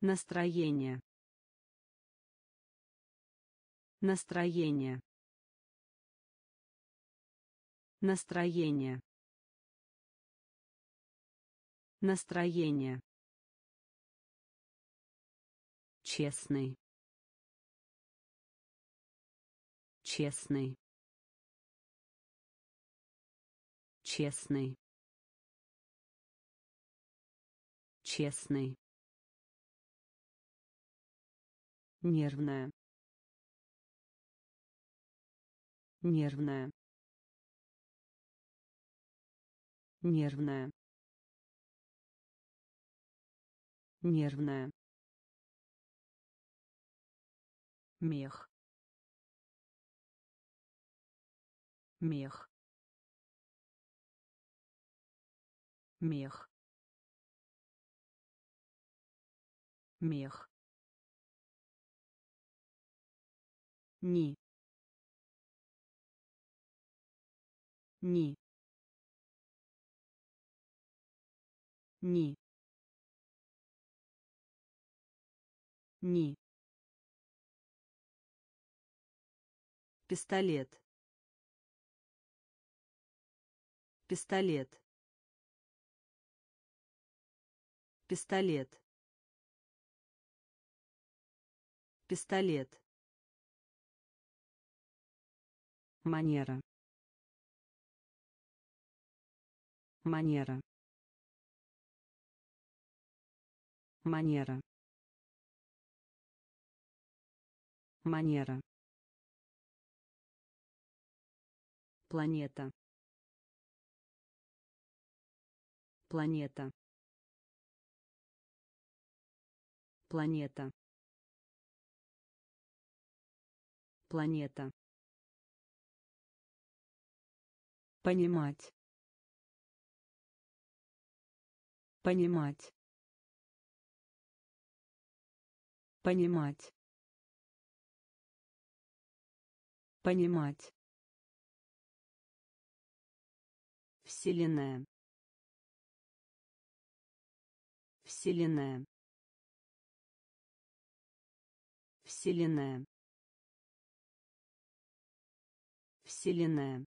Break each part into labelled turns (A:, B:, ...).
A: Настроение. Настроение. Настроение. Настроение. Честный. Честный. Честный. Честный. Нервная. Нервная. Нервная. Нервная. Мех. Мех. Мех. Мех ни. Ни. Ни. Ни. Пистолет. Пистолет. Пистолет. Пистолет манера. Манера. Манера. Манера. Планета. Планета. Планета. Планета понимать понимать понимать понимать Вселенная. Вселенная. Вселенная. Вселенная.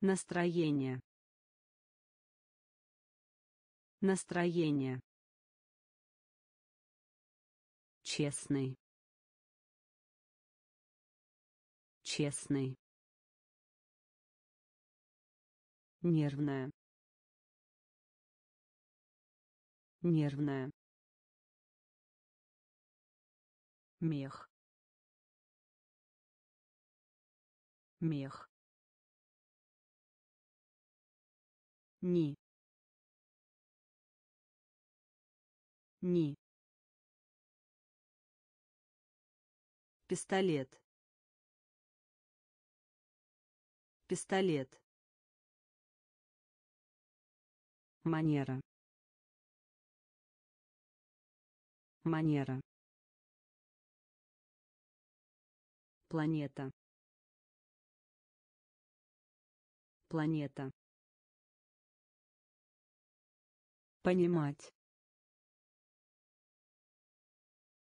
A: Настроение. Настроение. Честный. Честный. нервная нервная мех мех ни. Ни. Пистолет. Пистолет. Манера. Манера. Планета. Планета понимать.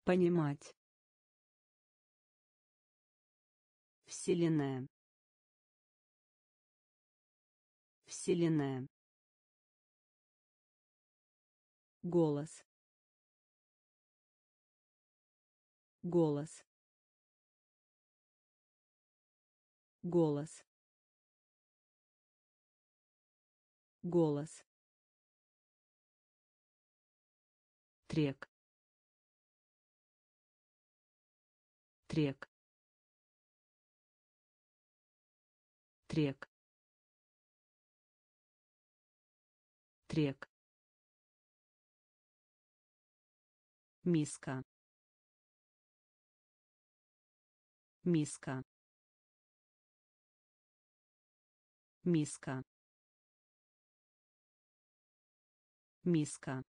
A: Понимать. Вселенная. Вселенная. голос. Голос. Голос. Голос трек. Трек. Трек. Трек. Миска. Миска. Миска. Миска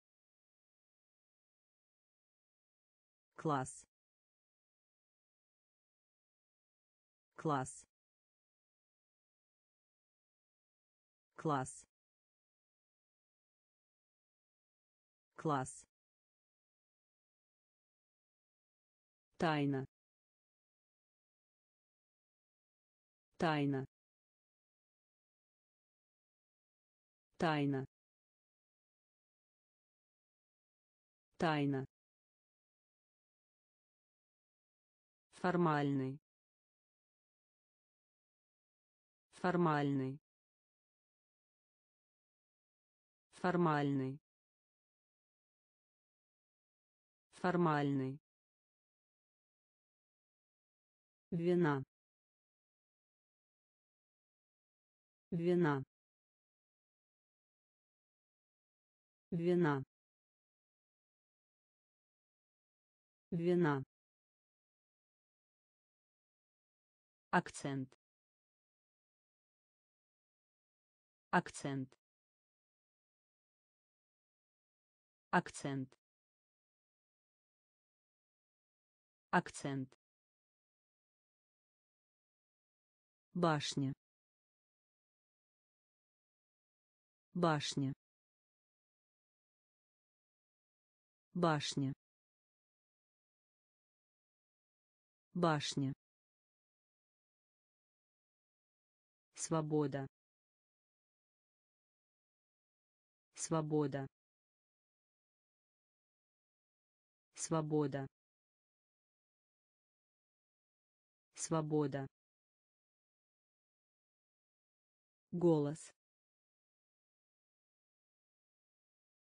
A: класс. Класс. Класс. Класс. Тайна. Тайна. Тайна. Тайна формальный. Формальный. Формальный. Формальный. Вина. Вина. Вина. Вина акцент. Акцент. Акцент. Акцент. Башня. Башня. Башня. Башня свобода. Свобода. Свобода. Свобода. Голос.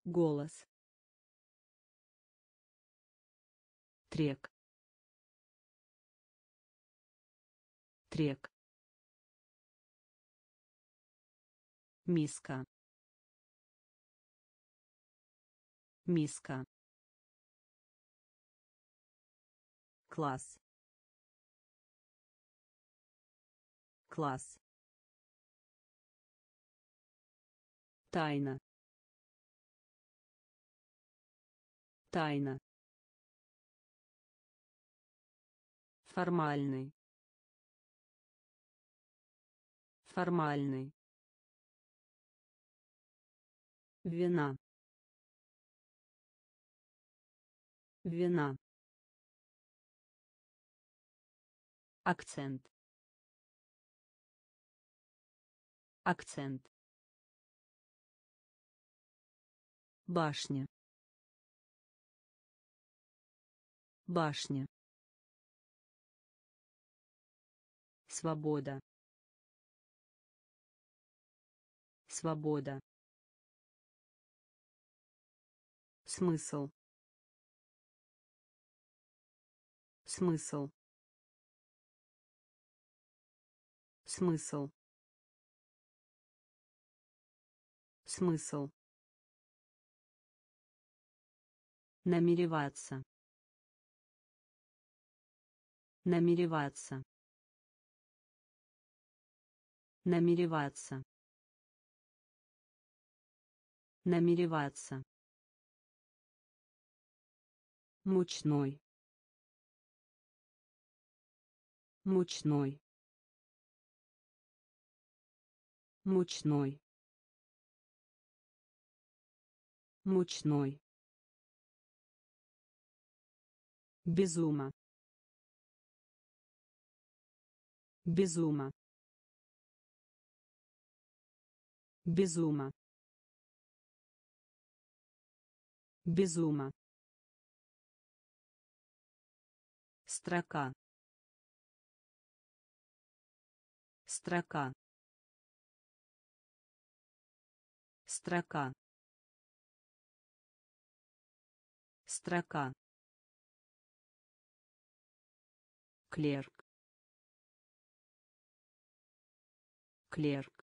A: Голос. Трек. Трек миска. Миска. Класс. Класс. Тайна. Тайна. Формальный. Формальный вина. Вина. Акцент. Акцент. Башня. Башня. Свобода. Свобода смысл. Смысл. Смысл. Смысл. Намереваться. Намереваться. Намереваться. Намереваться мучной. Мучной. Мучной. Мучной. Безума. Безума. Безума. Безума строка. Строка. Строка. Строка. Клерк. Клерк.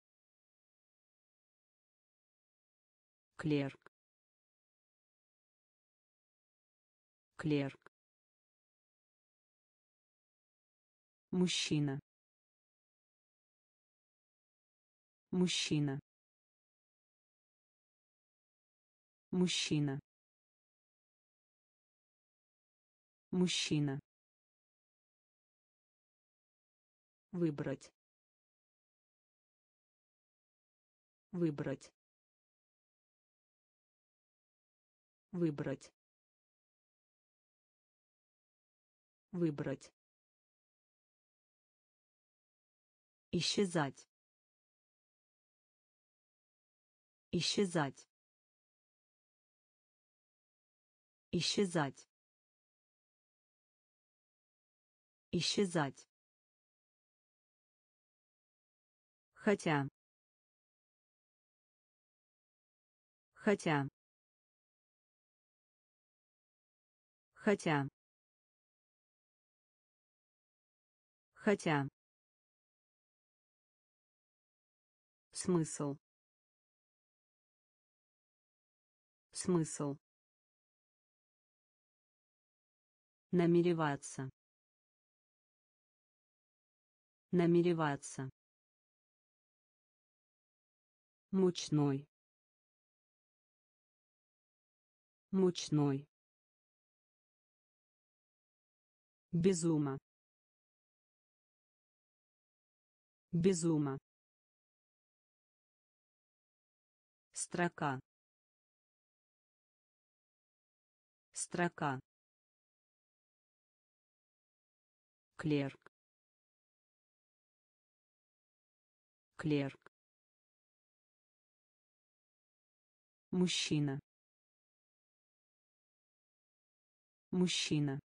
A: Клерк. Клерк мужчина. Мужчина. Мужчина. Мужчина. Выбрать. Выбрать. Выбрать. Выбрать. Исчезать. Исчезать. Исчезать. Исчезать. Хотя. Хотя. Хотя. Хотя. Смысл. Смысл. Намереваться. Намереваться. Мучной. Мучной. Безума. Безума. Строка. Строка. Клерк. Клерк. Мужчина. Мужчина.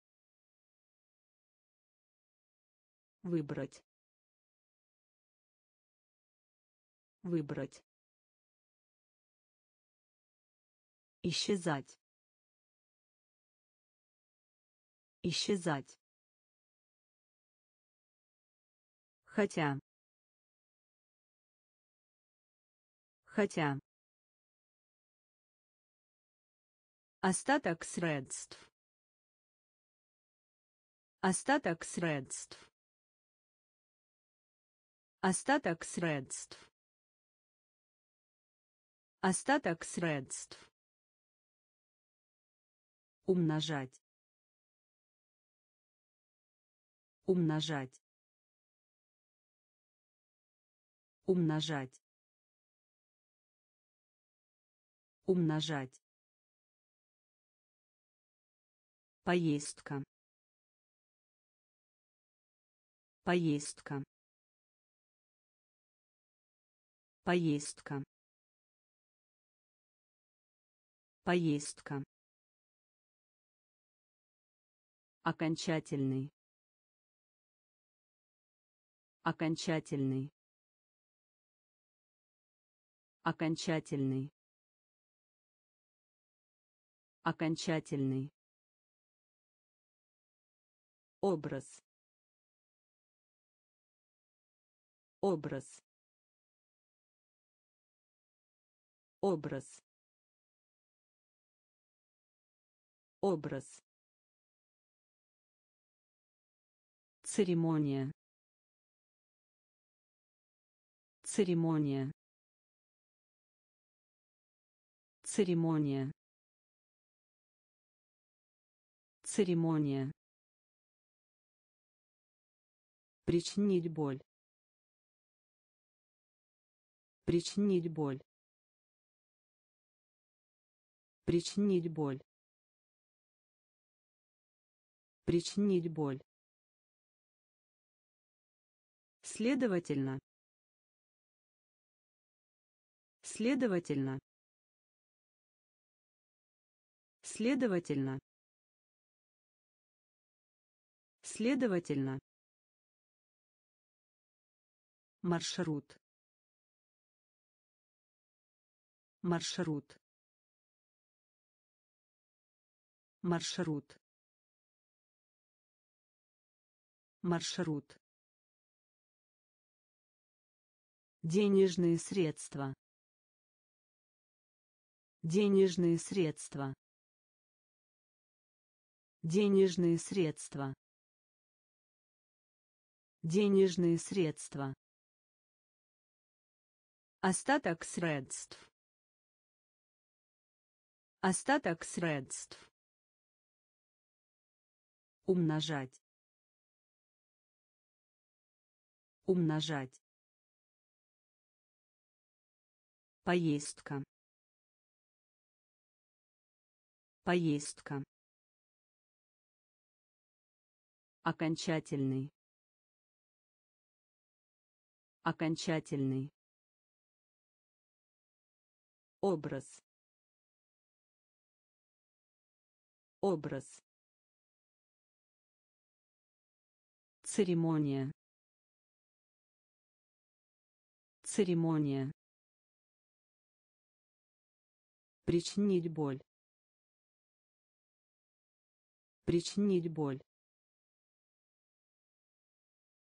A: Выбрать. Выбрать. Исчезать. Исчезать. Хотя. Хотя. Остаток средств. Остаток средств. Остаток средств. Остаток средств. Умножать. Умножать. Умножать. Умножать. Поездка. Поездка. Поездка. Поездка. Окончательный. Окончательный. Окончательный. Окончательный. Образ. Образ. Образ. Образ. Церемония. Церемония. Церемония. Церемония. Причинить боль. Причинить боль. Причинить боль. Причинить боль. Следовательно. Следовательно. Следовательно. Следовательно. Маршрут. Маршрут. Маршрут. Маршрут. Денежные средства. Денежные средства. Денежные средства. Денежные средства. Остаток средств. Остаток средств. Умножать. Умножать. Поездка. Поездка. Окончательный. Окончательный. Образ. Образ. Церемония. Церемония. Причинить боль. Причинить боль.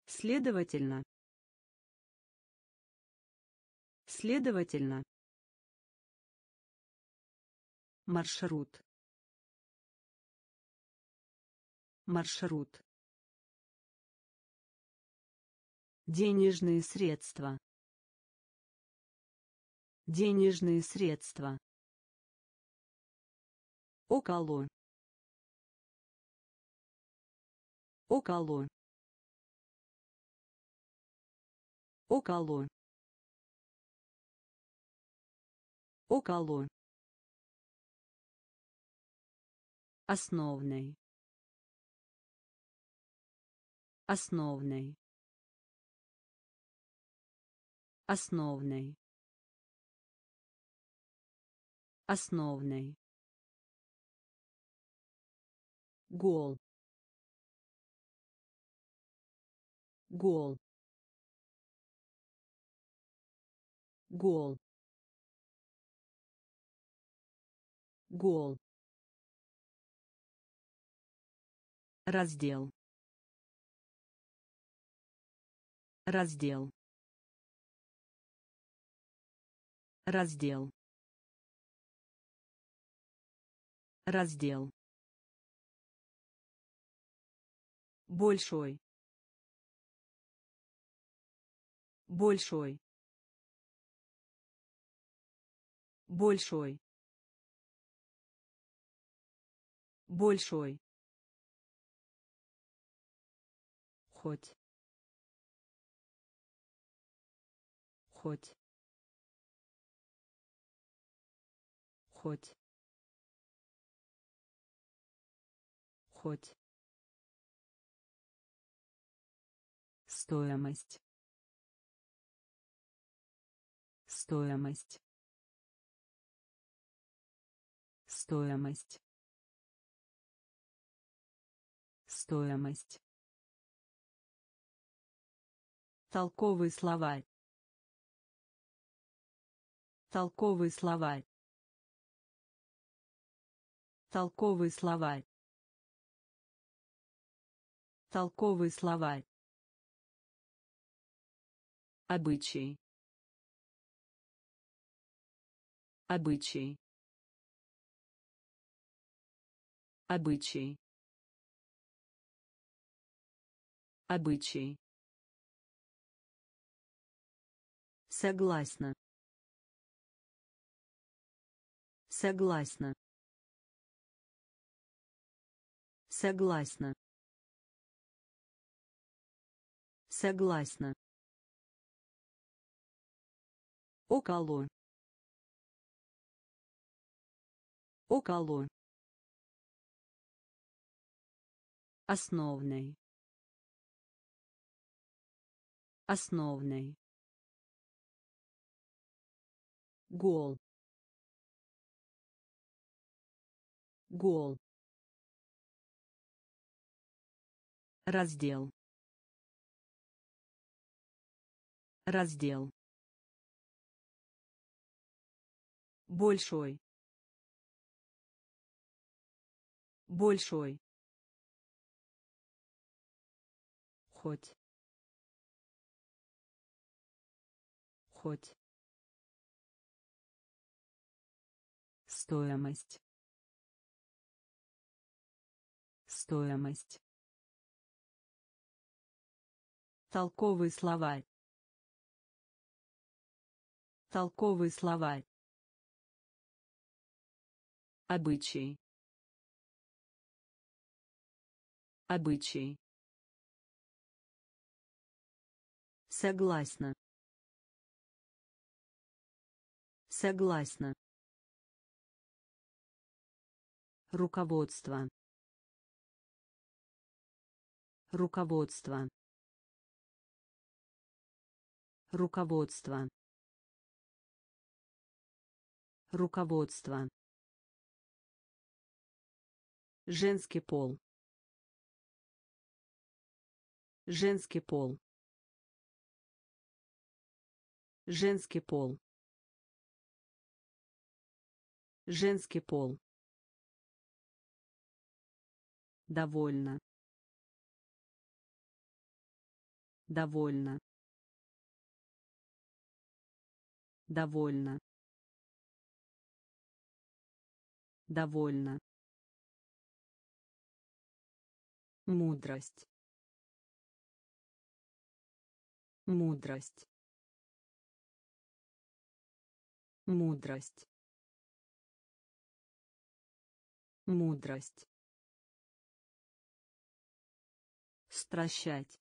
A: Следовательно. Следовательно. Маршрут. Маршрут. Денежные средства. Денежные средства. Около. Около. Около. Около. Основной. Основной. Основной. Основной. Гол. Гол. Гол. Гол. Раздел. Раздел. Раздел. Раздел. Большой. Большой. Большой. Большой. хоть хоть хоть хоть стоимость. Стоимость. Стоимость. Стоимость. Толковый словарь. Толковый словарь. Толковый словарь. Толковый словарь обычай обычай обычай обычай Согласна. Согласна. Согласна. Согласна. Около. Около. Основной. Основной. Гол. Гол. Раздел. Раздел. Большой. Большой. Хоть. Хоть. Стоимость. Стоимость. Толковый словарь. Толковый словарь. Обычай. Обычай. Согласна. Согласна. руководство руководство руководство руководство женский пол. Женский пол. Женский пол. Женский пол. Довольно. Довольно. Довольно. Довольно мудрость. Мудрость. Мудрость. Мудрость. Стращать.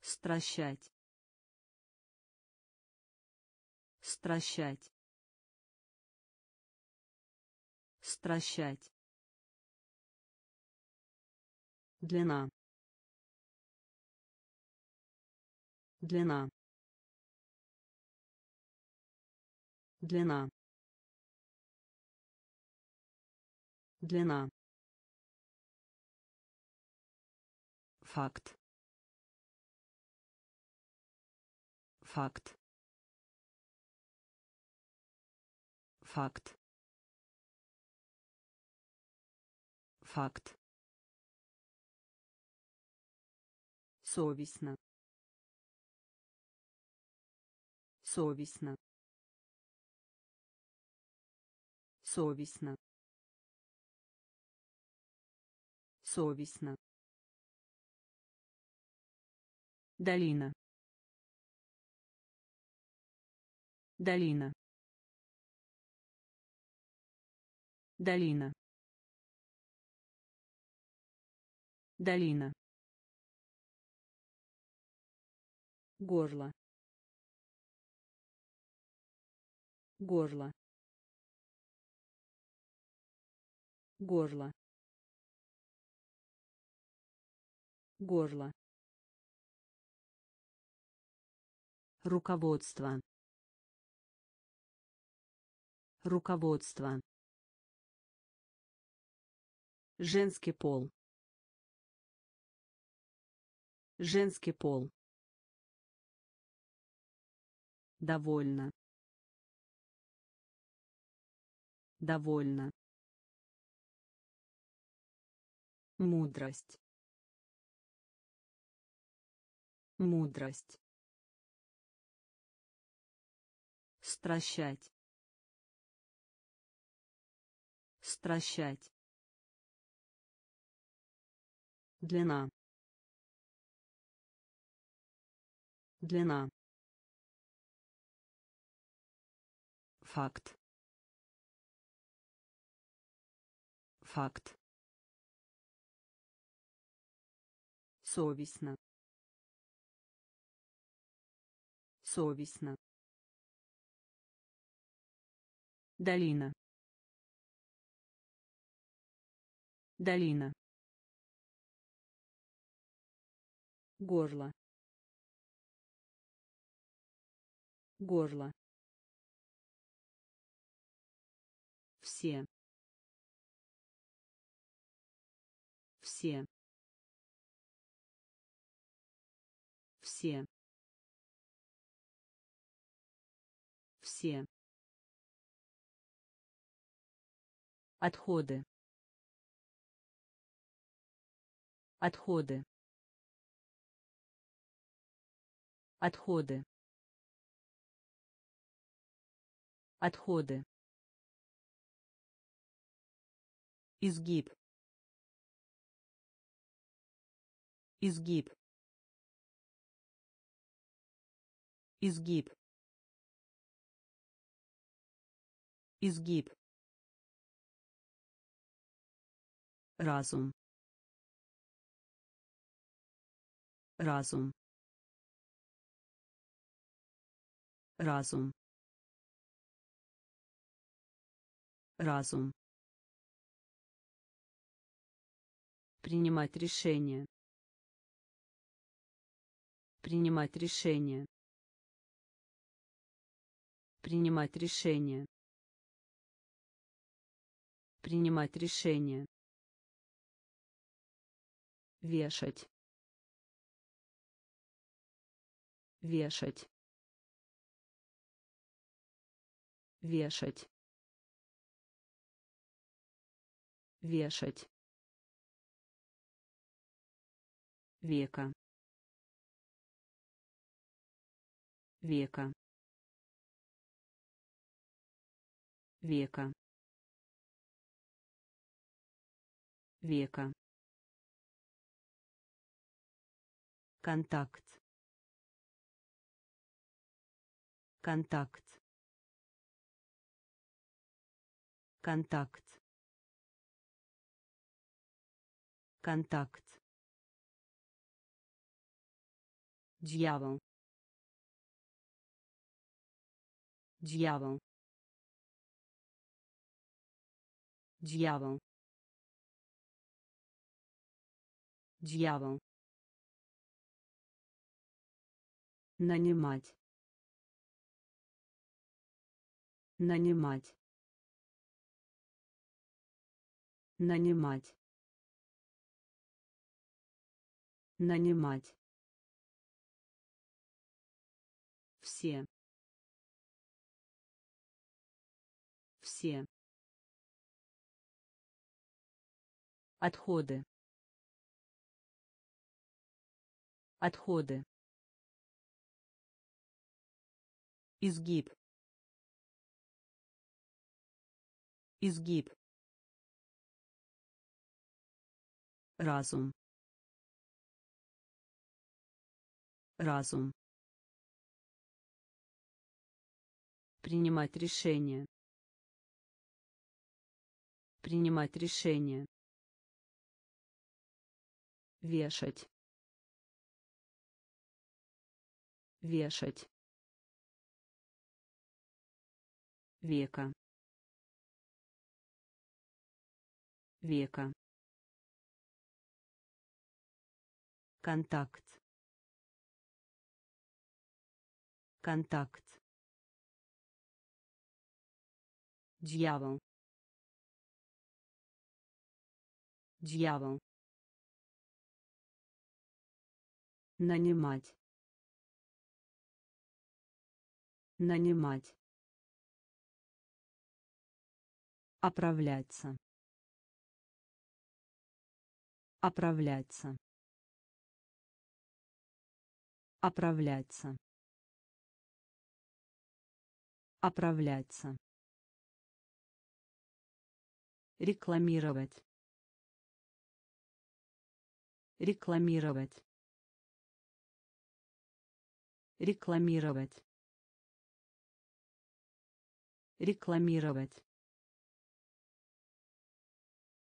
A: Стращать. Стращать. Стращать длина. Длина. Длина. Длина. Факт. Факт. Факт. Факт совестно. Совестно. Совестно. Совестно. Долина. Долина. Долина. Долина горло. Горло. Горло. Горло. Руководство. Руководство. Женский пол. Женский пол довольно довольно мудрость. Мудрость. Стращать. Стращать. Длина. Длина факт. Факт. Совестно. Совестно. Долина. Долина. Горло. Горло все. Все. Все. Все. Отходы. Отходы. Отходы. Отходы изгиб. Изгиб. Изгиб. Изгиб. Разум. Разум. Разум. Разум принимать решение. Принимать решение. Принимать решение. Принимать решение. Вешать. Вешать. Вешать. Вешать века. Века. Века. Века. Контакт. Контакт. Контакт. Контакт дьявол. Дьявол. Дьявол. Дьявол. Нанимать. Нанимать. Нанимать. Нанимать все. Все. Отходы. Отходы. Изгиб. Изгиб. Разум. Разум принимать решение. Принимать решение. Вешать. Вешать. Века. Века. Контакт. Контакт дьявол. Дьявол. Нанимать. Нанимать. Оправляться. Оправляться. Оправляться. Оправляться рекламировать. Рекламировать. Рекламировать. Рекламировать.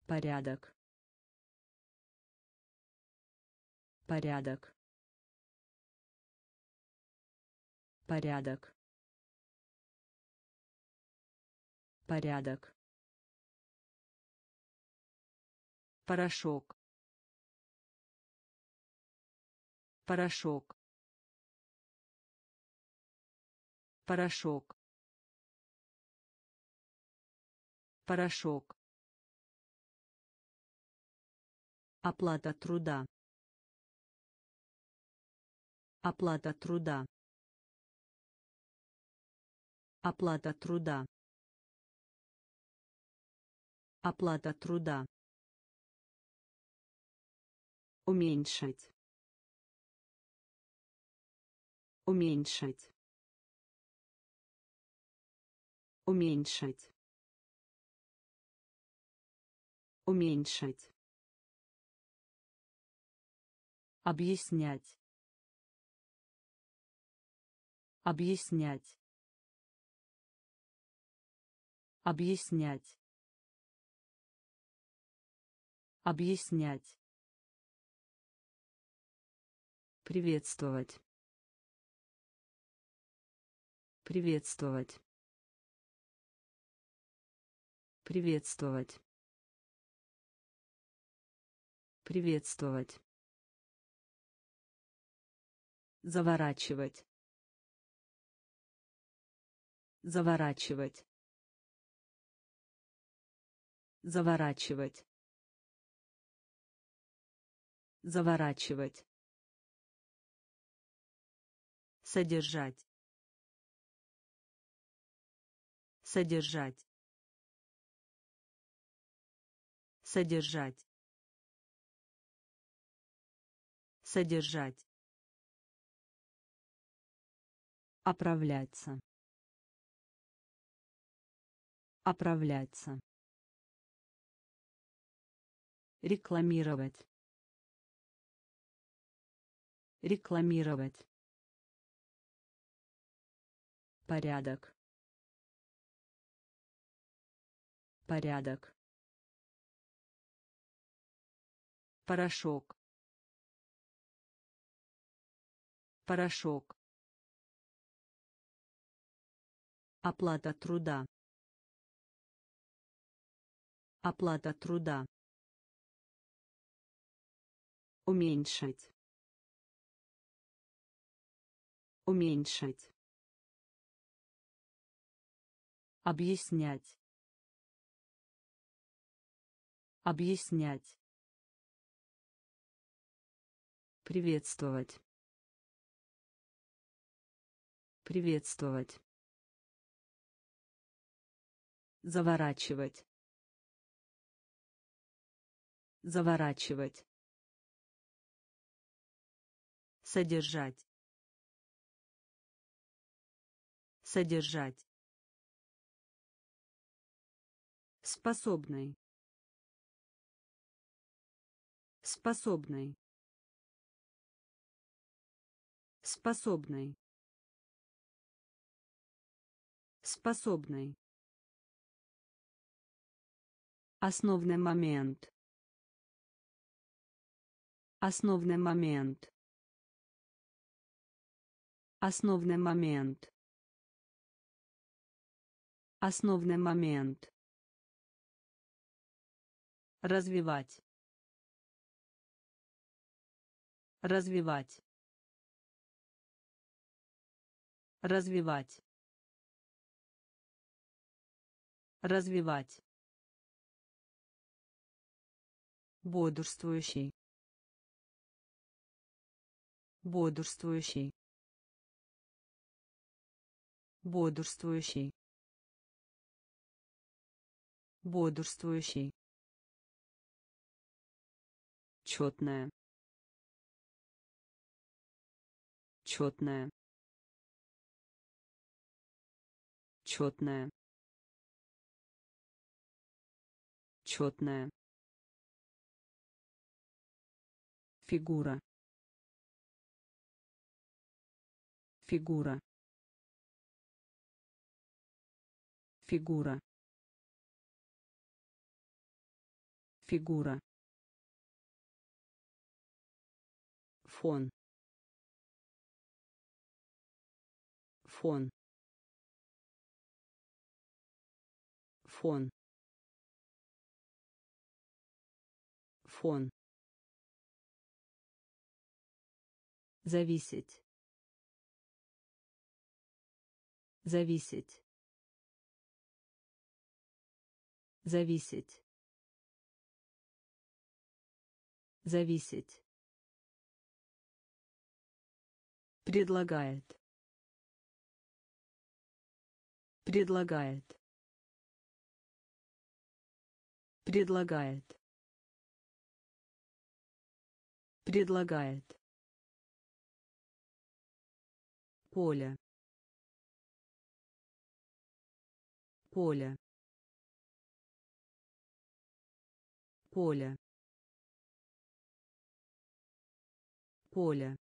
A: Порядок. Порядок. Порядок. Порядок порошок. Порошок. Порошок. Порошок. Оплата труда. Оплата труда. Оплата труда. Оплата труда уменьшить уменьшить уменьшить уменьшить объяснять. Объяснять. Объяснять. Объяснять приветствовать. Приветствовать. Приветствовать. Приветствовать. Заворачивать. Заворачивать. Заворачивать. Заворачивать содержать. Содержать. Содержать. Содержать. Оправляться. Оправляться. Рекламировать. Рекламировать порядок. Порядок. Порошок. Порошок. Оплата труда. Оплата труда. Уменьшить. Уменьшить объяснять. Объяснять. Приветствовать. Приветствовать. Заворачивать. Заворачивать. Содержать. Содержать способный способный способный способный основный момент. Основный момент. Основный момент. Основный момент развивать. Развивать. Развивать. Развивать. Бодрствующий. Бодрствующий. Бодрствующий. Бодрствующий четная четная четная четная фигура. Фигура. Фигура. Фигура фон. Фон. Фон. Фон. Зависеть. Зависеть. Зависеть. Зависеть предлагает. Предлагает. Предлагает. Предлагает. Поле. Поле. Поле. Поле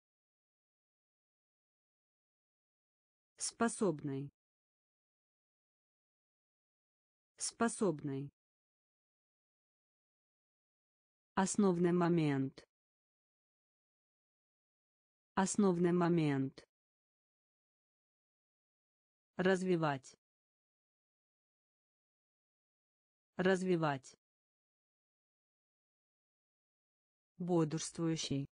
A: способный способный основный момент. Основный момент. Развивать. Развивать. Бодрствующий.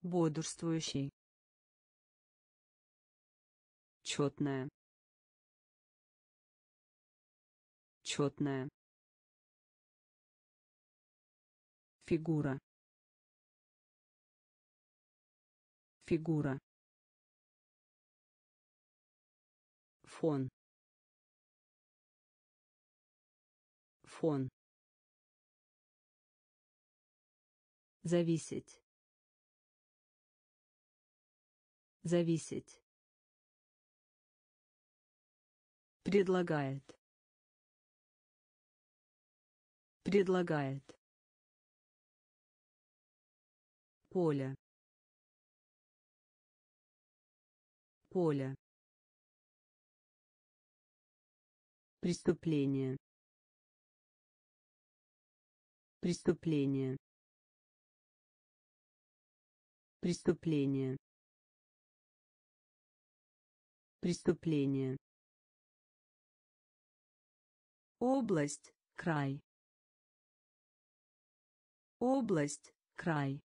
A: Бодрствующий четная четная фигура. Фигура. Фон. Фон. Зависеть. Зависеть предлагает. Предлагает. Поле. Поле. Преступление. Преступление. Преступление. Преступление область край. Область край.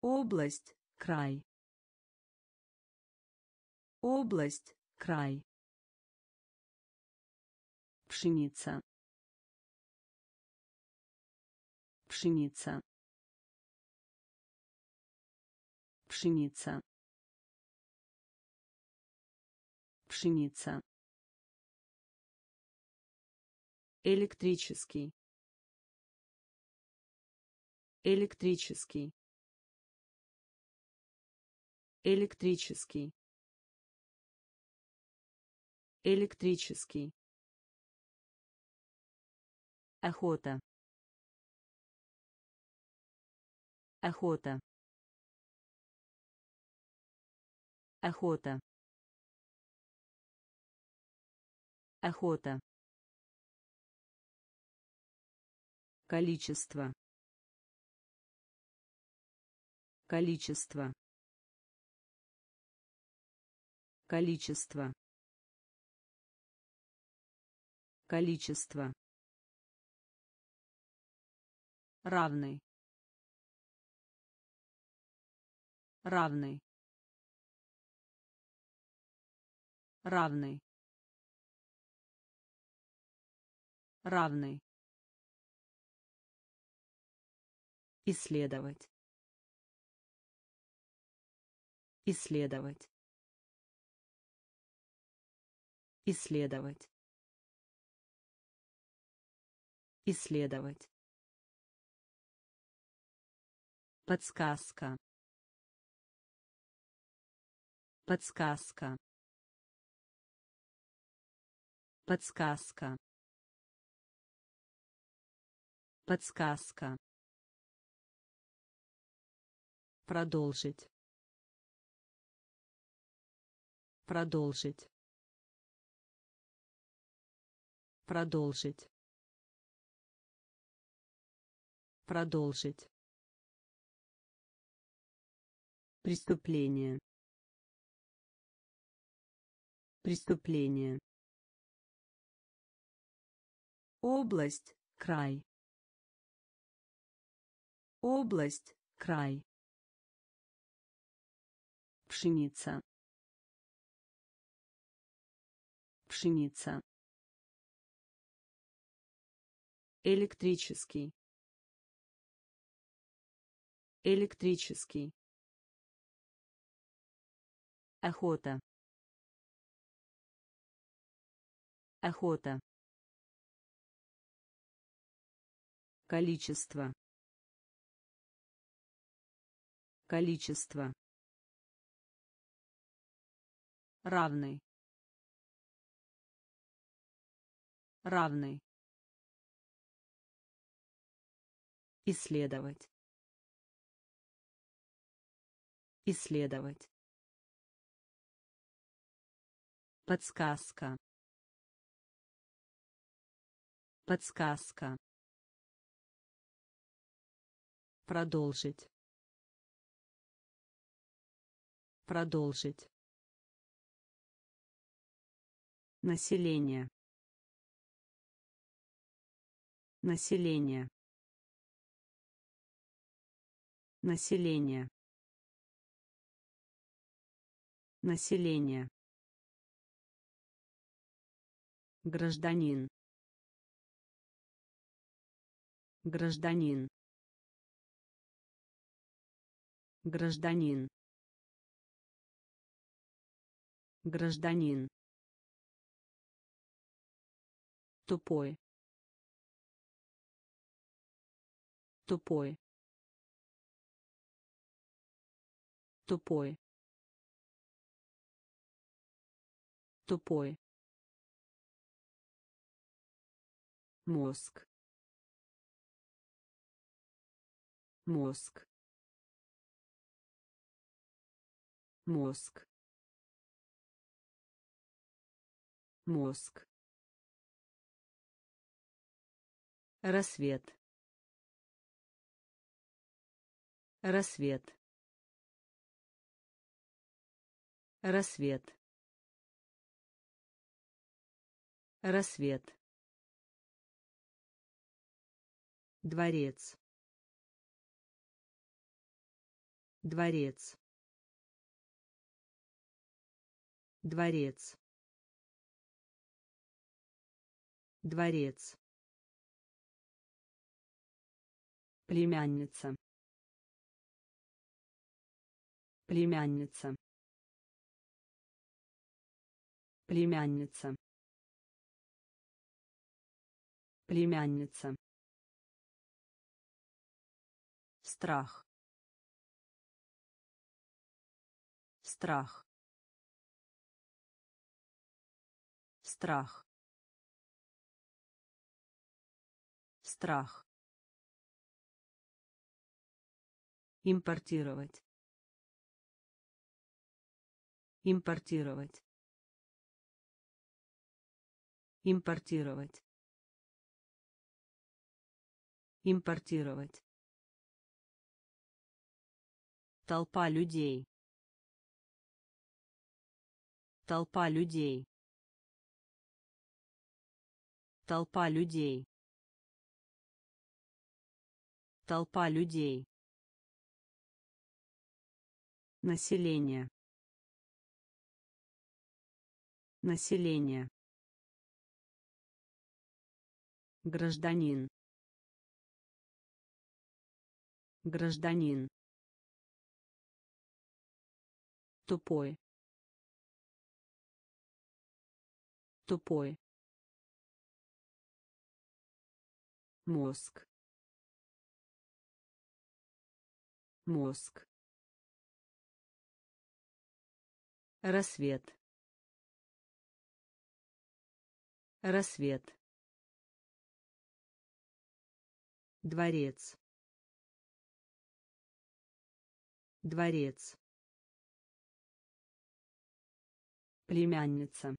A: Область край. Область край. Пшеница. Пшеница. Пшеница. Пшеница электрический. Электрический. Электрический. Электрический. Охота. Охота. Охота. Охота количество. Количество. Количество. Количество. Равный. Равный. Равный. Равный исследовать. Исследовать. Исследовать. Исследовать. Подсказка. Подсказка. Подсказка. Подсказка продолжить. Продолжить. Продолжить. Продолжить. Преступление. Преступление. Область край. Область край пшеница. Пшеница. Электрический. Электрический. Охота. Охота. Количество. Количество равный. Равный. Исследовать. Исследовать. Подсказка. Подсказка. Продолжить. Продолжить Население. Население. Население. Население. Гражданин. Гражданин. Гражданин. Гражданин. Тупой. Тупой. Тупой. Тупой. мозг мозг мозг мозг рассвет. Рассвет. Рассвет. Рассвет. Дворец. Дворец. Дворец. Дворец племянница. Племянница. Племянница. Племянница. Страх. Страх. Страх. Страх импортировать. Импортировать. Импортировать. Импортировать. Толпа людей. Толпа людей. Толпа людей. Толпа людей Население. Население. Гражданин. Гражданин. Тупой. Тупой. Мозг. Мозг. Рассвет. Рассвет. Дворец. Дворец. Племянница.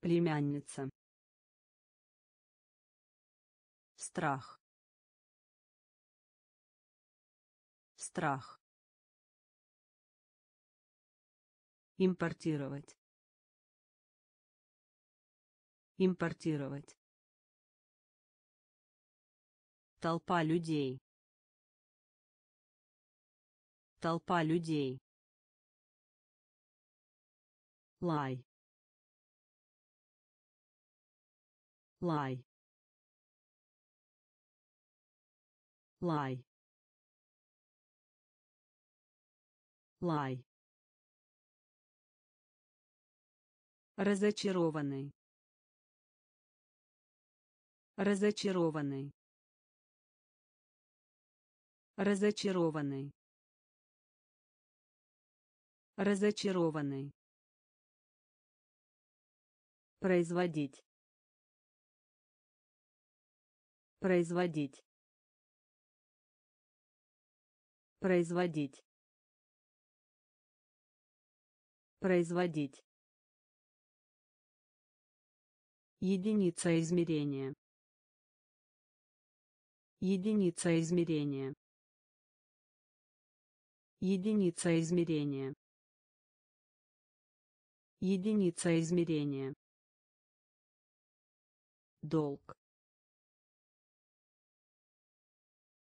A: Племянница. Страх. Страх. Импортировать. Импортировать. Толпа людей. Толпа людей. Лай. Лай. Лай. Лай Разочарованный. Разочарованный. Разочарованный. Разочарованный. Производить. Производить. Производить. Производить. Единица измерения. Единица измерения. Единица измерения. Единица измерения. Долг.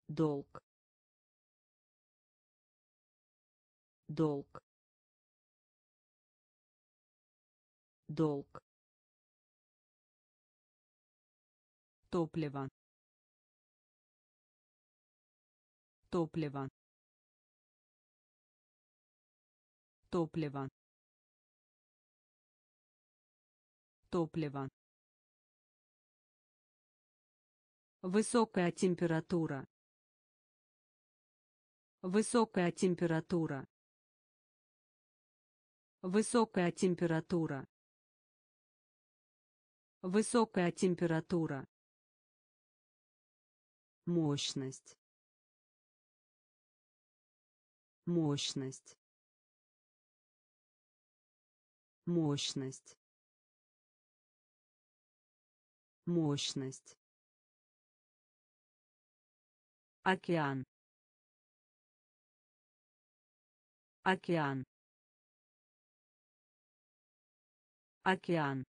A: Долг. Долг. Долг. Топливо. Топливо. Топливо. Топливо. Высокая температура. Высокая температура. Высокая температура. Высокая температура. Мощность. Мощность. Мощность. Мощность. Океан. Океан. Океан.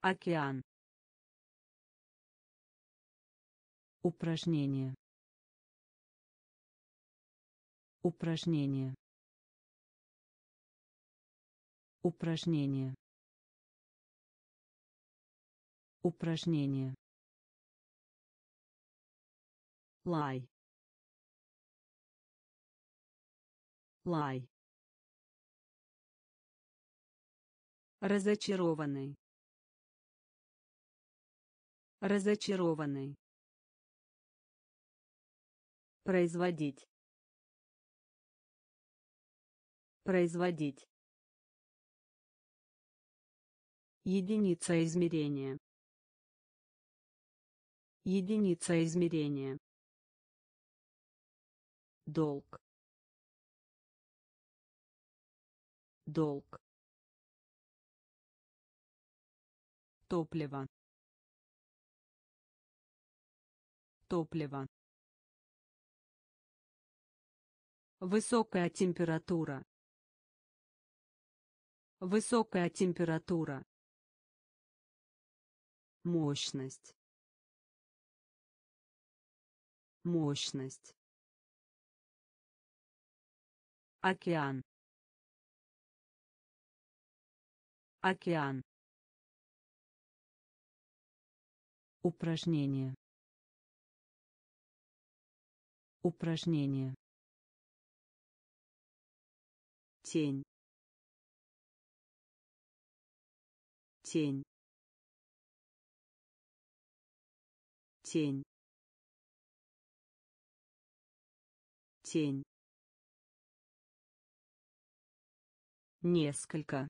A: Океан. Упражнение. Упражнение. Упражнение. Упражнение. Лай. Лай. Разочарованный. Разочарованный. Производить. Производить. Единица измерения. Единица измерения. Долг. Долг. Топливо. Топливо. Высокая температура. Высокая температура. Мощность. Мощность. Океан. Океан. Упражнение. Упражнение. Тень. Тень. Тень. Тень. Несколько.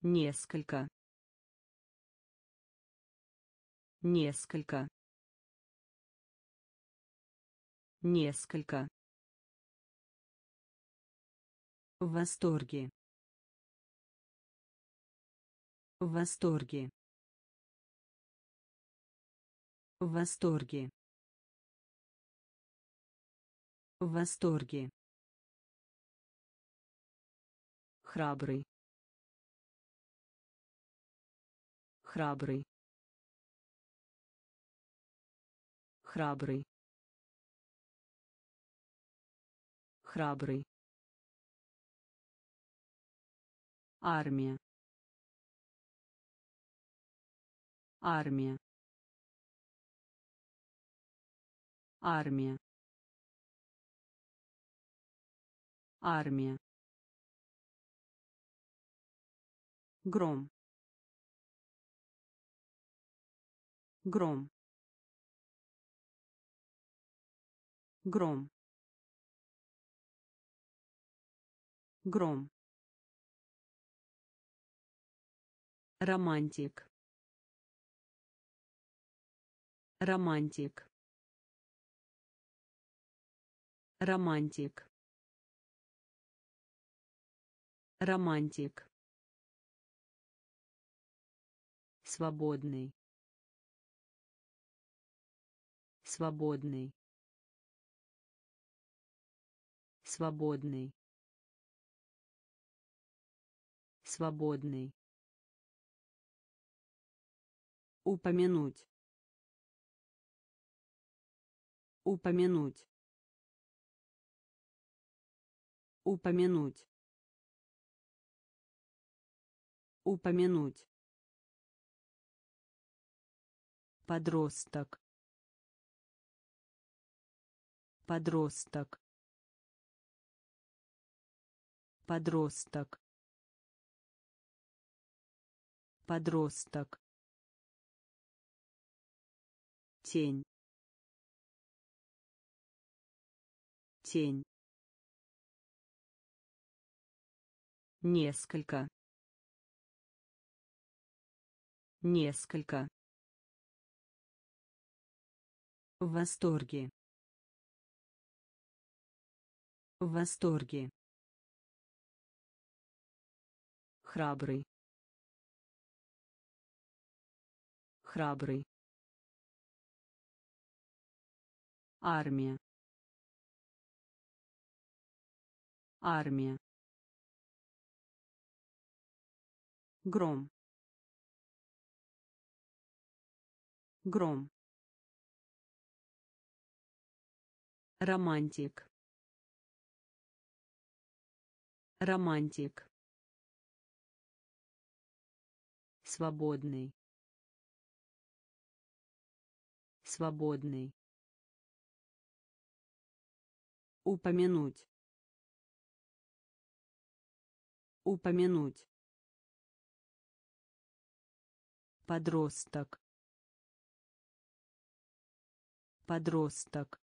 A: Несколько. Несколько. Несколько. В восторге. В восторге. В восторге. В восторге. Храбрый. Храбрый. Храбрый. Храбрый. Армия. Армия. Армия. Армия. Гром. Гром. Гром. Гром. Романтик. Романтик. Романтик. Романтик. Свободный. Свободный. свободный свободный упомянуть. Упомянуть. Упомянуть. Упомянуть. Подросток. Подросток. Подросток. Подросток тень. Тень. Несколько. Несколько. В восторге. В восторге. Храбрый. Храбрый армия. Армия. Гром. Гром. Романтик. Романтик. Свободный. Свободный упомянуть. Упомянуть. Подросток. Подросток.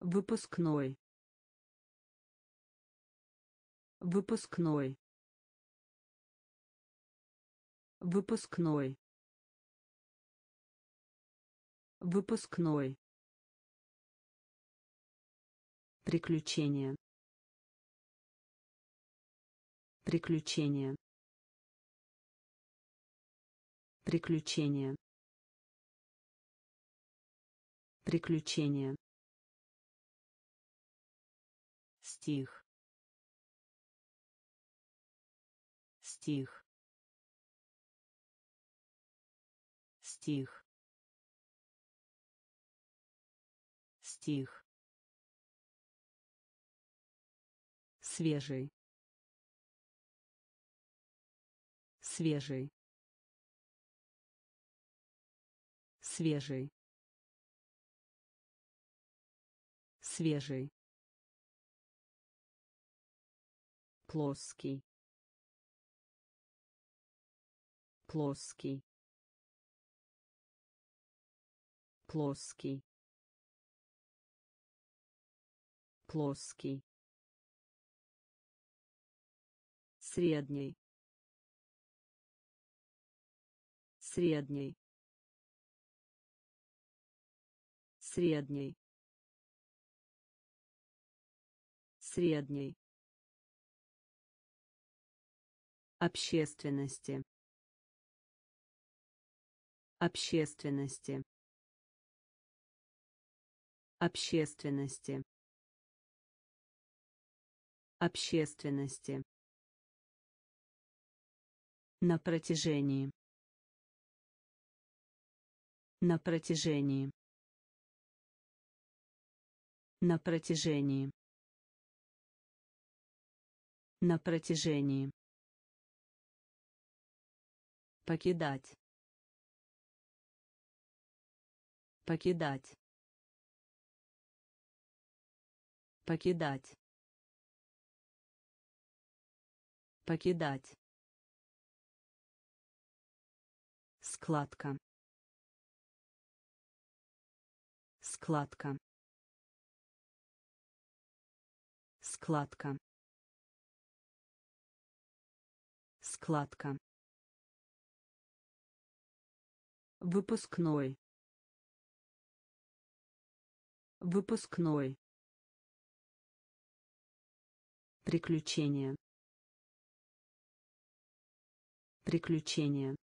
A: Выпускной. Выпускной. Выпускной. Выпускной приключения. Приключения. Приключения. Приключения. Стих. Стих. Стих. Стих свежий. Свежий. Свежий. Свежий. Плоский. Плоский. Плоский. Плоский средний средний средний средний общественности. Общественности. Общественности. Общественности на протяжении. На протяжении. На протяжении. На протяжении. Покидать. Покидать. Покидать. Покидать складка. Складка. Складка. Складка. Выпускной. Выпускной. Приключения. Приключения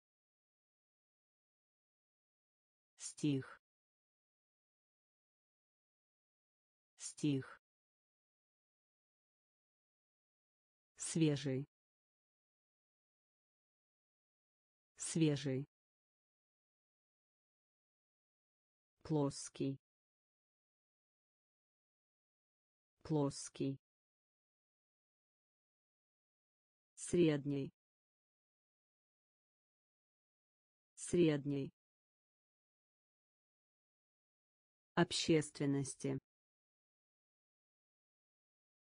A: стих. Стих. Свежий. Свежий. Плоский. Плоский. Средний. Средний общественности.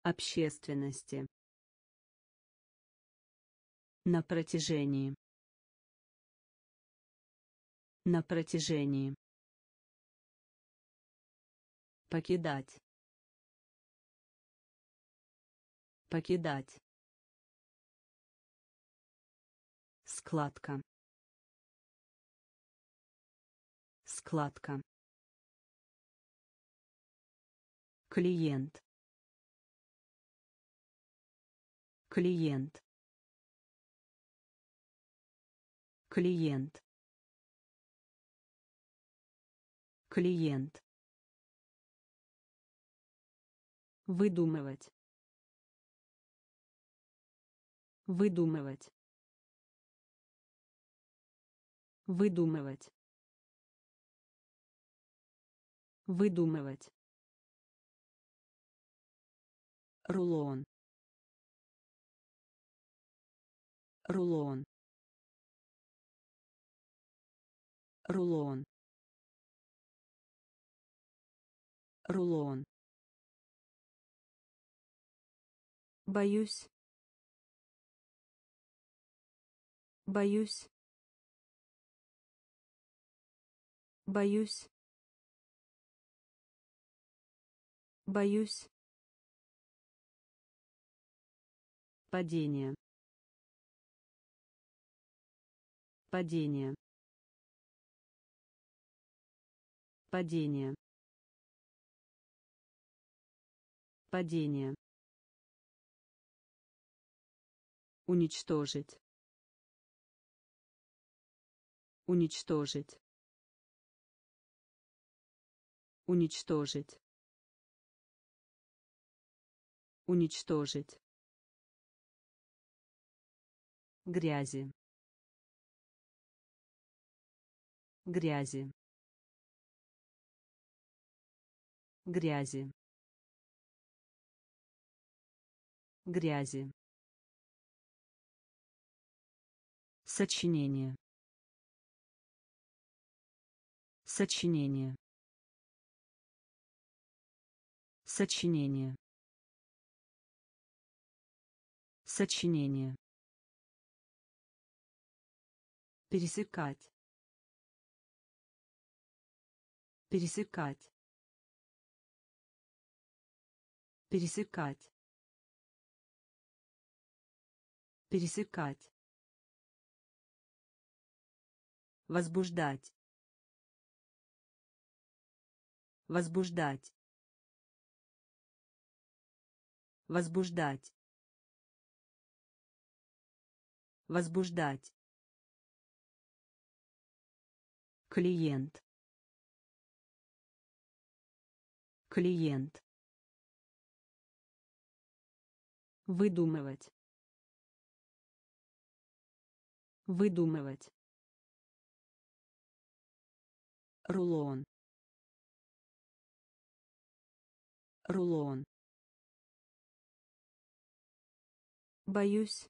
A: Общественности. На протяжении. На протяжении. Покидать. Покидать. Складка. Складка клиент. Клиент. Клиент. Клиент. Выдумывать. Выдумывать. Выдумывать. Выдумывать рулон. Рулон. Рулон. Рулон. Боюсь. Боюсь. Боюсь. Боюсь падение. Падение. Падение. Падение. Уничтожить. Уничтожить. Уничтожить. Уничтожить грязи грязи грязи грязи. Сочинение. Сочинение. Сочинение. Сочинение пересекать. Пересекать. Пересекать. Пересекать. Возбуждать. Возбуждать. Возбуждать. Возбуждать клиент. Клиент. Выдумывать. Выдумывать. Рулон. Рулон. Боюсь.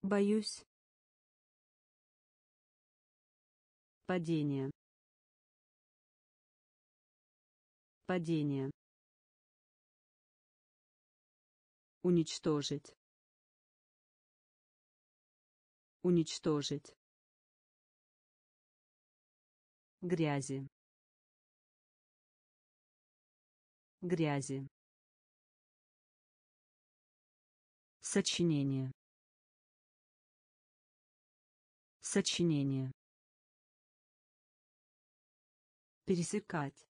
A: Боюсь падение. Падение. Уничтожить. Уничтожить. Грязи. Грязи. Сочинение. Сочинение пересекать.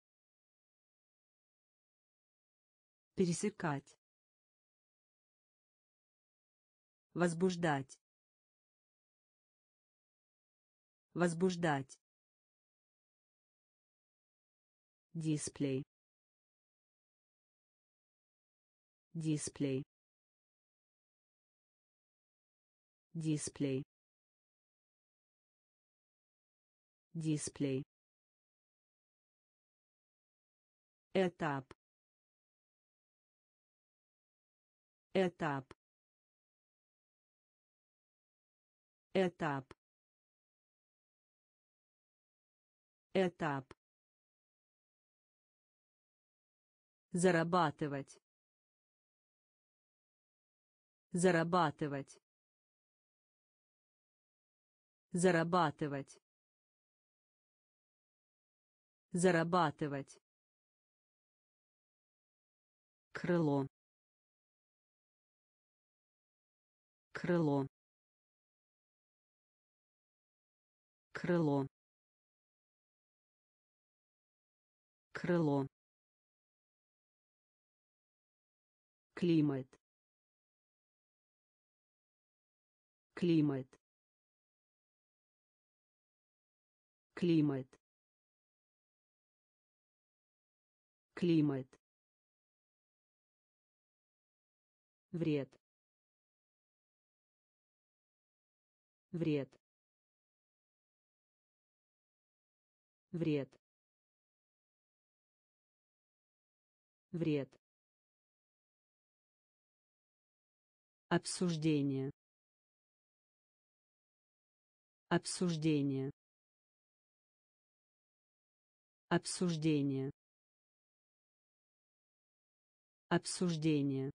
A: Пересекать. Возбуждать. Возбуждать. Дисплей. Дисплей. Дисплей. Дисплей этап. Этап. Этап. Этап. Зарабатывать. Зарабатывать. Зарабатывать. Зарабатывать крыло. Крыло. Крыло. Крыло. Климат. Климат. Климат. Климат вред. Вред. Вред. Вред. Обсуждение. Обсуждение. Обсуждение. Обсуждение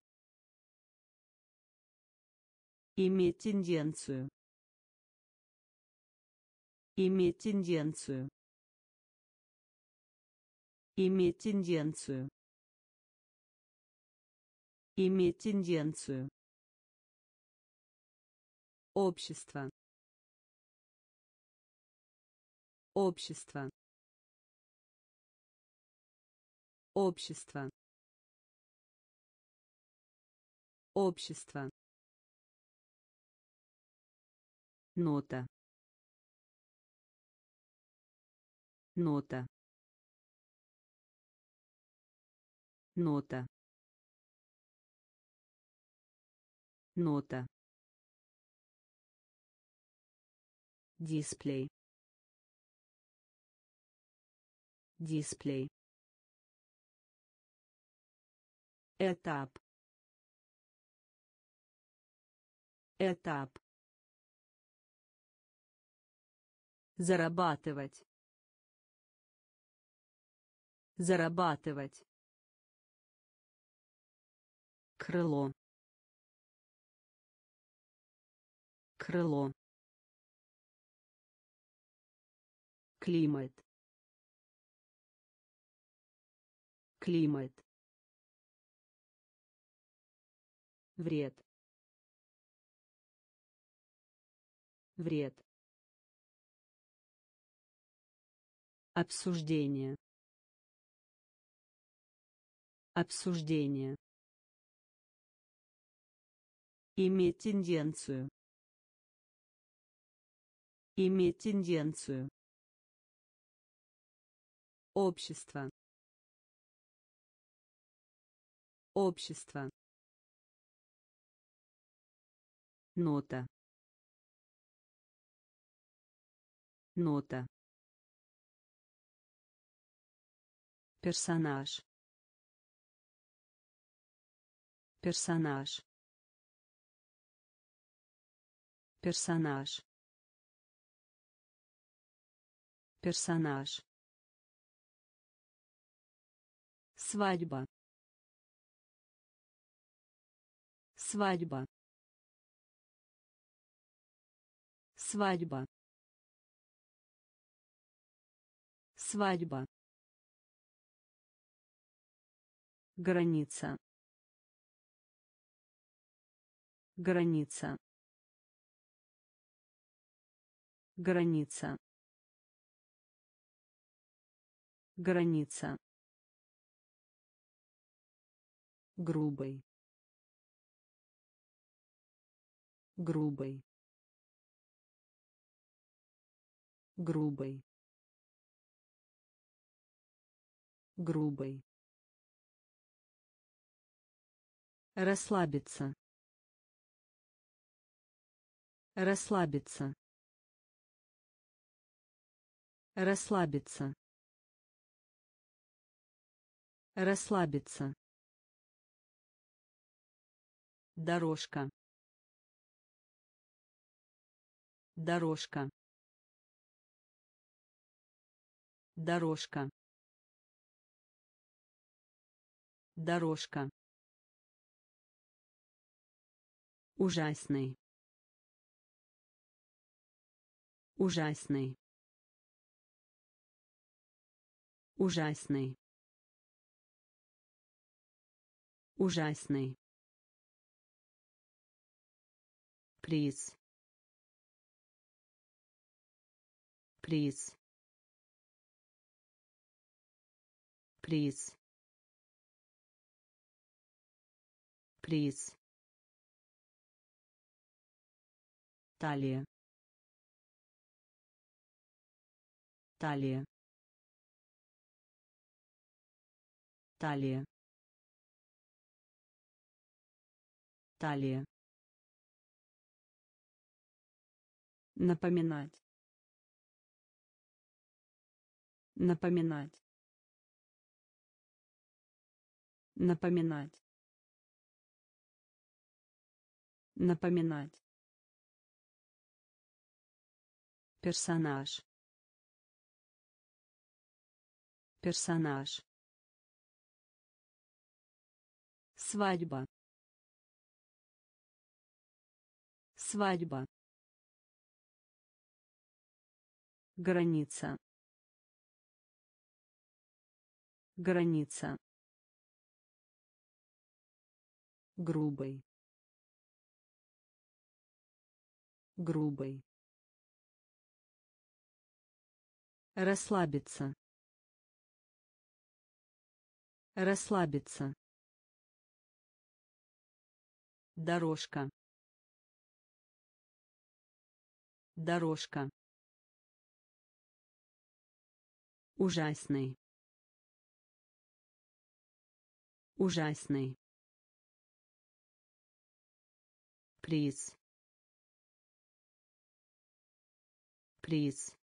A: Иметь тенденцию. Иметь тенденцию. Иметь тенденцию. Иметь тенденцию. Общество. Общество. Общество. Общество. Нота. Нота. Нота. Нота. Дисплей. Дисплей. Этап. Этап зарабатывать. Зарабатывать. Крыло. Крыло. Климат. Климат. Вред. Вред Обсуждение. Обсуждение. Иметь тенденцию. Иметь тенденцию. Общество. Общество. Нота. Нота. Персонаж. Персонаж. Персонаж. Персонаж. Свадьба. Свадьба. Свадьба. Свадьба граница. Граница. Граница. Граница. Грубый. Грубый. Грубый. Грубый расслабиться. Расслабиться. Расслабиться. Расслабиться. Дорожка. Дорожка. Дорожка. Дорожка ужасный. Ужасный. Ужасный. Ужасный. Приз. Приз. Приз. Приз талия. Талия. Талия. Талия. Напоминать. Напоминать. Напоминать. Напоминать персонаж. Персонаж. Свадьба. Свадьба. Граница. Граница. Грубый. Грубый расслабиться. Расслабиться. Дорожка. Дорожка. Ужасный. Ужасный. Приз. Приз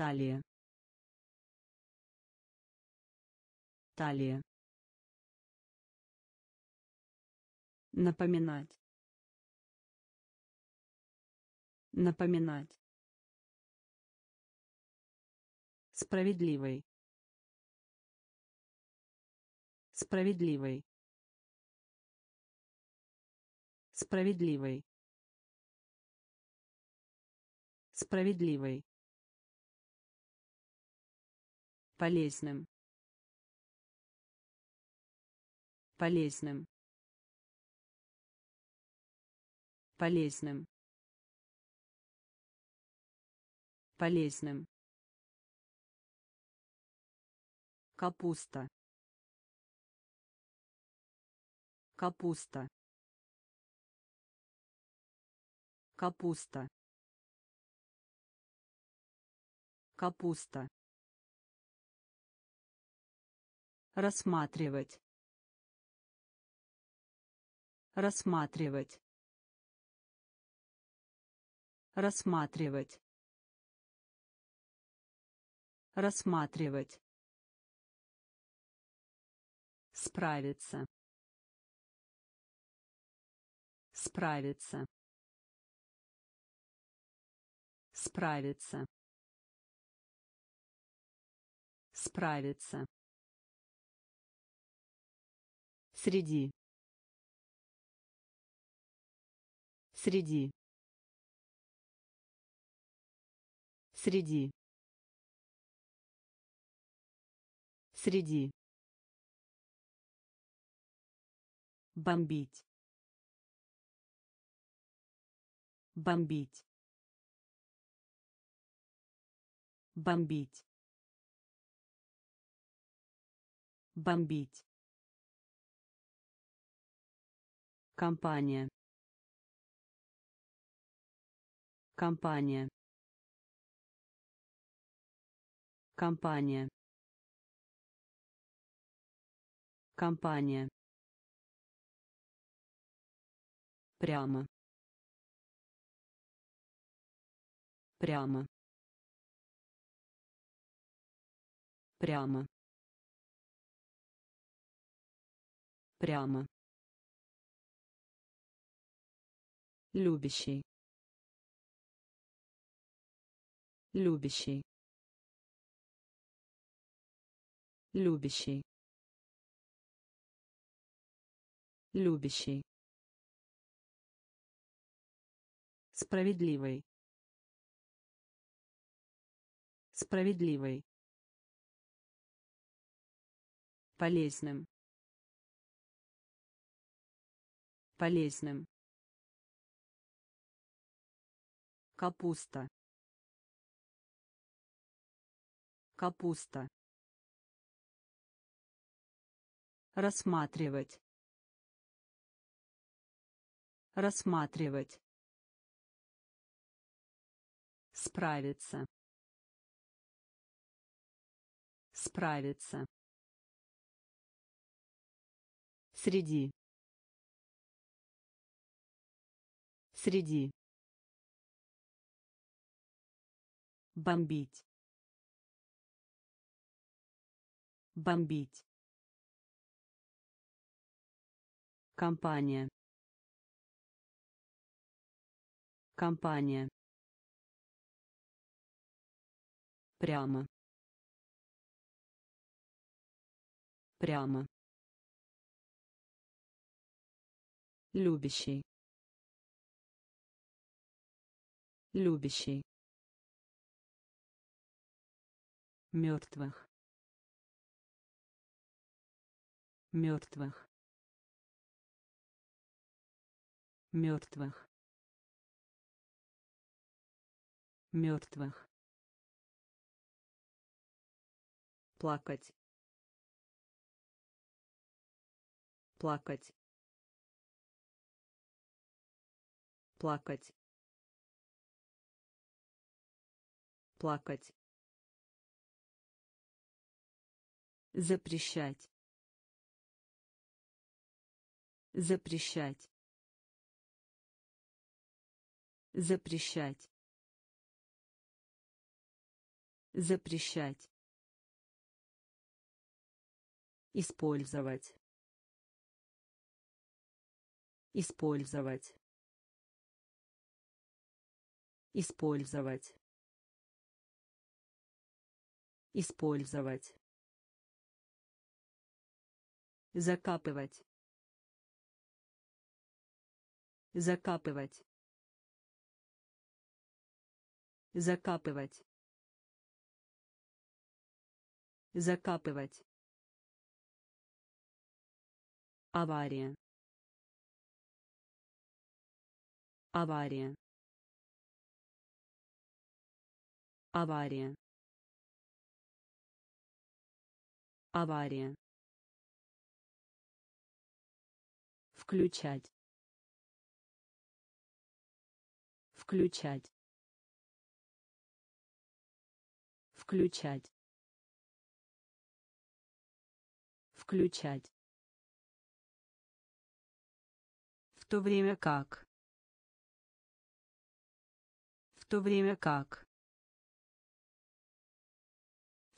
A: талия. Талия. Напоминать. Напоминать. Справедливый справедливый справедливый справедливый полезным. Полезным. Полезным. Полезным. Капуста. Капуста. Капуста. Капуста рассматривать. Рассматривать. Рассматривать. Рассматривать. Справиться. Справиться. Справиться. Справиться среди. Среди. Среди. Среди. Бомбить. Бомбить. Бомбить. Бомбить компания компания Компания. Компания. Прямо. Прямо. Прямо. Прямо. Любящий. Любящий. Любящий. Любящий. Справедливый. Справедливый. Полезным. Полезным. Капуста. Капуста. Рассматривать. Рассматривать. Справиться. Справиться. Среди. Среди. Бомбить. Бомбить. Компания. Компания. Прямо. Прямо. Любящий. Любящий. Мертвых. Мертвых. Мертвых. Мертвых. Плакать. Плакать. Плакать. Плакать запрещать. Запрещать. Запрещать. Запрещать. Использовать. Использовать. Использовать. Использовать закапывать. Закапывать. Закапывать. Закапывать. Авария. Авария. Авария. Авария включать. Включать. Включать. Включать. В то время как. В то время как.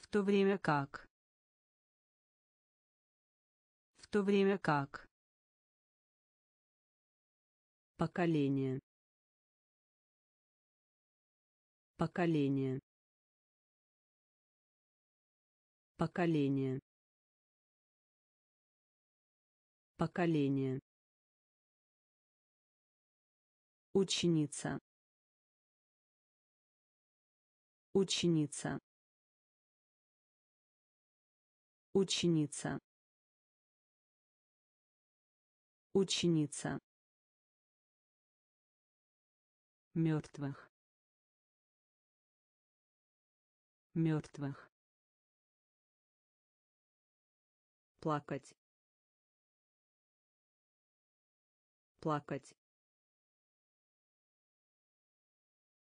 A: В то время как. В то время как Поколение. Поколение. Поколение. Поколение. Ученица. Ученица. Ученица. Ученица. Мертвых. Мертвых. Плакать. Плакать.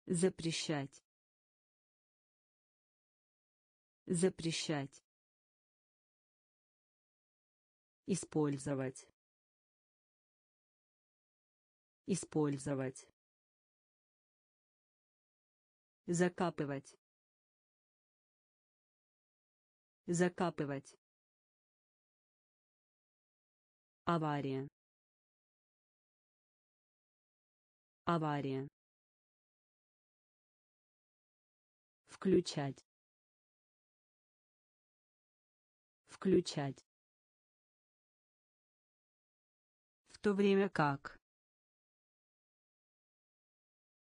A: Запрещать. Запрещать. Использовать. Использовать закапывать. Закапывать. Авария. Авария. Включать. Включать. В то время как.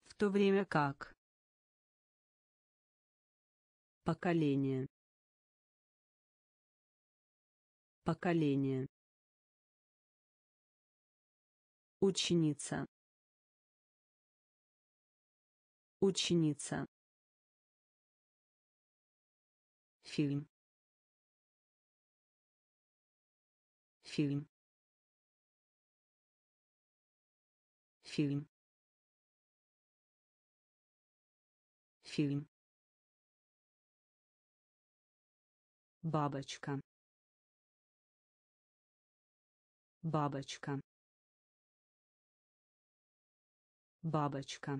A: В то время как поколение. Поколение. Ученица. Ученица. Фильм. Фильм. Фильм. Фильм бабочка. Бабочка. Бабочка.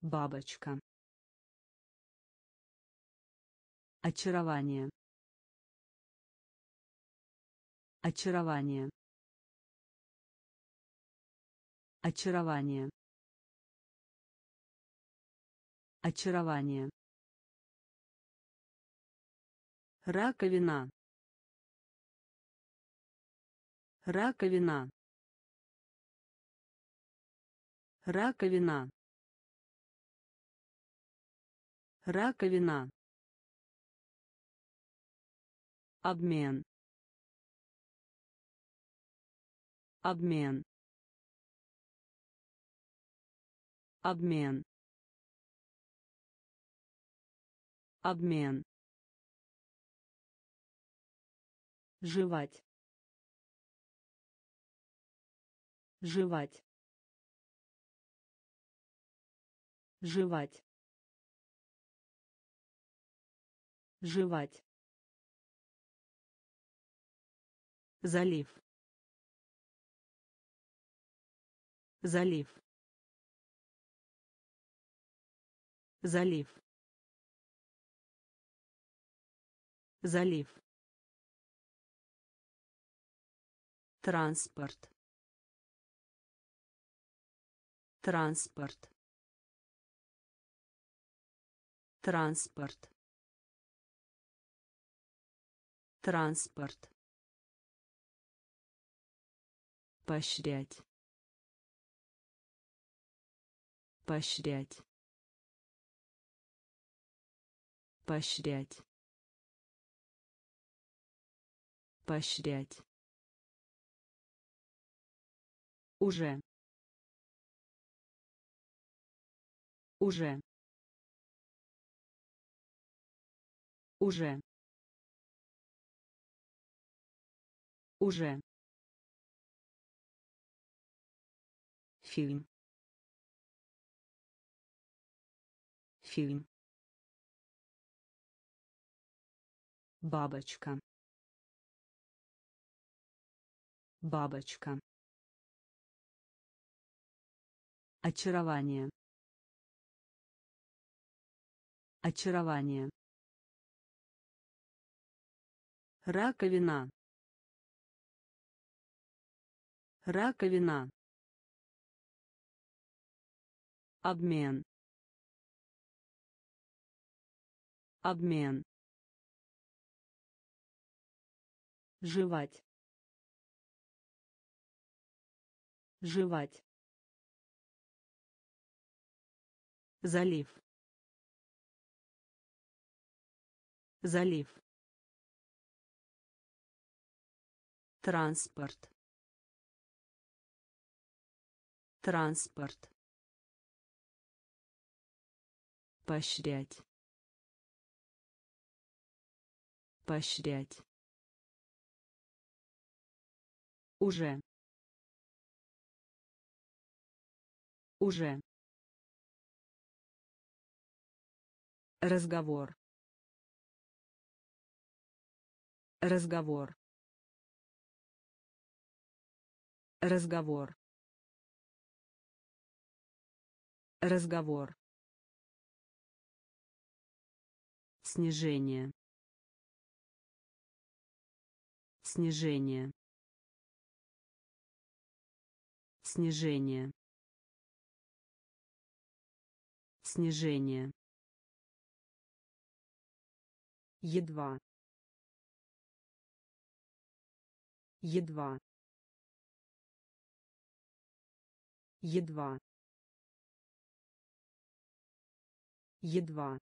A: Бабочка. Очарование. Очарование. Очарование. Очарование раковина. Раковина. Раковина. Раковина. Обмен. Обмен. Обмен. Обмен жевать. Жевать. Жевать. Жевать. Залив. Залив. Залив. Залив транспорт. Транспорт. Транспорт. Транспорт. Поощрять. Поощрять. Поощрять. Поощрять уже. Уже. Уже. Уже. Фильм. Фильм. Бабочка. Бабочка очарование. Очарование. Раковина. Раковина. Обмен. Обмен. Жевать. Жевать залив. Залив. Транспорт. Транспорт. Поощрять. Поощрять. Уже. Уже разговор. Разговор. Разговор. Разговор. Снижение. Снижение. Снижение. Снижение едва. Едва. Едва. Едва.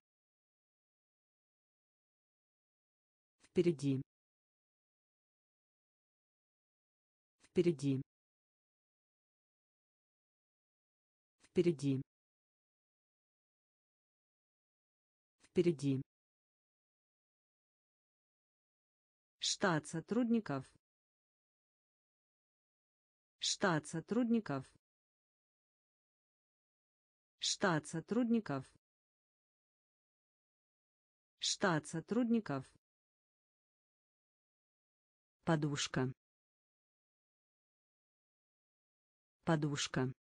A: Впереди. Впереди. Впереди. Впереди штат сотрудников. Штат сотрудников. Штат сотрудников. Штат сотрудников. Подушка. Подушка.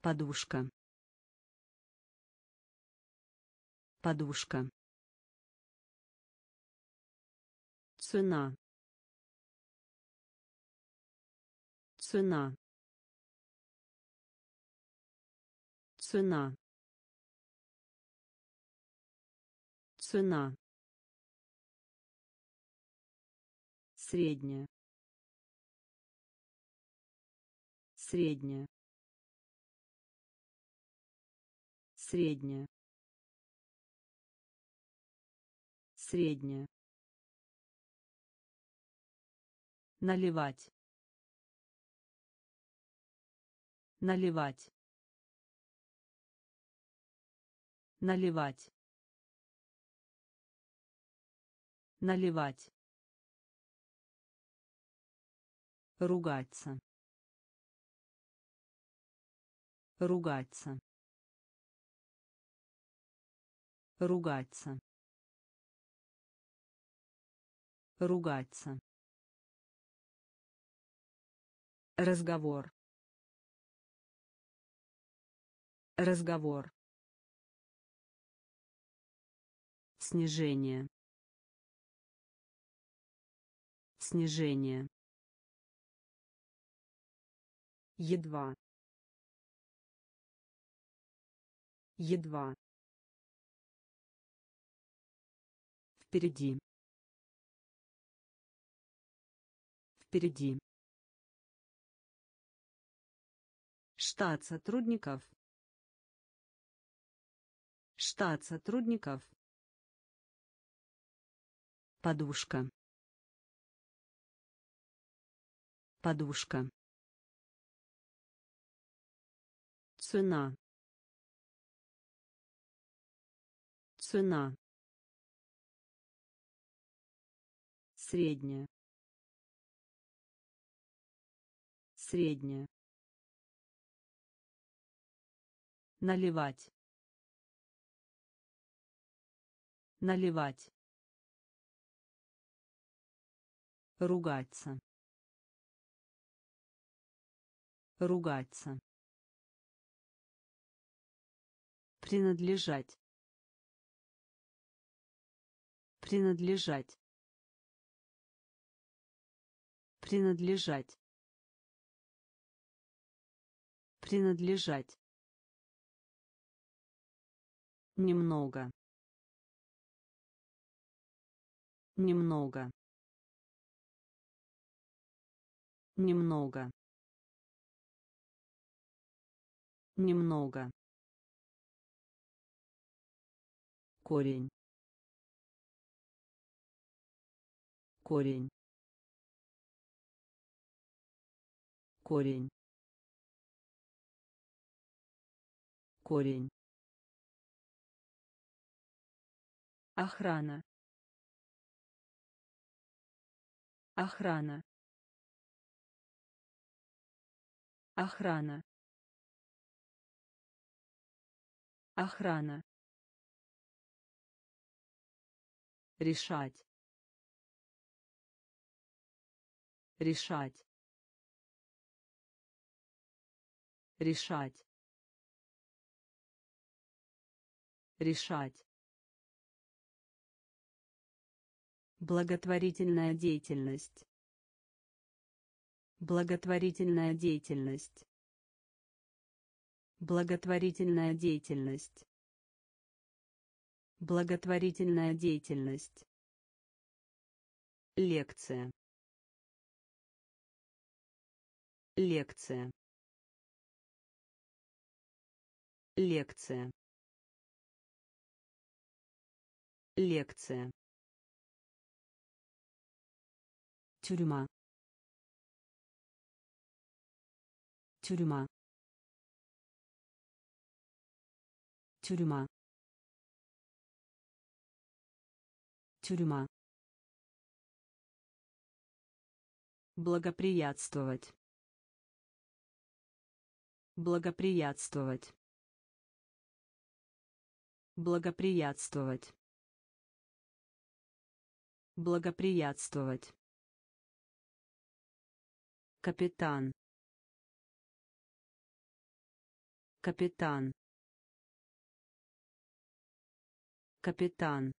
A: Подушка. Подушка цена. Цена. Цена. Цена. Средняя. Средняя. Средняя. Средняя наливать. Наливать. Наливать. Наливать. Ругаться. Ругаться. Ругаться. Ругаться разговор. Разговор. Снижение. Снижение. Едва. Едва. Впереди. Впереди штат сотрудников. Штат сотрудников. Подушка. Подушка. Цена. Цена. Средняя. Средняя наливать наливать ругаться ругаться принадлежать принадлежать принадлежать принадлежать немного. Немного. Немного. Немного. Корень. Корень. Корень. Корень охрана. Охрана. Охрана. Охрана. Решать. Решать. Решать. Решать благотворительная деятельность. Благотворительная деятельность. Благотворительная деятельность. Благотворительная деятельность. Лекция. Лекция. Лекция. Лекция тюрьма. Тюрьма. Тюрьма. Тюрьма. Благоприятствовать. Благоприятствовать. Благоприятствовать. Благоприятствовать капитан. Капитан. Капитан.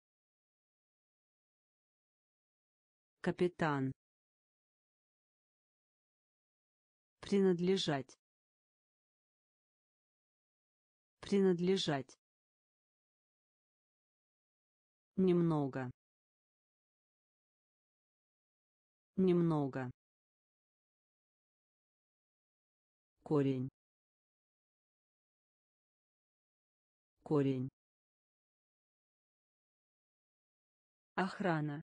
A: Капитан. Принадлежать. Принадлежать. Немного. Немного корень. Корень. Охрана.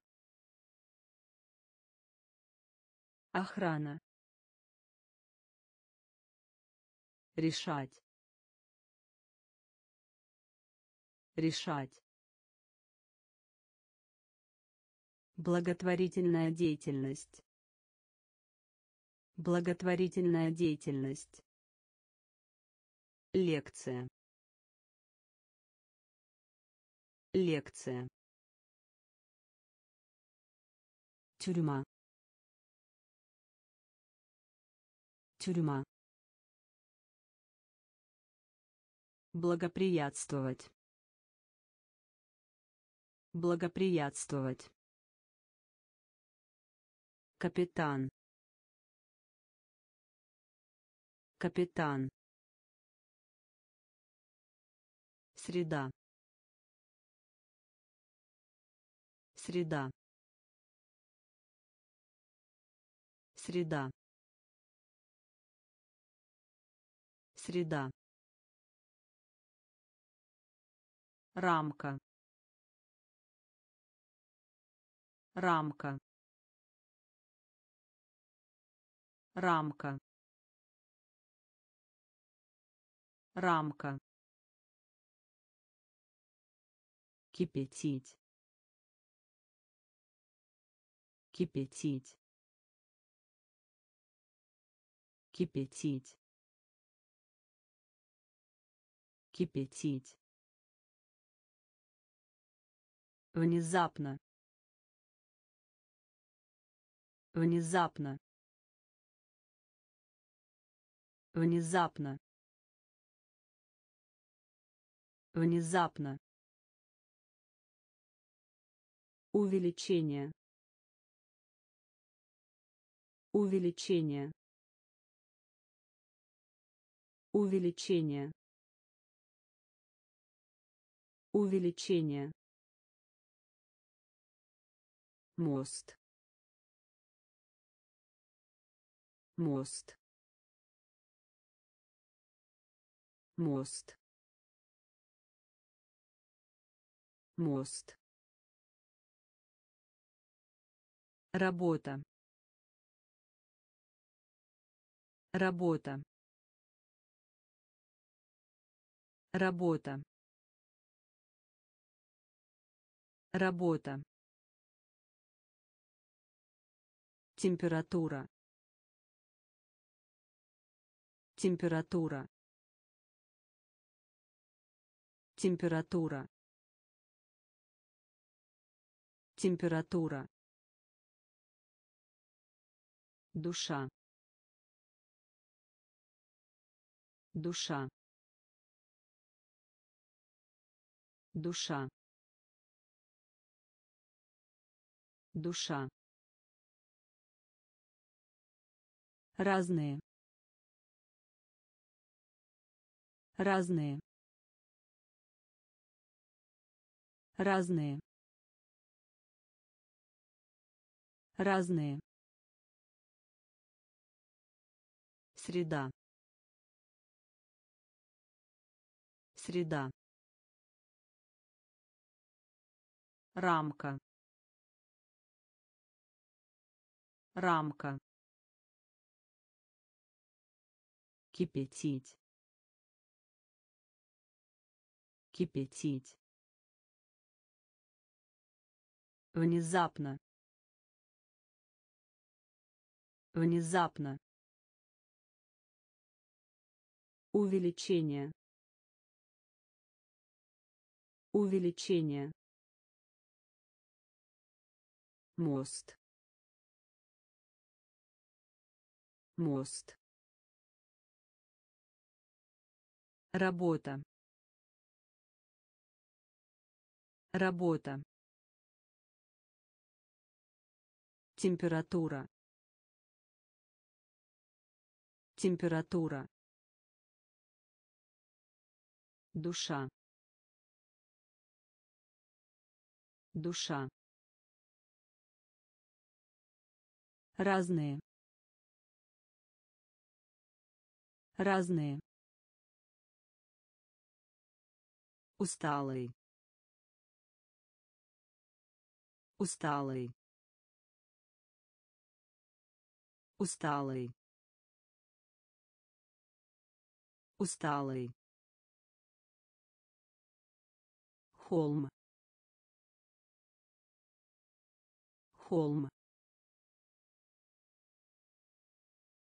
A: Охрана. Решать. Решать. Благотворительная деятельность благотворительная деятельность. Лекция. Лекция. Тюрьма. Тюрьма. Благоприятствовать. Благоприятствовать. Капитан капитан. Среда. Среда. Среда. Среда. Рамка. Рамка. Рамка рамка. Кипятить. Кипятить. Кипятить. Кипятить. Внезапно. Внезапно. Внезапно внезапно. Увеличение. Увеличение. Увеличение. Увеличение. Мост. Мост. Мост мост. Работа. Работа. Работа. Работа. Температура. Температура. Температура температура. Душа. Душа. Душа. Душа. Разные. Разные. Разные разные. Среда. Среда. Рамка. Рамка. Кипятить. Кипятить. Внезапно внезапно. Увеличение. Увеличение. Мост. Мост. Работа. Работа. Температура температура. Душа. Душа. Разные. Разные. Усталый. Усталый. Усталый усталый. Холм. Холм.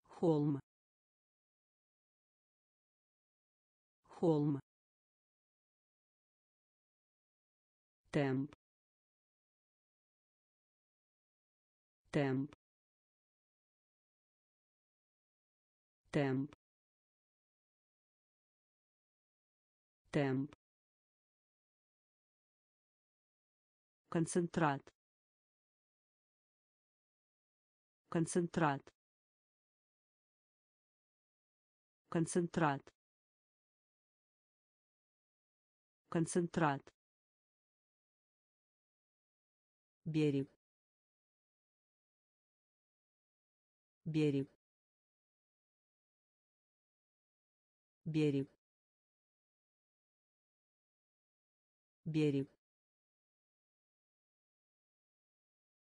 A: Холм. Холм. Темп. Темп. Темп темп. Концентрат. Концентрат. Концентрат. Концентрат. Берег. Берег. Берег берег.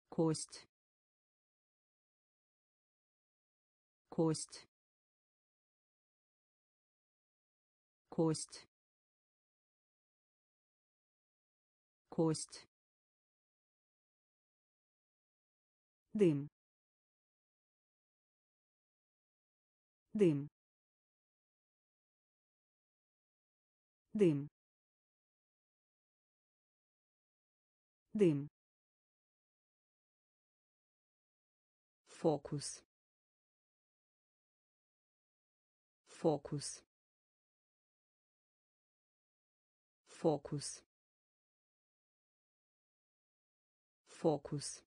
A: Кость. Кость. Кость. Кость. Дым. Дым. Дым дым. Фокус. Фокус. Фокус. Фокус.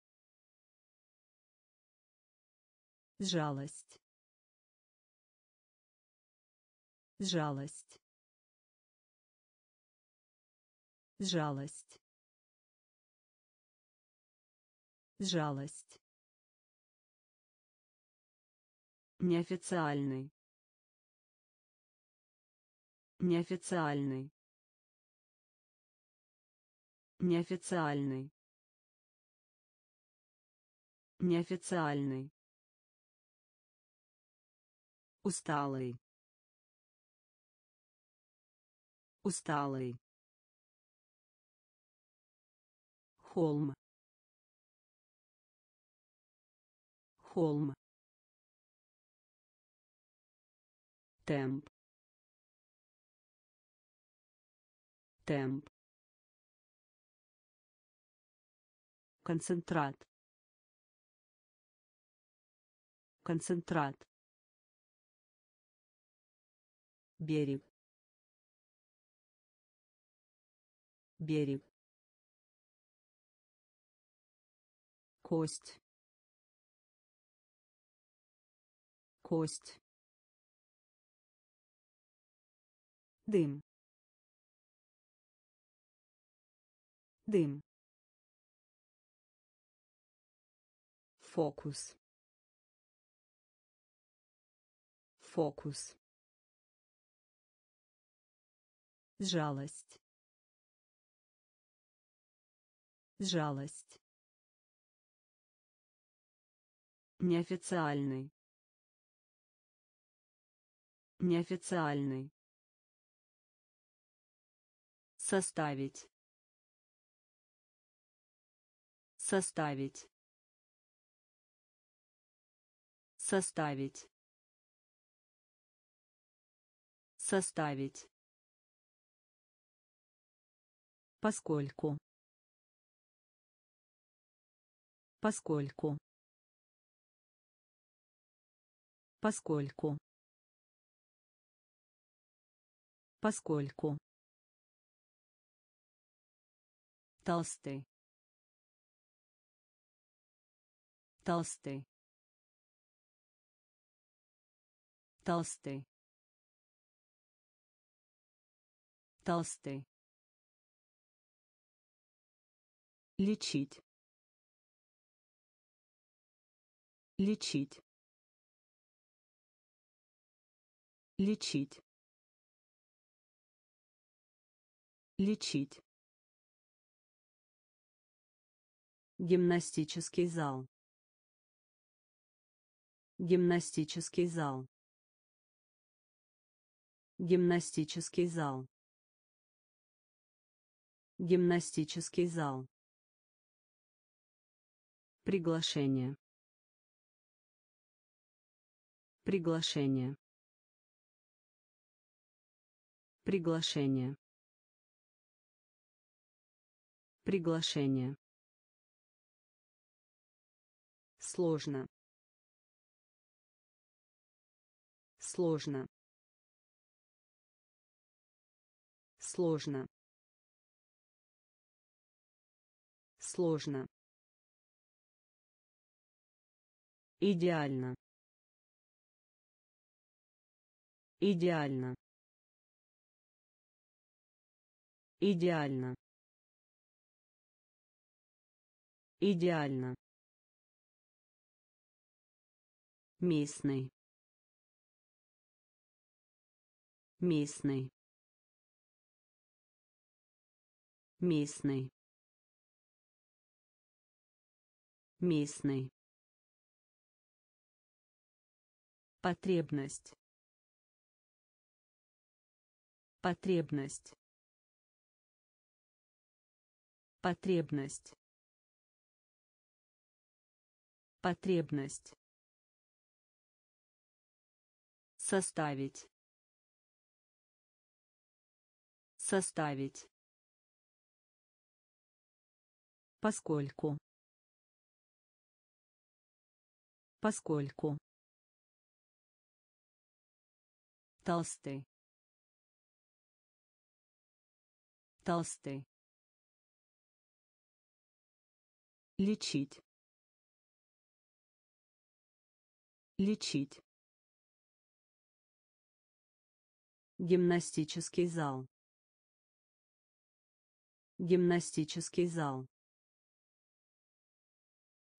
A: Жалость. Жалость. Жалость жалость. Неофициальный. Неофициальный. Неофициальный. Неофициальный. Усталый. Усталый. Холм холм. Темп. Темп. Концентрат. Концентрат. Берег. Берег. Кость кость. Дым. Дым. Фокус. Фокус. Жалость. Жалость. Неофициальный неофициальный. Составить. Составить. Составить. Составить. Поскольку. Поскольку. Поскольку поскольку. Толстый. Толстый. Толстый. Толстый. Лечить. Лечить. Лечить лечить. Гимнастический зал. Гимнастический зал. Гимнастический зал. Гимнастический зал. Приглашение. Приглашение. Приглашение приглашение. Сложно. Сложно. Сложно. Сложно. Идеально. Идеально. Идеально идеально. Местный. Местный. Местный. Местный. Потребность. Потребность. Потребность потребность. Составить. Составить. Поскольку. Поскольку. Толстый. Толстый. Лечить лечить. Гимнастический зал. Гимнастический зал.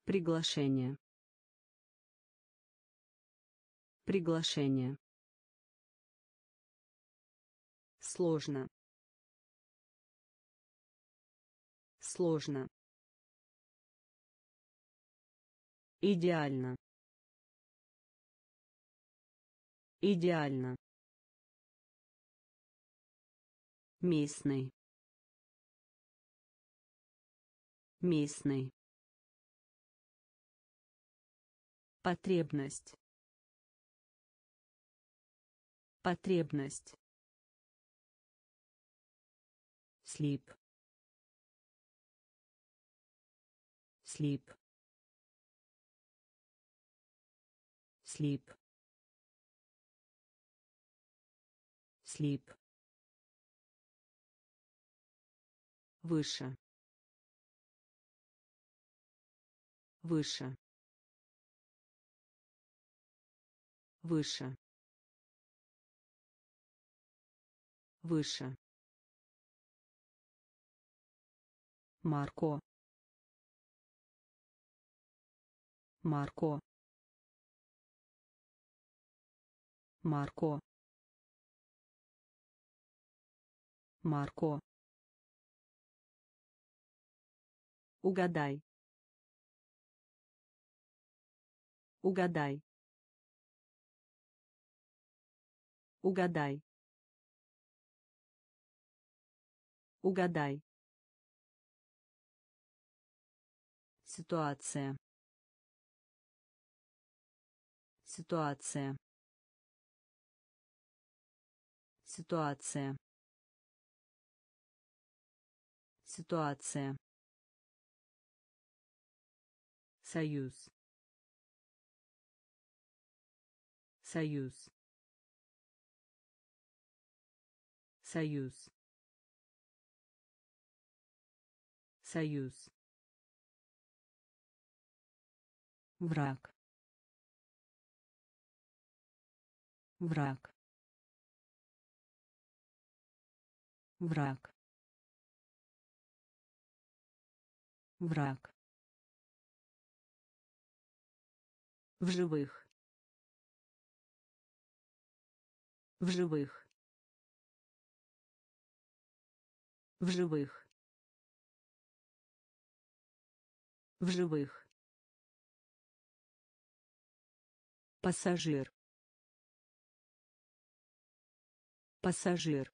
A: Приглашение. Приглашение. Сложно. Сложно. Идеально идеально. Местный. Местный. Потребность. Потребность. Слип. Слип. Слип слип. Выше. Выше. Выше. Выше. Марко. Марко. Марко Марко Угадай. Угадай. Угадай. Угадай. Ситуация. Ситуация. Ситуация. Ситуация. Союз. Союз. Союз. Союз. Враг. Враг. Враг. Враг. В живых. В живых. В живых. В живых. Пассажир. Пассажир.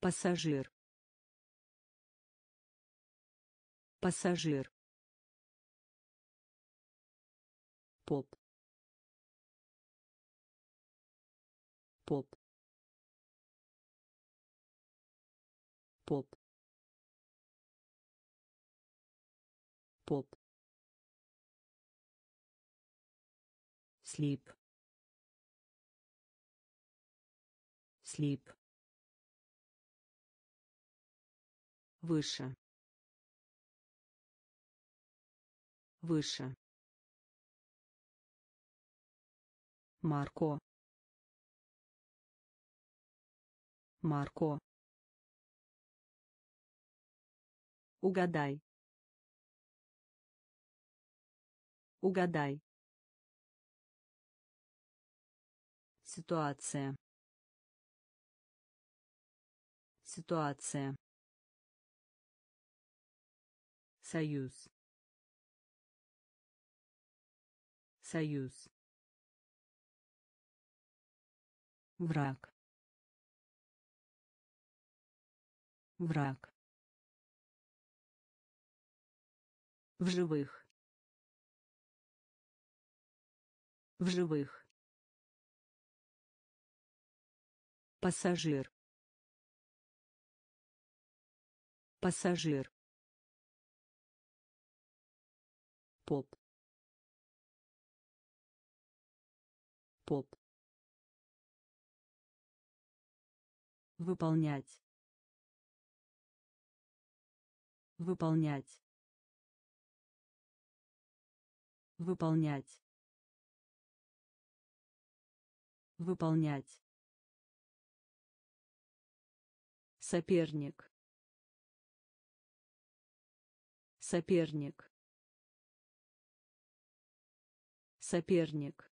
A: Пассажир. Пассажир. поп. Поп. Поп. Поп. Слип. Слип. Выше выше Марко. Марко. Угадай. Угадай. Ситуация. Ситуация. Союз. Союз. враг. Враг. В живых. В живых. Пассажир. Пассажир. Поп поп Выполнять. Выполнять. Выполнять. Выполнять. Соперник. Соперник. Соперник.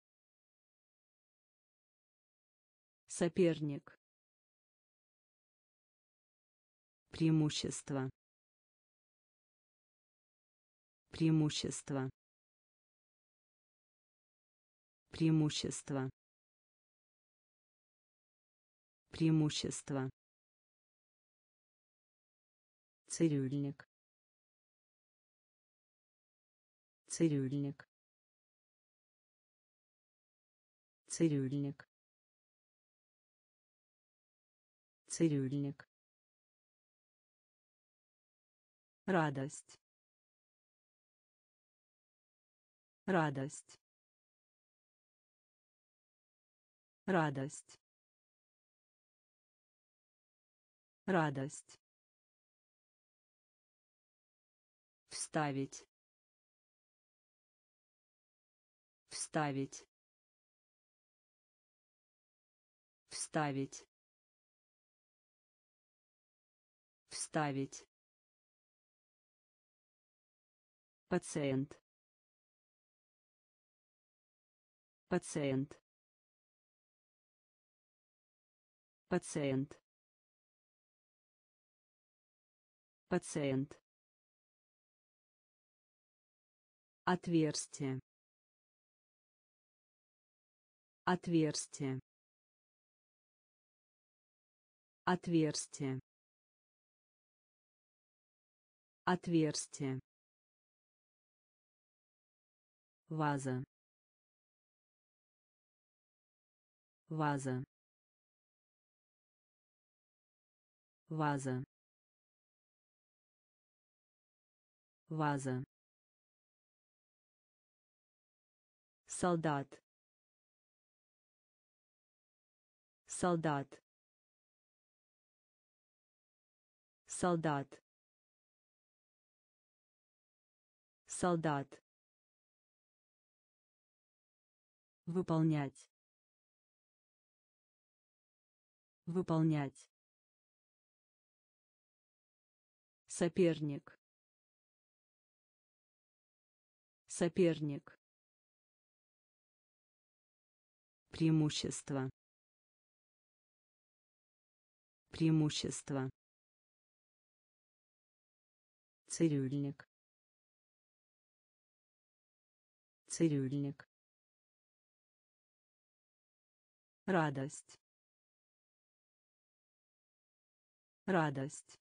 A: Соперник. Преимущество. Преимущество. Преимущество. Преимущество. Цирюльник. Цирюльник. Цирюльник. Цирюльник. Радость. Радость. Радость. Радость. Вставить. Вставить. Вставить вставить пациент. Пациент. Пациент. Пациент. Отверстие. Отверстие. Отверстие отверстие. Ваза. Ваза. Ваза. Ваза. Солдат. Солдат. Солдат солдат. Выполнять. Выполнять. Соперник. Соперник. Преимущество. Преимущество. Цирюльник цирюльник. Радость. Радость.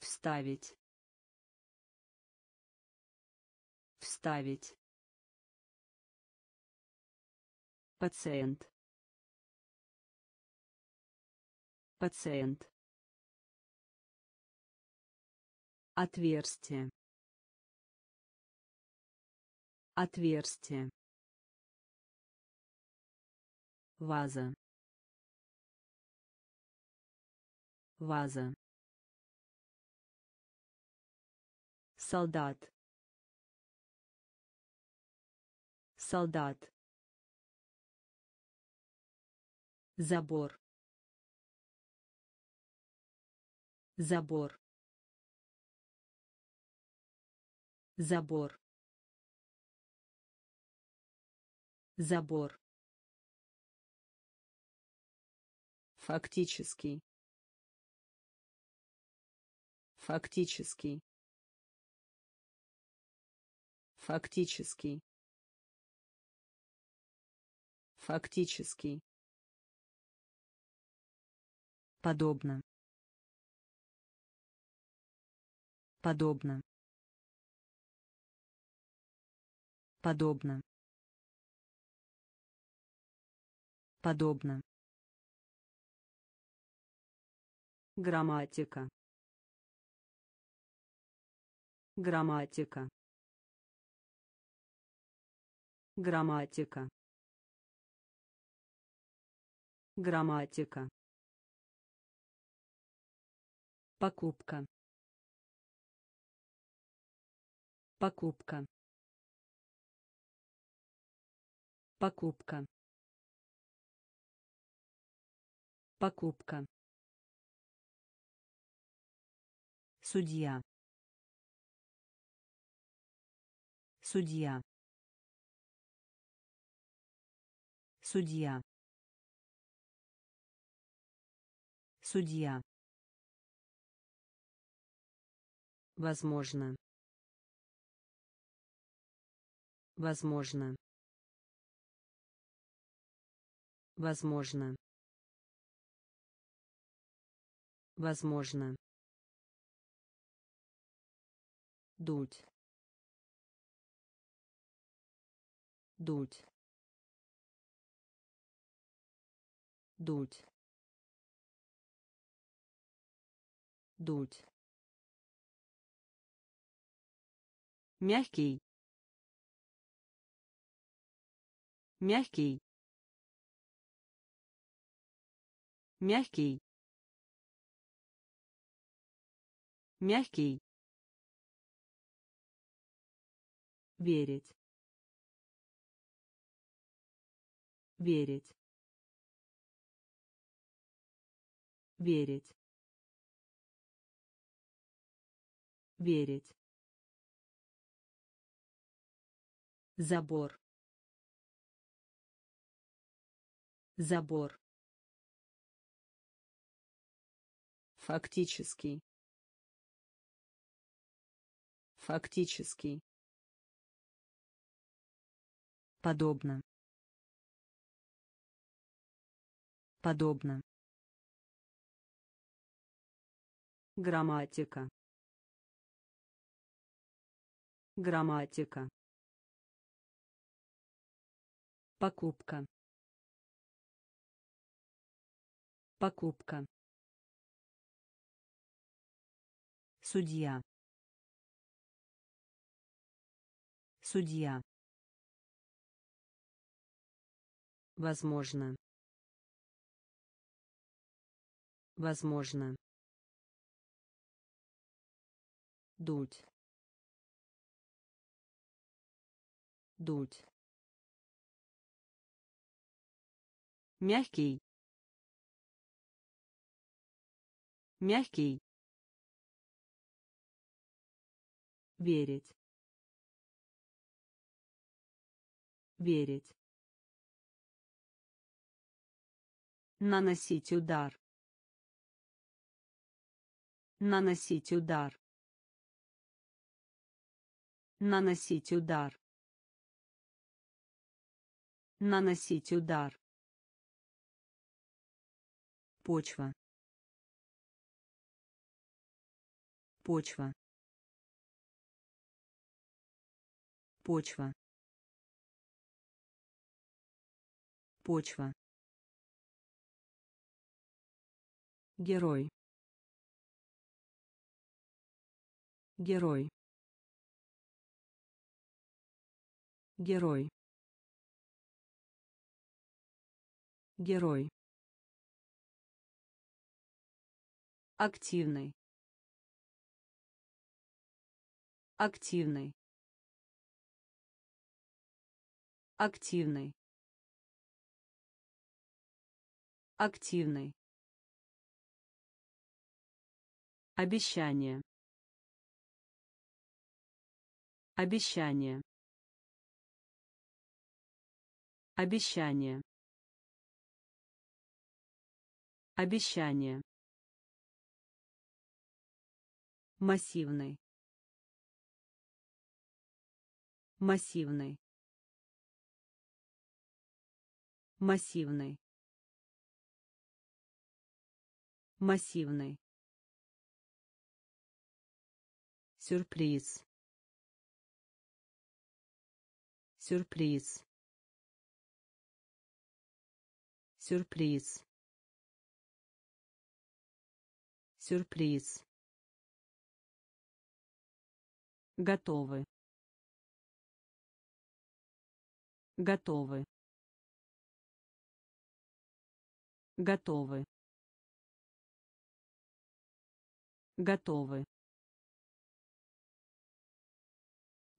A: Вставить. Вставить. Пациент. Пациент. Отверстие отверстие. Ваза. Ваза. Солдат. Солдат. Забор. Забор. Забор забор. Фактический. Фактический. Фактический. Фактический. Подобно. Подобно. Подобно подобно. Грамматика. Грамматика. Грамматика. Грамматика. Покупка. Покупка. Покупка покупка Судья. Судья. Судья. Судья. Возможно. Возможно. Возможно. Возможно. дуть. Дуть. Дуть. Дуть. Мягкий. Мягкий. Мягкий мягкий. Верить. Верить. Верить. Верить. Забор. Забор. Фактический фактический. Подобно. Подобно. Грамматика. Грамматика. Покупка. Покупка. Судья судья. Возможно. Возможно. Дуть. Дуть. Мягкий. Мягкий. Верить верить. Наносить удар. Наносить удар. Наносить удар. Наносить удар. Почва. Почва. Почва почва. Герой. Герой. Герой. Герой. Активный. Активный. Активный активный обещание. Обещание. Обещание. Обещание. Массивный. Массивный. Массивный массивный сюрприз. Сюрприз. Сюрприз. Сюрприз. Готовы. Готовы. Готовы готовы.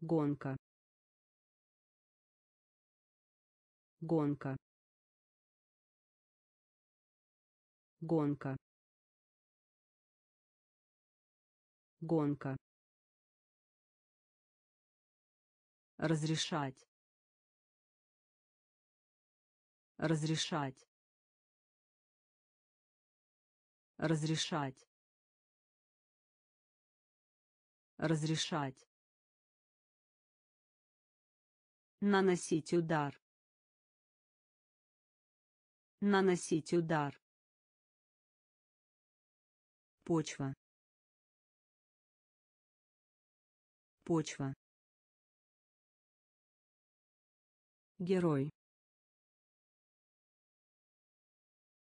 A: Гонка. Гонка. Гонка. Гонка. Разрешать. Разрешать. Разрешать разрешать. Наносить удар. Наносить удар. Почва. Почва. Герой.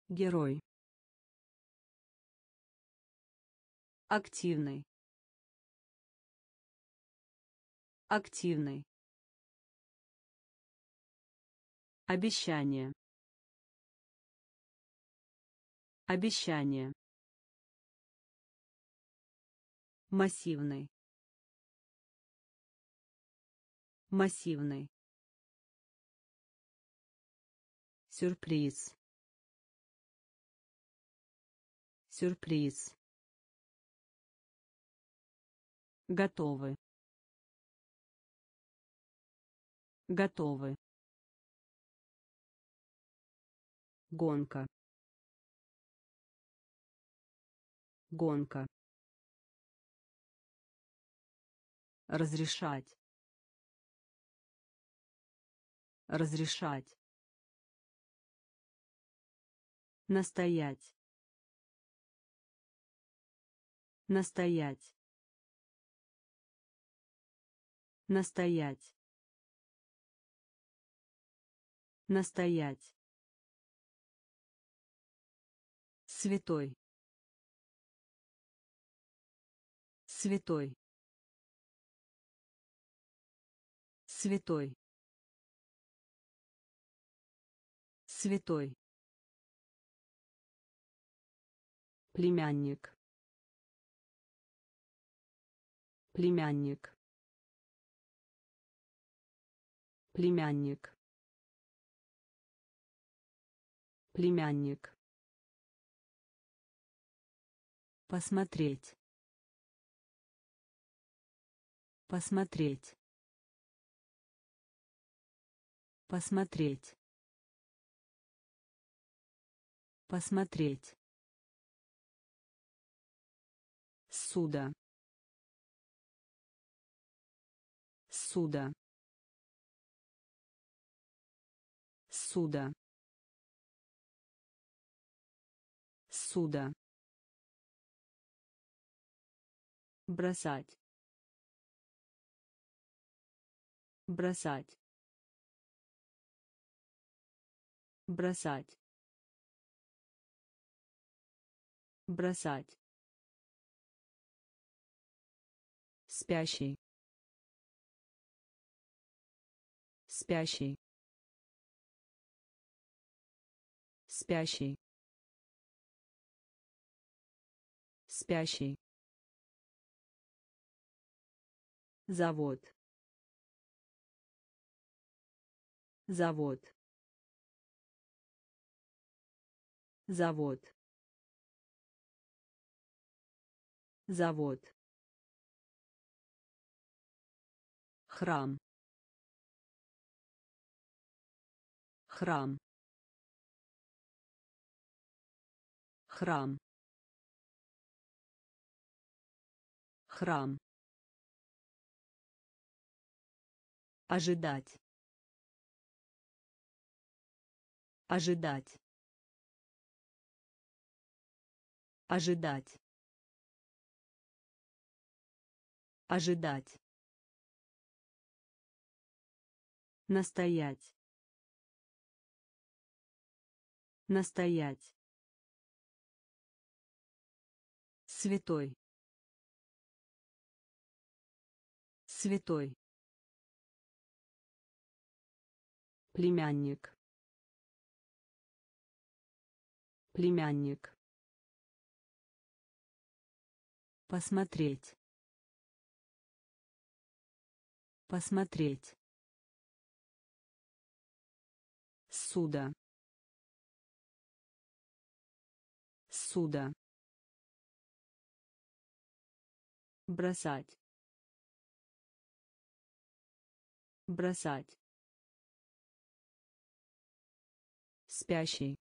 A: Герой. Активный. Активный. Обещание. Обещание. Массивный. Массивный. Сюрприз. Сюрприз. Готовы. Готовы. Гонка. Гонка. Разрешать. Разрешать. Настоять. Настоять. Настоять. Настоять. Святой. Святой. Святой. Святой. Племянник. Племянник. Племянник. Племянник. Посмотреть. Посмотреть. Посмотреть. Посмотреть. Суда. Суда. Суда. Суда. Бросать. Бросать. Бросать. Бросать. Спящий. Спящий. Спящий. Спящий. Завод. Завод. Завод. Завод. Храм. Храм. Храм. Храм. Ожидать. Ожидать. Ожидать. Ожидать. Настоять. Настоять. Святой. Святой. Племянник. Племянник. Посмотреть. Посмотреть. Суда. Суда. Бросать. Бросать. Спящий.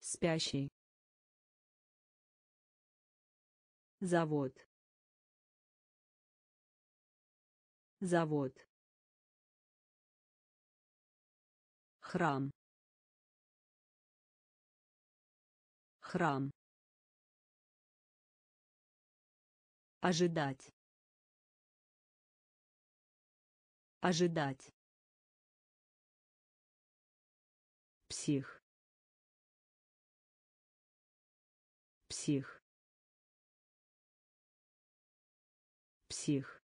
A: Спящий. Завод. Завод. Храм. Храм. Ожидать. Ожидать. псих. Псих. Псих.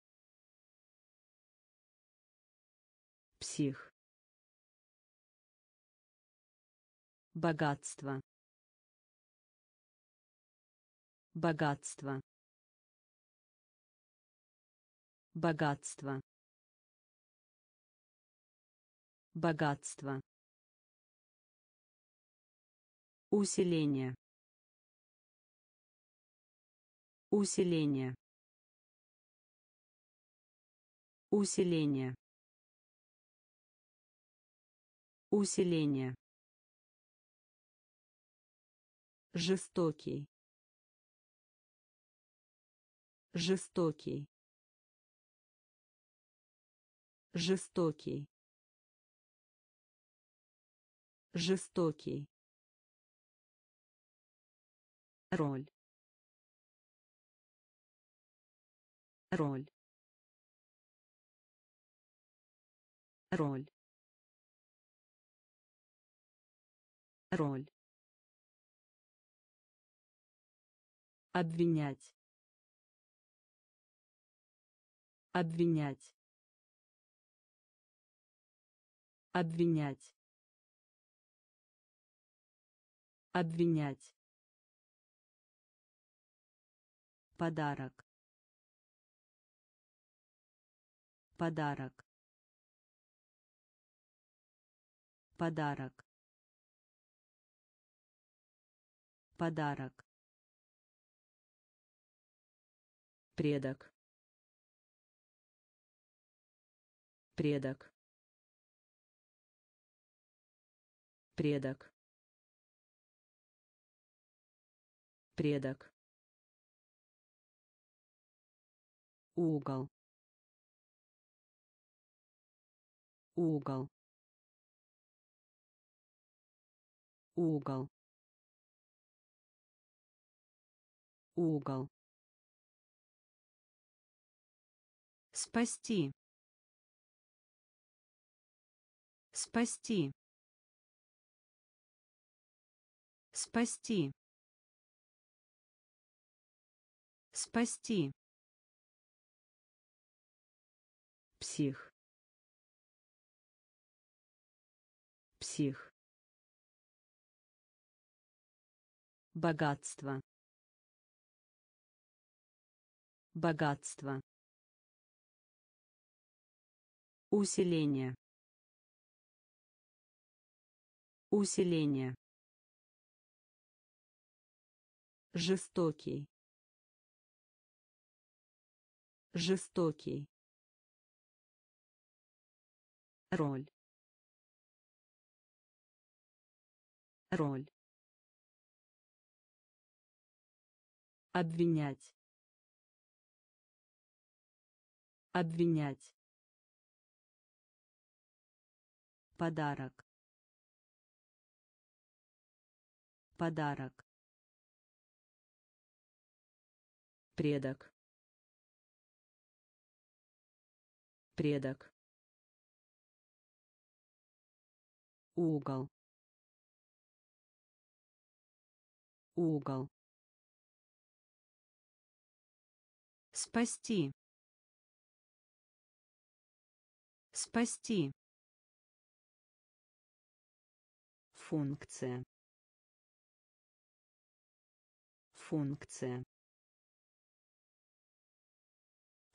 A: Псих. Богатство. Богатство. Богатство богатство. Усиление. Усиление. Усиление. Усиление. Жестокий. Жестокий. Жестокий жестокий. Роль. Роль. Роль. Роль. Обвинять. Обвинять. Обвинять обвинять. Подарок. Подарок. Подарок. Подарок. Предок. Предок. Предок предок. Угол. Угол. Угол. Угол. Спасти. Спасти. Спасти спасти. Псих. Псих. Богатство. Богатство. Усиление. Усиление. Жестокий жестокий. Роль. Роль. Обвинять. Обвинять. Подарок. Подарок. Предок предок. Угол. Угол. Спасти. Спасти. Функция. Функция.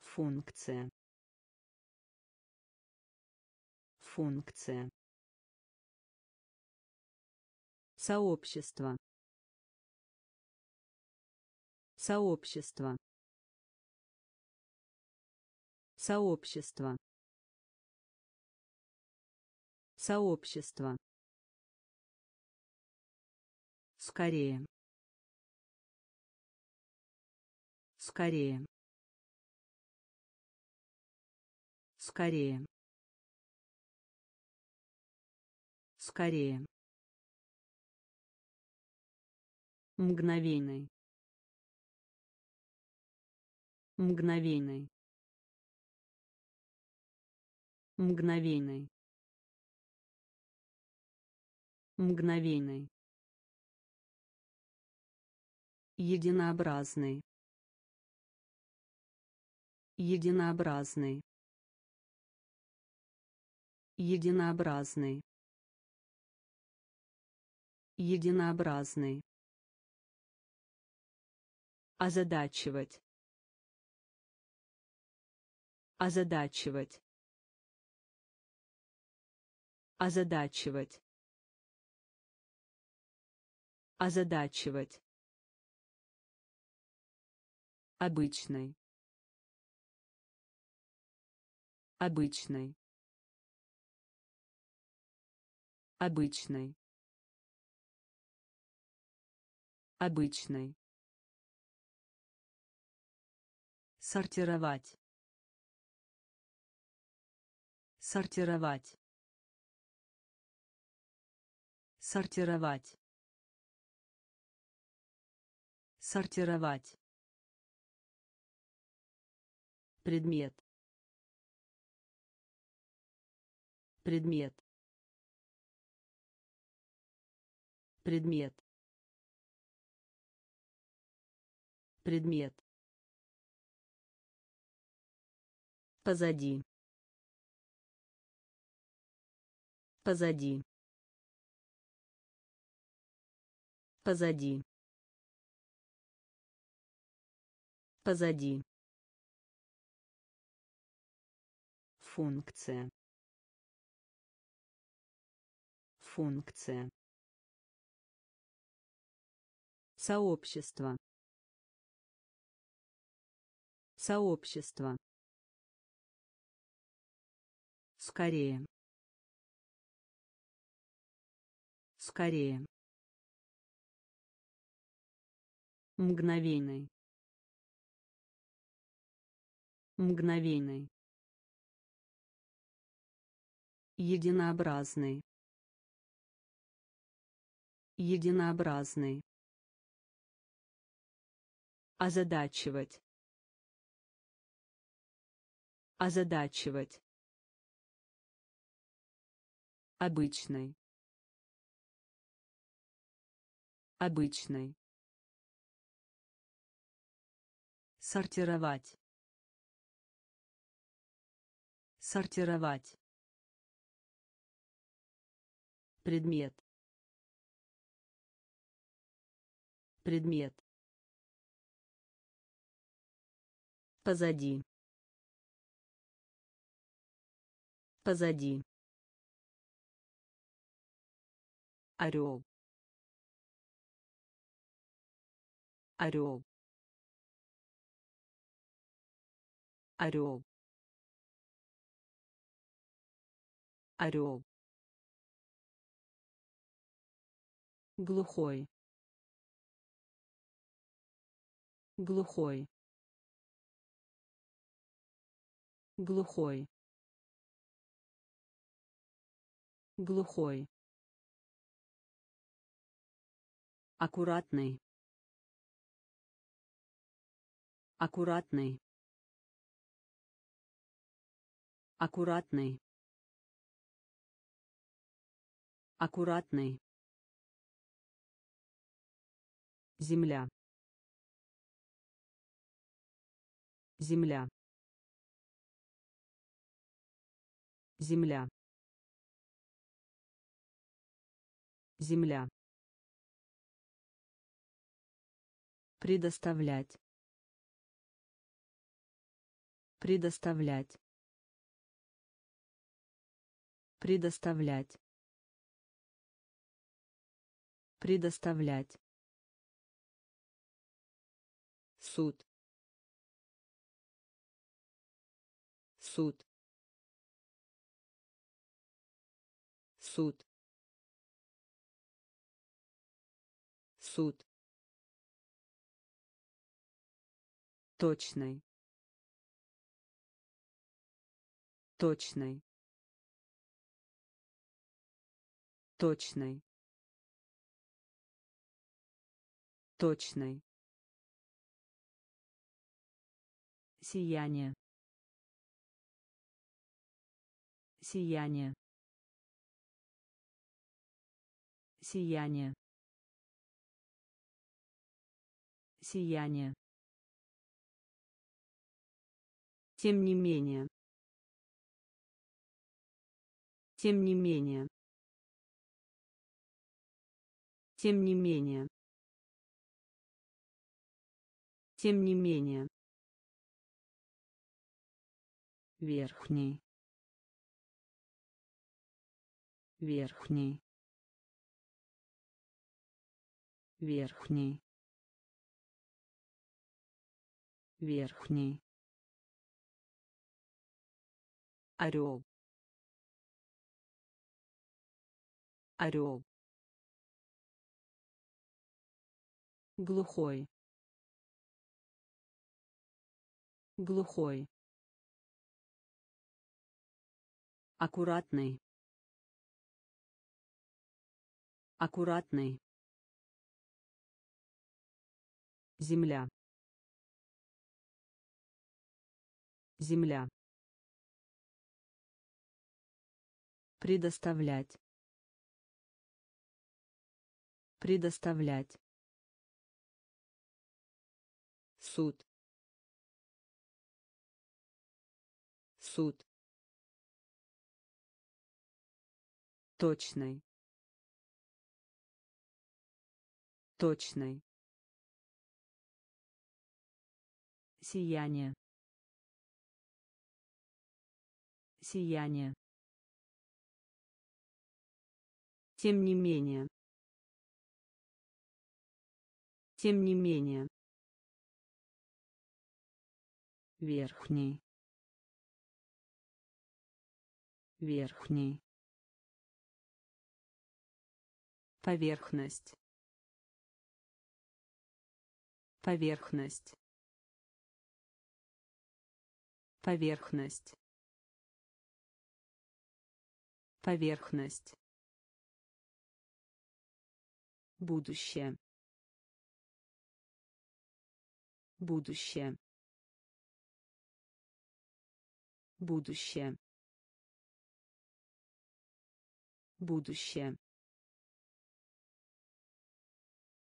A: Функция функция. Сообщество. Сообщество. Сообщество. Сообщество. Скорее. Скорее. Скорее скорее. Мгновенный. Мгновенный. Мгновенный. Мгновенный. Единообразный. Единообразный. Единообразный единообразный. Озадачивать. Озадачивать. Озадачивать. Озадачивать. Обычный. Обычный. Обычный обычный сортировать. Сортировать. Сортировать. Сортировать. Предмет. Предмет. Предмет предмет. Позади. Позади. Позади. Позади. Функция. Функция. Сообщество сообщество скорее. Скорее. Мгновенный. Мгновенный. Единообразный. Единообразный. Озадачивать озадачивать. Обычный. Обычный. Сортировать. Сортировать. Предмет. Предмет. Позади позади. Орел. Орел. Орел. Орел. Глухой. Глухой. Глухой глухой. Аккуратный. Аккуратный. Аккуратный. Аккуратный. Земля. Земля. Земля земля. Предоставлять. Предоставлять. Предоставлять. Предоставлять. Суд. Суд. Суд суд. Точный. Точный. Точный. Точный. Сияние. Сияние. Сияние. Сияние. Тем не менее. Тем не менее. Тем не менее. Тем не менее. Верхний. Верхний. Верхний. Верхний. Орел. Орел. Глухой. Глухой. Аккуратный. Аккуратный. Земля. Земля. Предоставлять. Предоставлять. Суд. Суд. Точный. Точный. Сияние. Сияние. Тем не менее. Тем не менее. Верхний. Верхний. Поверхность. Поверхность. Поверхность. Поверхность. Будущее. Будущее. Будущее. Будущее.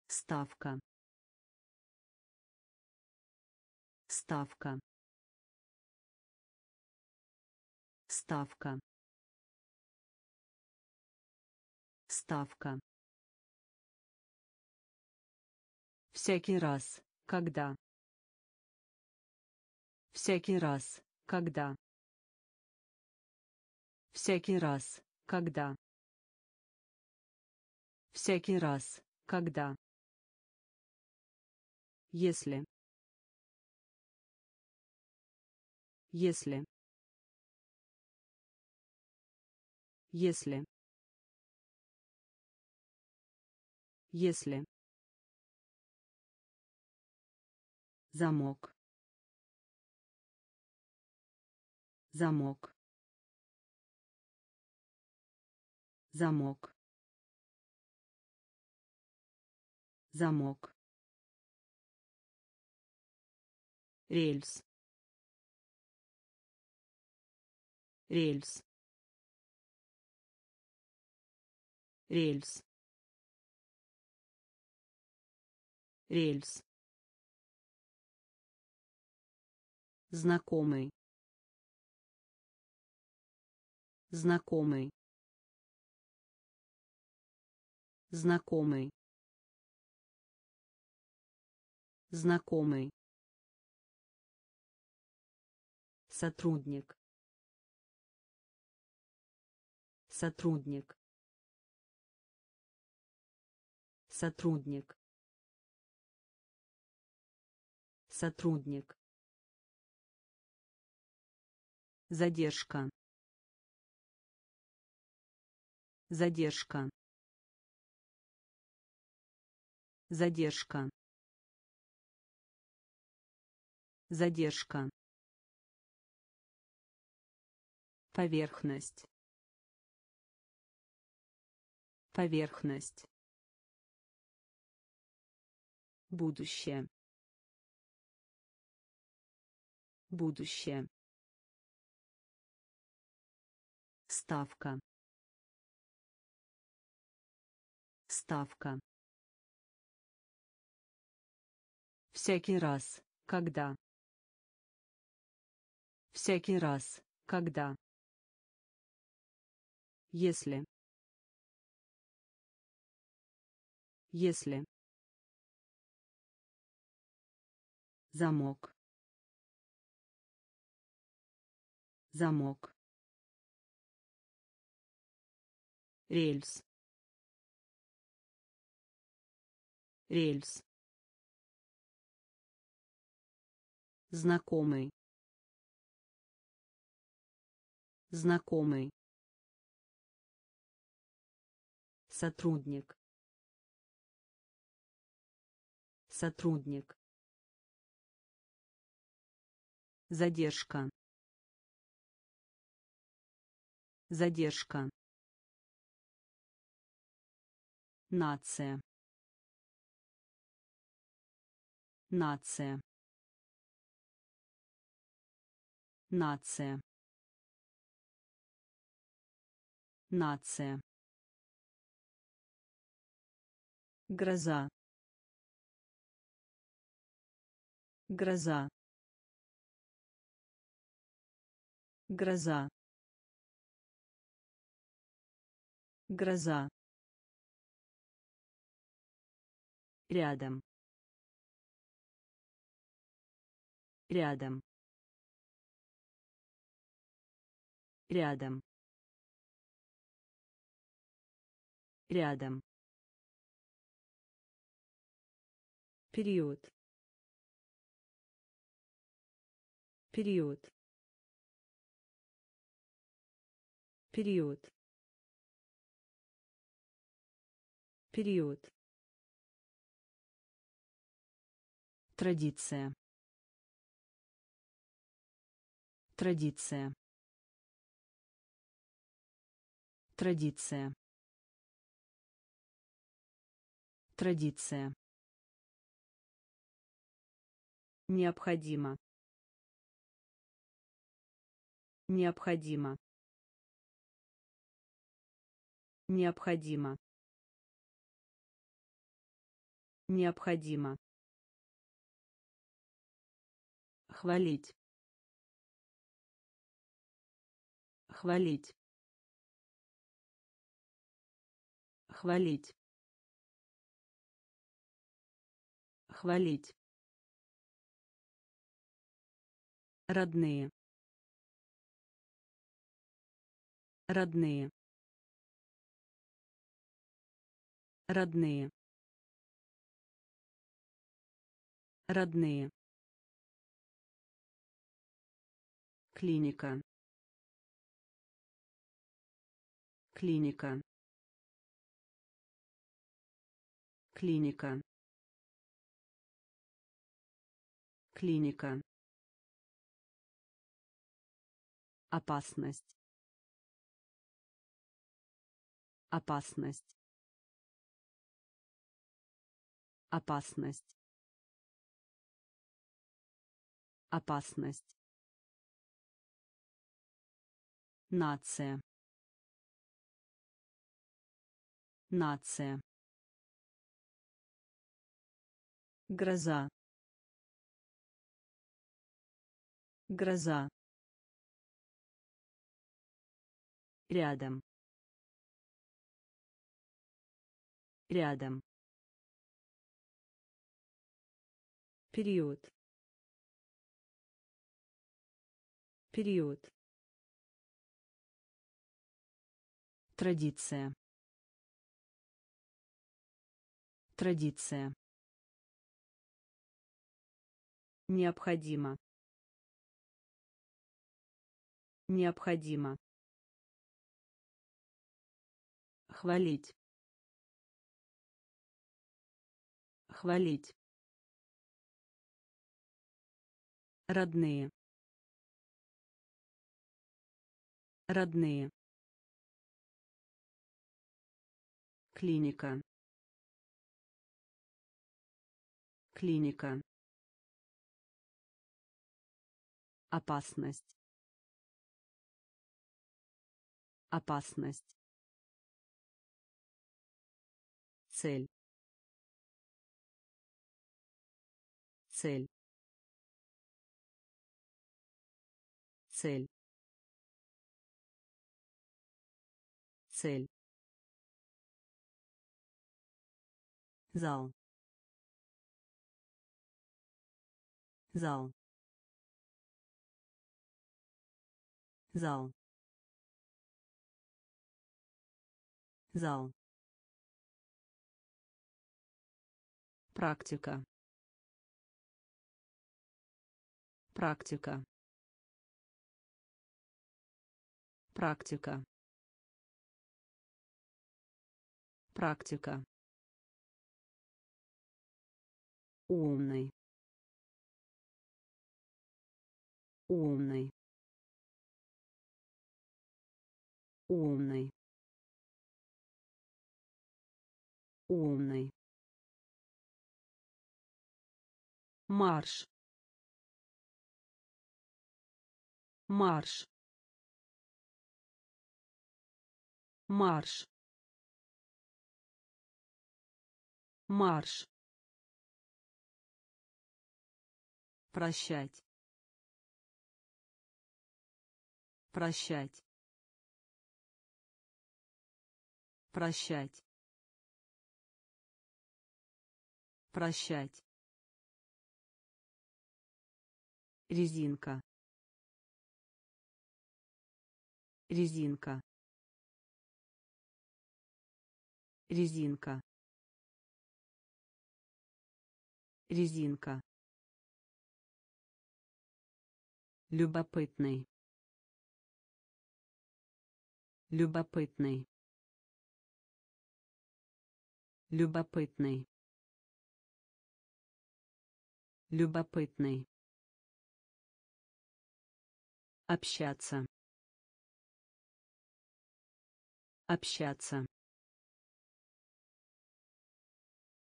A: Ставка. Ставка. Ставка. Ставка. Всякий раз, когда. Всякий раз, когда. Всякий раз, когда. Всякий раз, когда. Если. Если. Если. Если. Замок. Замок. Замок. Замок. рельс рельс рельс рельс знакомый знакомый знакомый знакомый Сотрудник. Сотрудник. Сотрудник. Сотрудник. Задержка. Задержка. Задержка. Задержка. Поверхность. Поверхность. Будущее. Будущее. Ставка. Доставка. Всякий раз, когда. Всякий раз, когда. Если. Если. Замок. Замок. Рельс. Рельс. Знакомый. Знакомый. Сотрудник. Сотрудник. Задержка. Задержка. Нация. Нация. Нация. Нация. Гроза. Гроза. Гроза. Гроза. Рядом. Рядом. Рядом. Рядом. Период. Период. Период. Период. Традиция. Традиция. Традиция. Традиция. Необходимо. Необходимо. Необходимо. Необходимо. Хвалить. Хвалить. Хвалить. Хвалить. Родные. Родные. Родные. Родные. Клиника. Клиника. Клиника. Клиника. Опасность. Опасность. Опасность. Опасность. Нация. Нация. Гроза. Гроза. Рядом. Рядом. Период. Период. Традиция. Традиция. Необходимо. Необходимо. Хвалить. Хвалить. Родные. Родные. Клиника. Клиника. Опасность. Опасность. цель цель цель цель. Зал. Зал. Зал. Зал. Практика. Практика. Практика практика. Умный. Умный. Умный. Умный. Марш. Марш. Марш марш. Прощать. Прощать. Прощать. Прощать. Резинка. Резинка. Резинка резинка. Любопытный. Любопытный. Любопытный. Любопытный. Общаться. Общаться.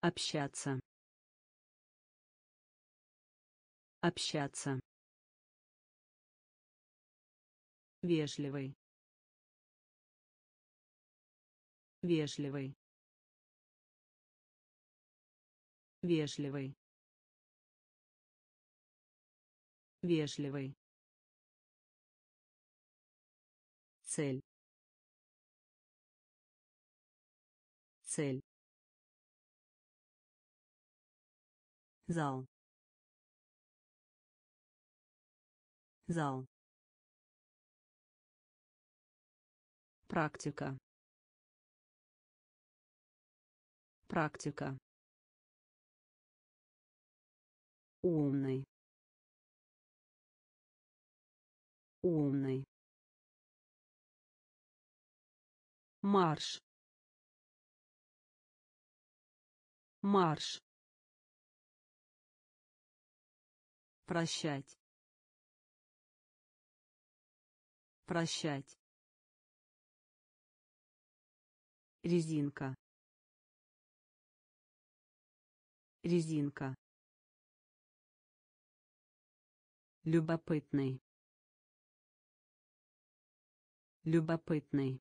A: Общаться общаться. Вежливый. Вежливый. Вежливый. Вежливый. Цель. Цель. Зал зал. Практика. Практика. Умный. Умный. Марш. Марш. Прощать прощать. Резинка. Резинка. Любопытный. Любопытный.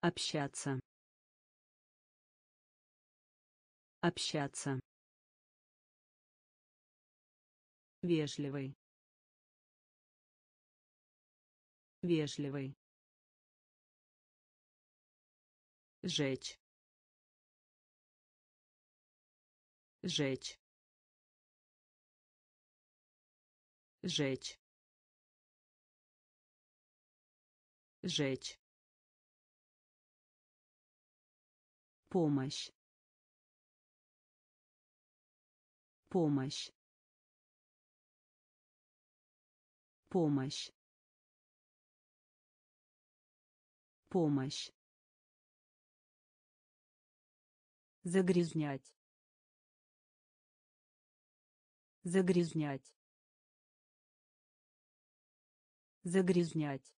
A: Общаться. Общаться. Вежливый вежливый. Жечь. Жечь. Жечь. Жечь. Помощь. Помощь. Помощь помощь. Загрязнять. Загрязнять. Загрязнять.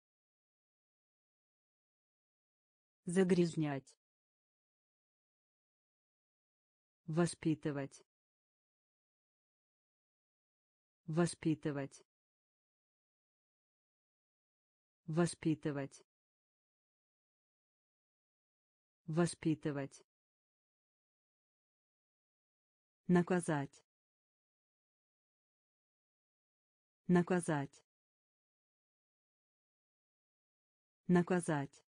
A: Загрязнять. Воспитывать. Воспитывать. Воспитывать Воспитывать. Наказать. Наказать. Наказать.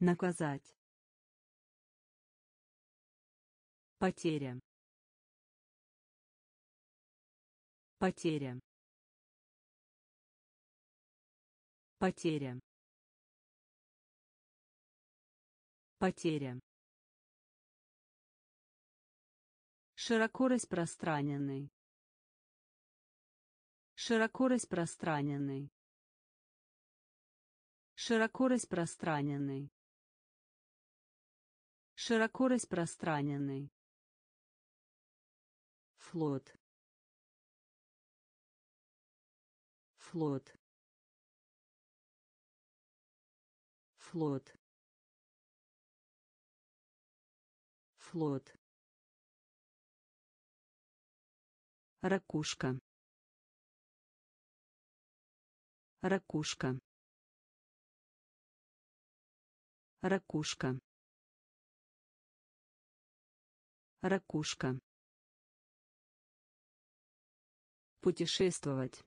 A: Наказать. Потеря. Потеря. Потеря. Потеря. Широко распространенный. Широко распространенный. Широко распространенный. Широко распространенный. Флот. Флот. Флот. Флот. Ракушка. Ракушка. Ракушка. Ракушка. Путешествовать.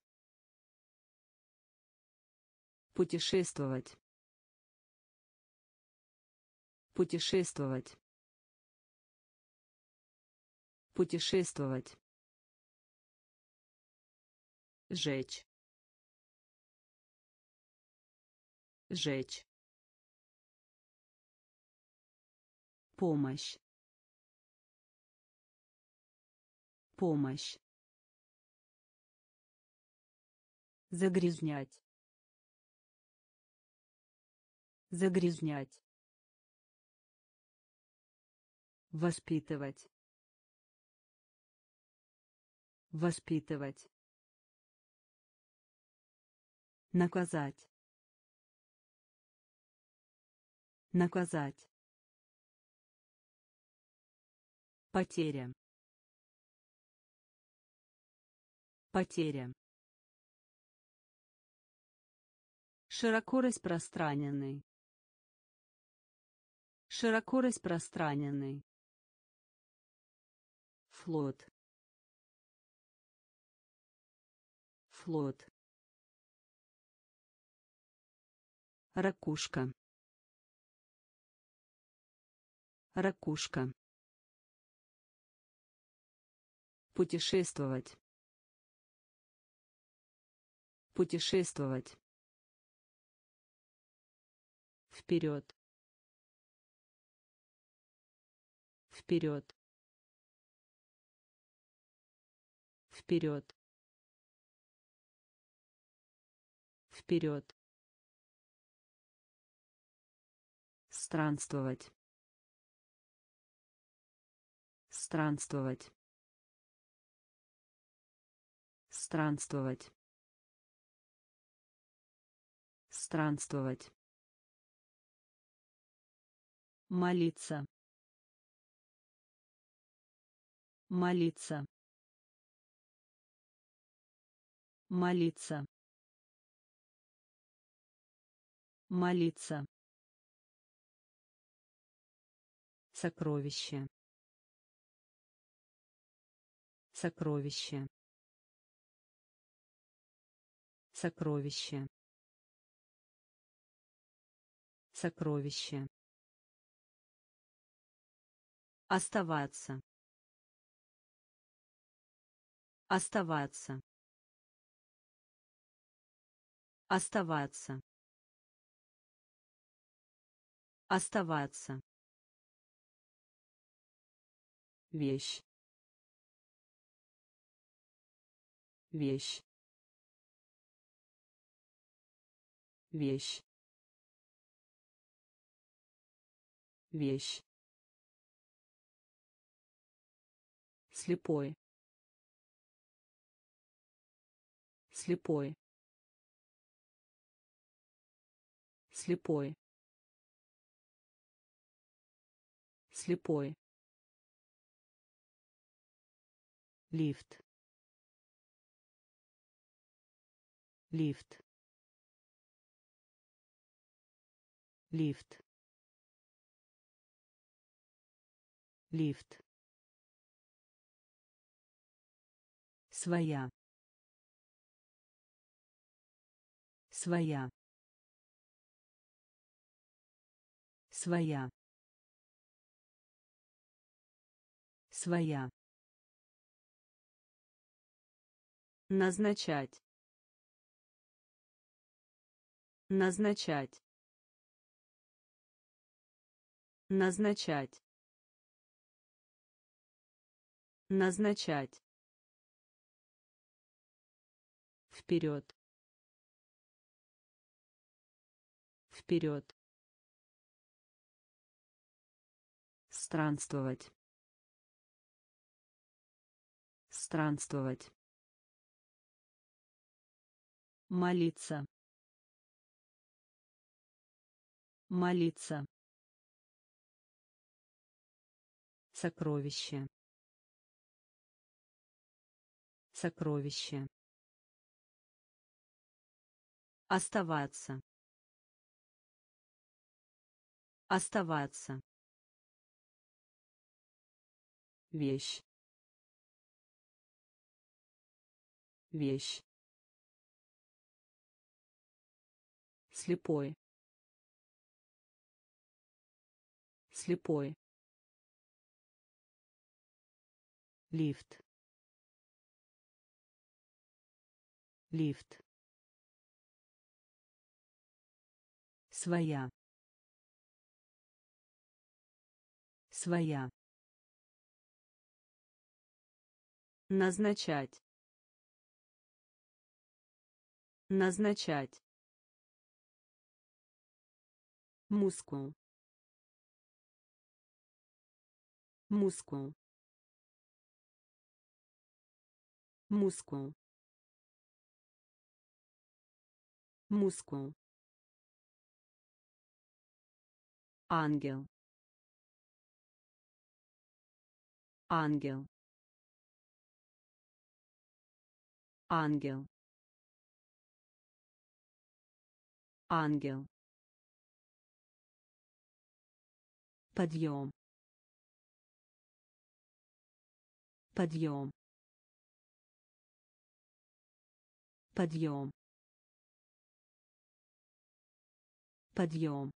A: Путешествовать. Путешествовать. Путешествовать. Жечь. Жечь. Помощь. Помощь. Загрязнять. Загрязнять. Воспитывать. Воспитывать. Наказать. Наказать. Потеря. Потеря. Широко распространенный. Широко распространенный. Флот. Флот. Ракушка. Ракушка. Путешествовать. Путешествовать. Вперед. Вперед. Вперед. Вперед. Странствовать. Странствовать. Странствовать. Странствовать. Молиться. Молиться. Молиться. Молиться. Сокровище. Сокровище. Сокровище. Сокровище. Оставаться. Оставаться. Оставаться. Оставаться. Вещь. Вещь. Вещь. Вещь. Слепой. Слепой. Слепой. Слепой. лифт. Лифт. Лифт. Лифт. Своя. Своя. Своя своя. Назначать. Назначать. Назначать. Назначать. Вперед. Вперед. Странствовать странствовать молиться. Молиться. Сокровище. Сокровище. Оставаться. Оставаться. Вещь вещь. Слепой. Слепой. Лифт. Лифт. Своя. Своя. Назначать назначать. Мускул. Мускул. Мускул. Мускул. Ангел. Ангел. Ангел ангел. Подъем. Подъем. Подъем. Подъем.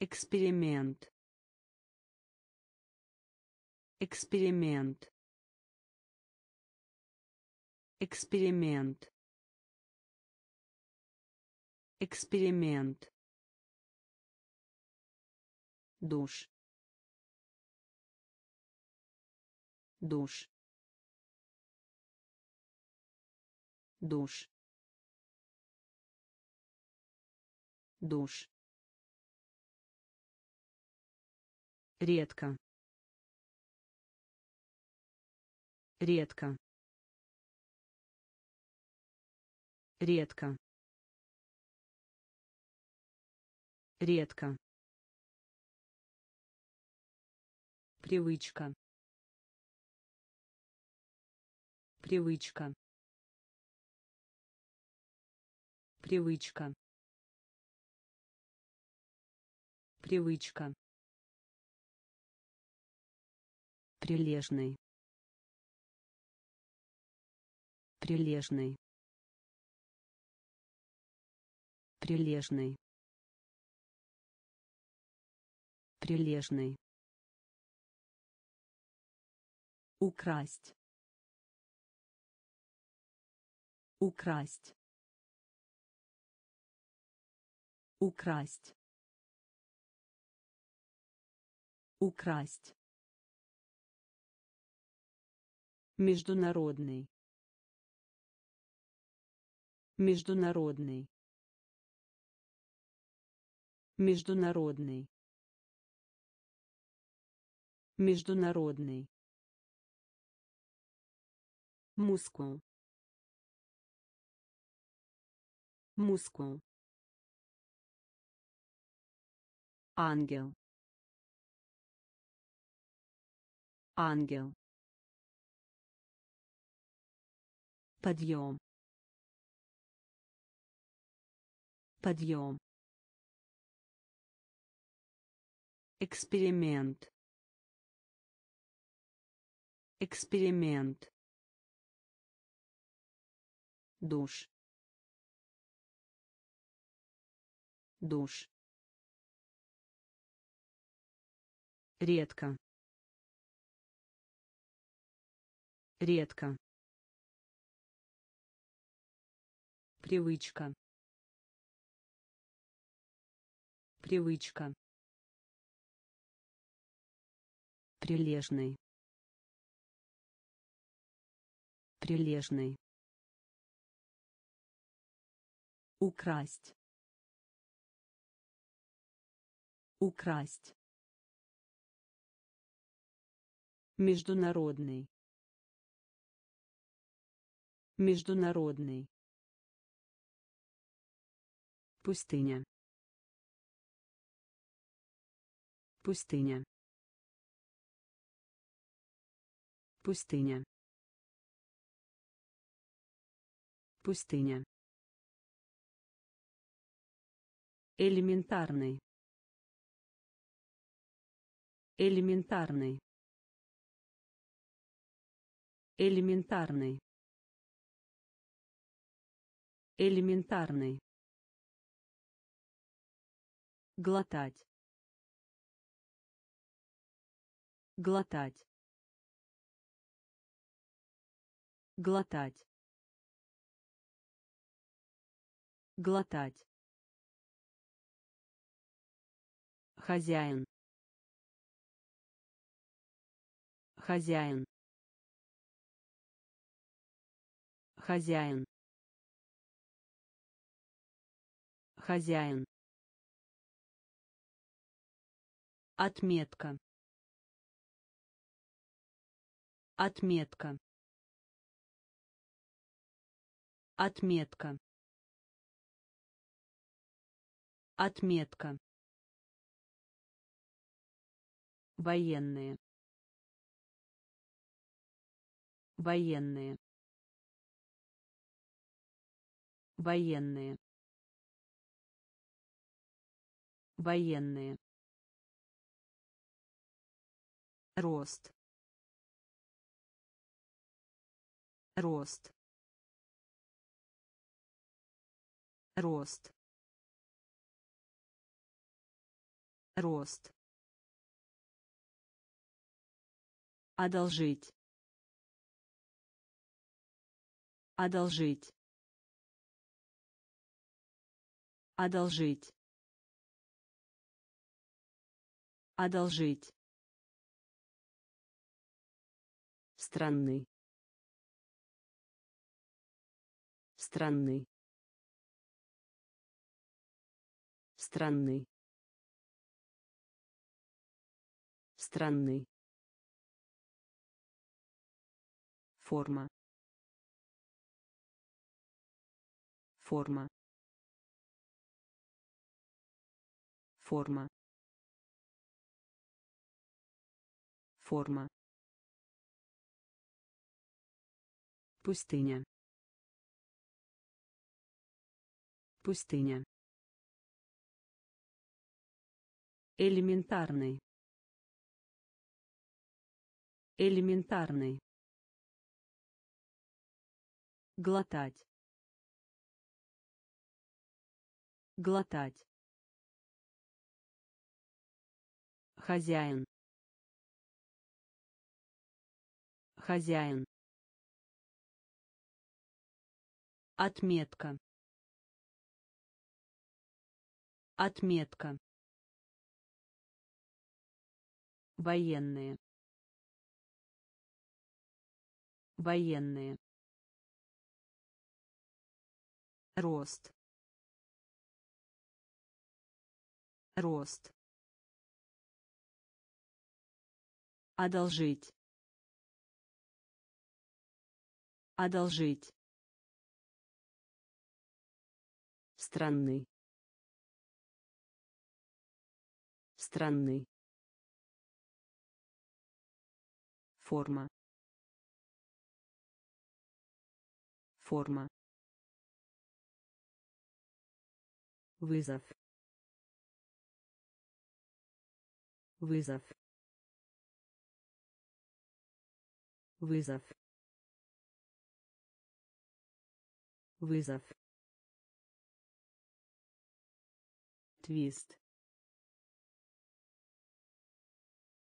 A: Эксперимент. Эксперимент. Эксперимент эксперимент. Душ. Душ. Душ. Душ. Редко. Редко. Редко редко. Привычка. Привычка. Привычка. Привычка. Прилежный. Прилежный. Прилежный прилежный. Украсть. Украсть. Украсть. Украсть. Международный. Международный. Международный международный. Мускул. Мускул. Ангел. Ангел. Подъем. Подъем. Эксперимент. Эксперимент. Душ. Душ. Редко. Редко. Привычка. Привычка. Прилежный. Прилежный. Украсть. Украсть. Международный. Международный. Пустыня. Пустыня. Пустыня. Пустыня. Элементарный. Элементарный. Элементарный. Элементарный. Глотать. Глотать. Глотать. Глотать. Хозяин. Хозяин. Хозяин. Хозяин. Отметка. Отметка. Отметка. Отметка. Военные. Военные. Военные. Военные. Рост. Рост. Рост. Рост. Одолжить. Одолжить. Одолжить. Одолжить. Странный. Странный. Странный. Странный. Форма. Форма. Форма. Форма. Пустыня. Пустыня. Элементарный. Элементарный. Глотать. Глотать. Хозяин. Хозяин. Отметка. Отметка. Военные. Военные. Рост. Рост. Одолжить. Одолжить. Странный. Странный. Форма. Форма. вызов. Вызов. Вызов. Вызов. Твист.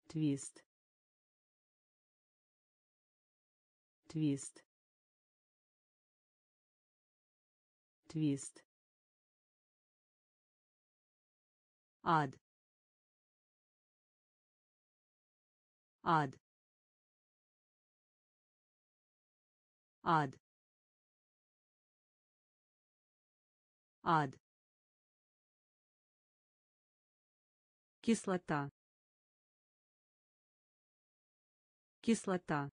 A: Твист. Твист твист. Ад. Ад. Ад. Ад. Кислота. Кислота.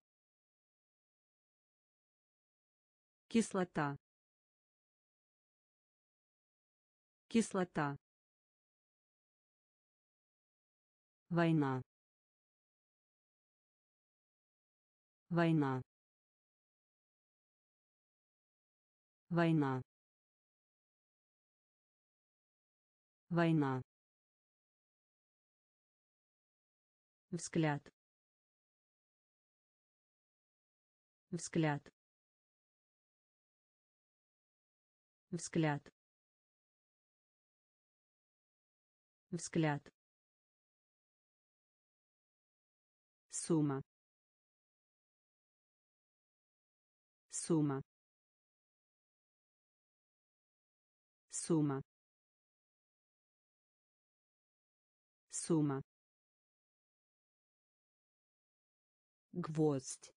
A: Кислота кислота. Война. Война. Война. Война. Взгляд. Взгляд. Взгляд взгляд. Сумма. Сумма. Сумма. Сумма. Гвоздь.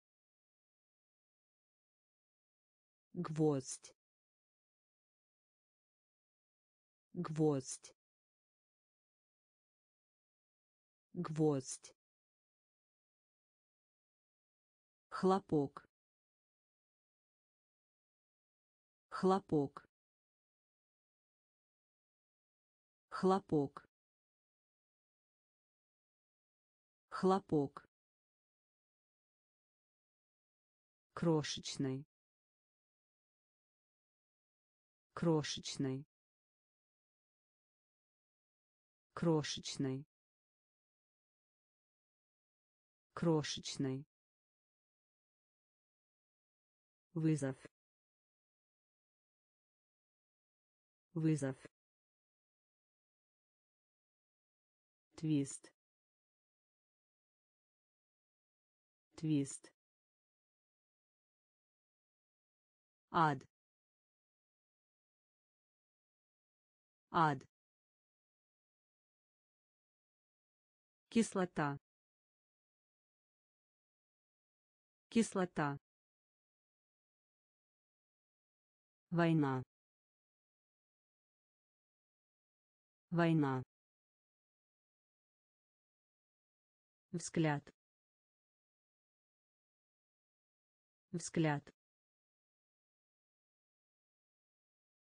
A: Гвоздь. Гвоздь гвоздь. Хлопок. Хлопок. Хлопок. Хлопок. Крошечный. Крошечный. Крошечный крошечный вызов. Вызов. Твист. Твист. Ад. Ад. Кислота кислота. Война. Война. Взгляд. Взгляд.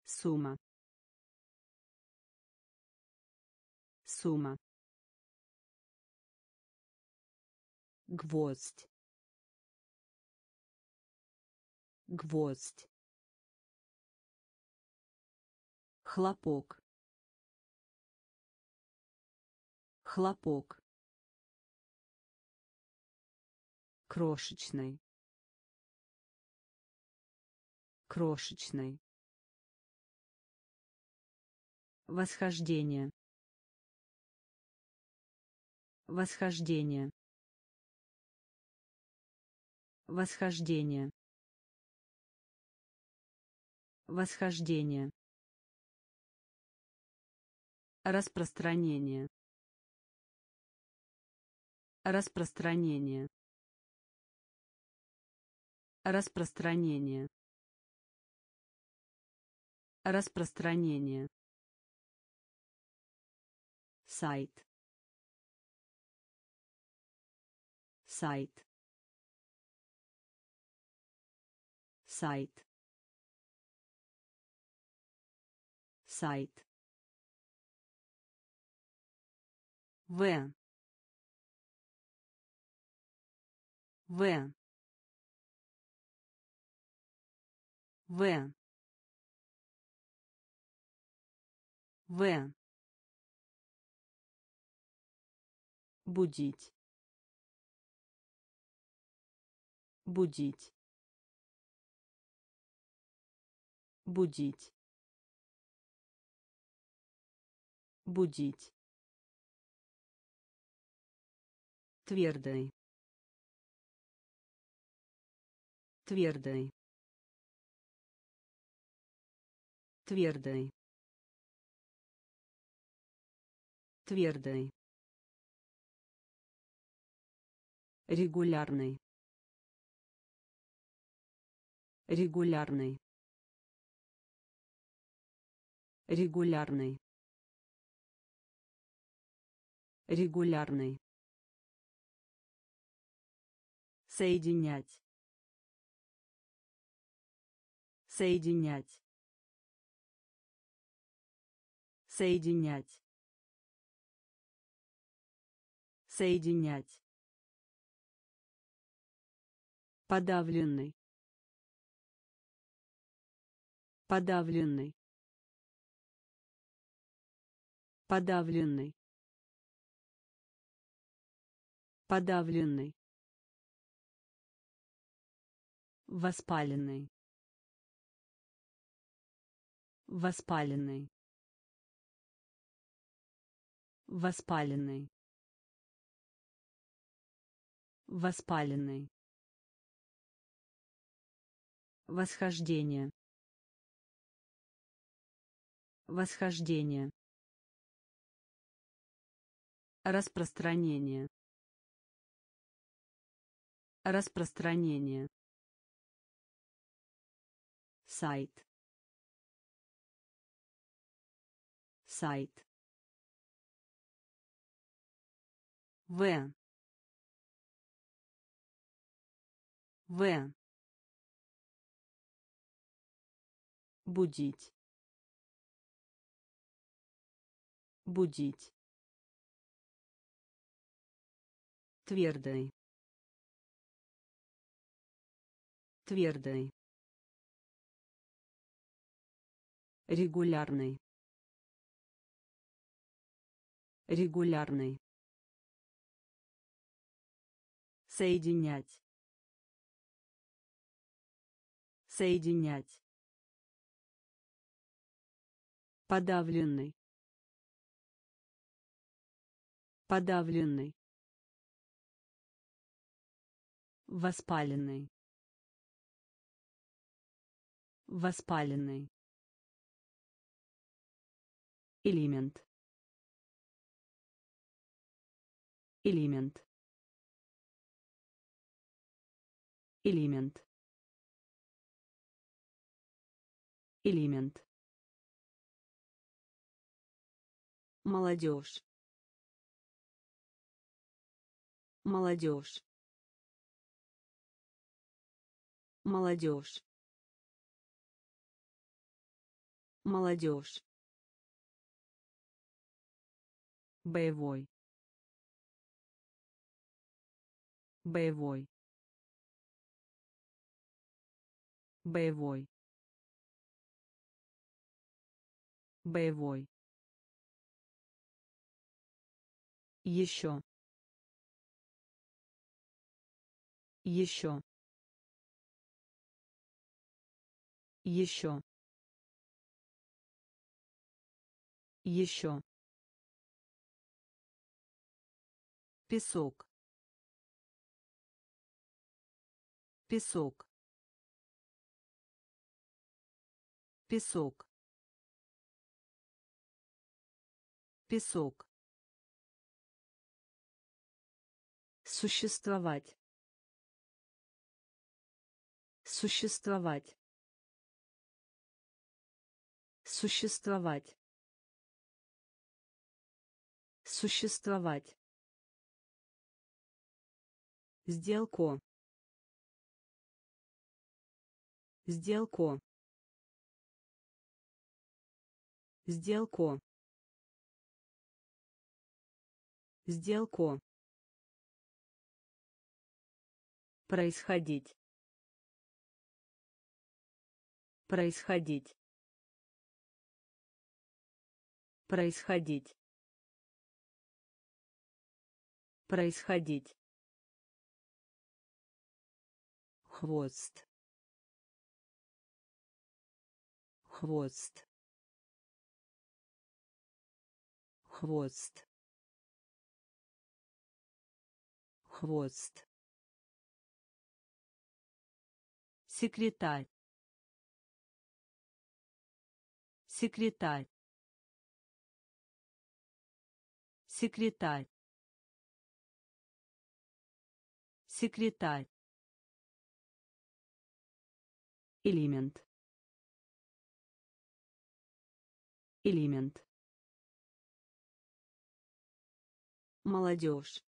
A: Сумма. Сумма. Гвоздь гвоздь. Хлопок. Хлопок. Крошечный. Крошечный. Восхождение. Восхождение. Восхождение восхождение распространение распространение распространение распространение. Сайт. Сайт. Сайт сайт В. В. В. В. Будить. Будить. Будить. Будить. Твердый. Твердый. Твердый. Твердый. Регулярный. Регулярный. Регулярный. Регулярный. Соединять. Соединять. Соединять. Соединять. Подавленный. Подавленный. Подавленный. Подавленный. Воспаленный. Воспаленный. Воспаленный. Воспаленный. Восхождение. Восхождение. Распространение. Распространение. Сайт. Сайт. В. В. Будить. Будить. Твердый. Твердый. Регулярный. Регулярный. Соединять. Соединять. Подавленный. Подавленный. Воспаленный. Воспаленный. Элемент. Элемент. Элемент. Элемент. Молодежь. Молодежь. Молодежь. Молодежь. Боевой. Боевой. Боевой. Боевой. Еще. Еще. Еще. Еще. Песок. Песок. Песок. Песок. Существовать. Существовать. Существовать. Существовать. Сделку. Сделку. Сделку. Сделку. Происходить. Происходить. происходить происходить. Хвост. Хвост. Хвост. Хвост. Секретарь. Секретарь. Секретарь секретарь. Элемент. Элемент. Молодежь.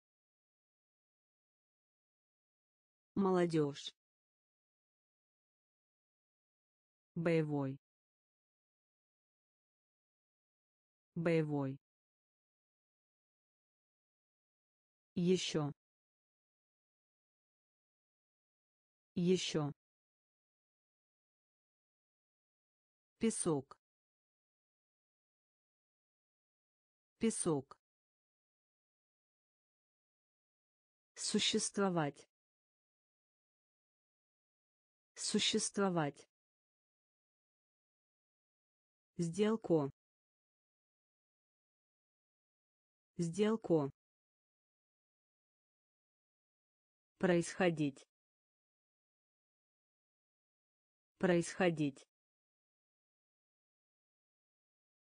A: Молодежь. Боевой. Боевой. Еще еще песок. Песок. Существовать. Существовать. Сделку. Сделку. Происходить происходить.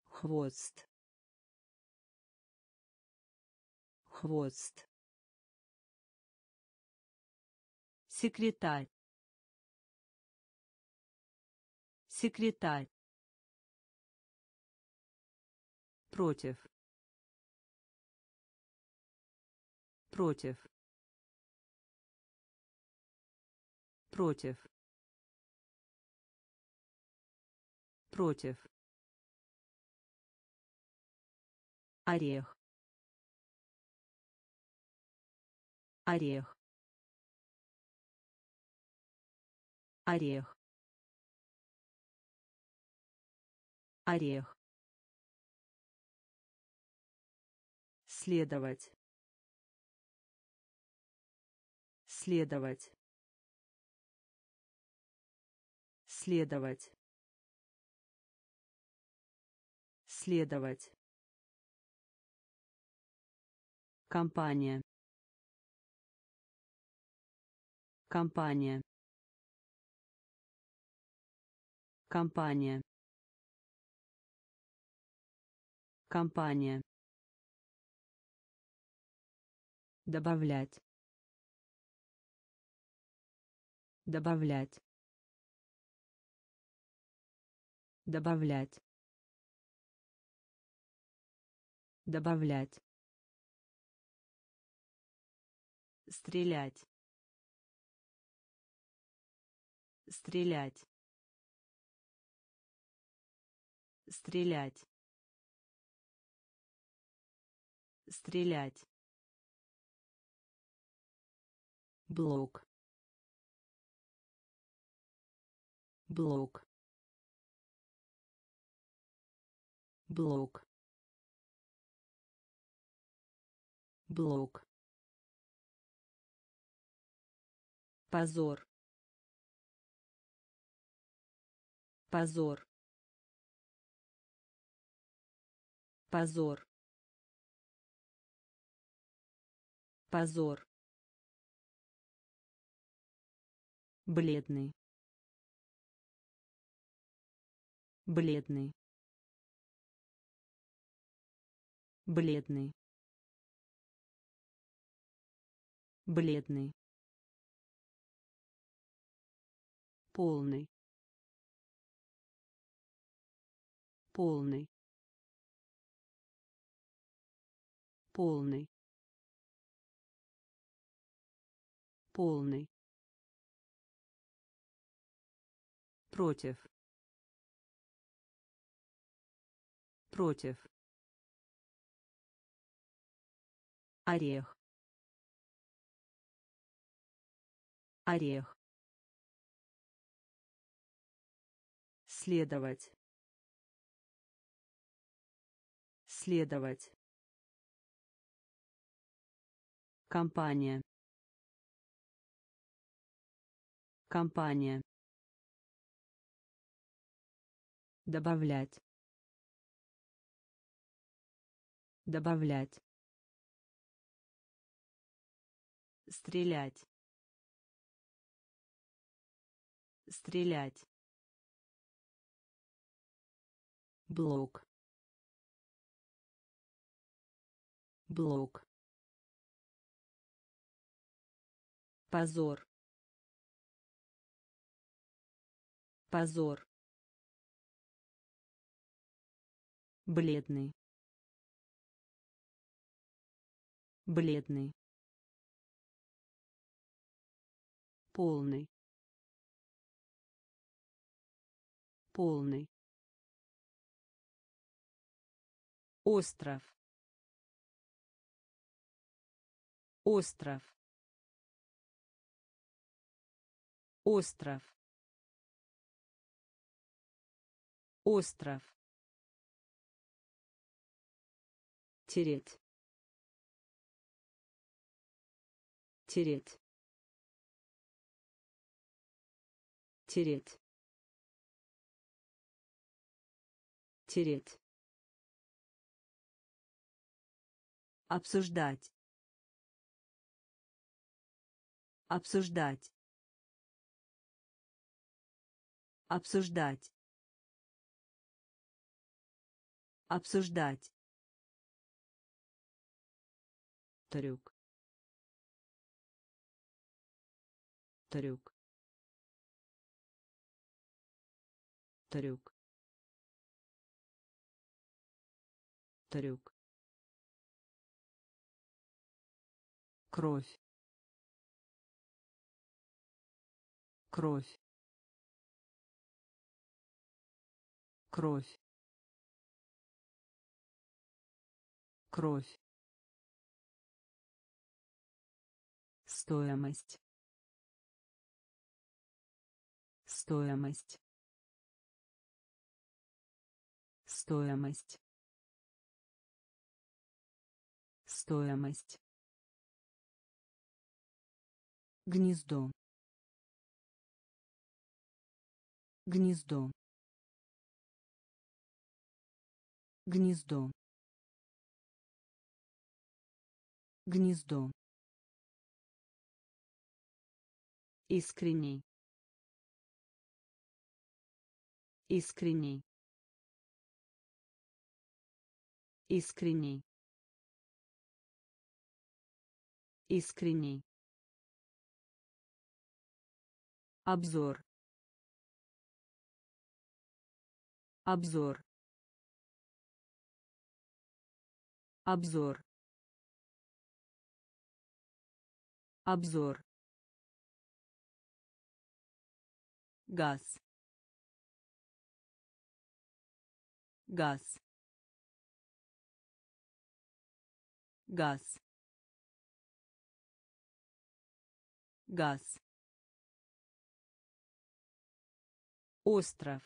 A: Хвост. Хвост. Секретарь. Секретарь. Против. Против. Против против. Орех. Орех. Орех. Орех. Следовать. Следовать. Следовать следовать. Компания. Компания. Компания. Компания. Добавлять. Добавлять. Добавлять добавлять. Стрелять. Стрелять. Стрелять. Стрелять. Блок. Блок. Блок блок. Позор. Позор. Позор. Позор. Бледный. Бледный. Бледный бледный. Полный. Полный. Полный. Полный. Против. Против. Орех орех. Следовать. Следовать. Компания. Компания. Добавлять. Добавлять. Стрелять стрелять. Блок. Блок. Позор. Позор. Бледный. Бледный. Полный полный. Остров. Остров. Остров. Остров. Тереть тереть тереть тереть обсуждать. Обсуждать. Обсуждать. Обсуждать. Трюк. Трюк. Трюк трюк кровь. Кровь. Кровь. Кровь. Стоимость. Стоимость. Стоимость стоимость. Гнездо. Гнездо. Гнездо. Гнездо. Искренний. Искренний. Искренний искренний обзор. Обзор. Обзор. Обзор. Газ. Газ. Газ газ. Остров.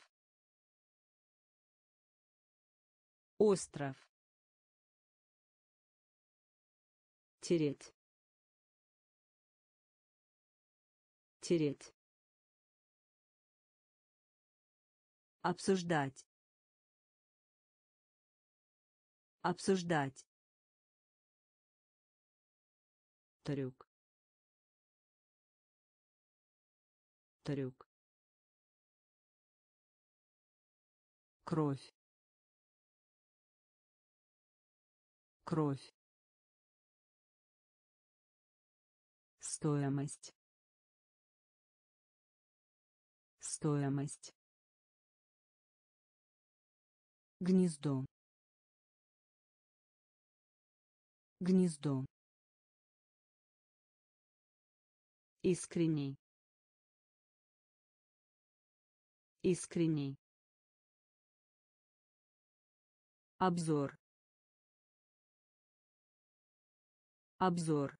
A: Остров. Тереть тереть обсуждать. Обсуждать. Трюк трюк кровь. Кровь. Стоимость. Стоимость. Гнездо. Гнездо. Искренний искренний обзор. Обзор.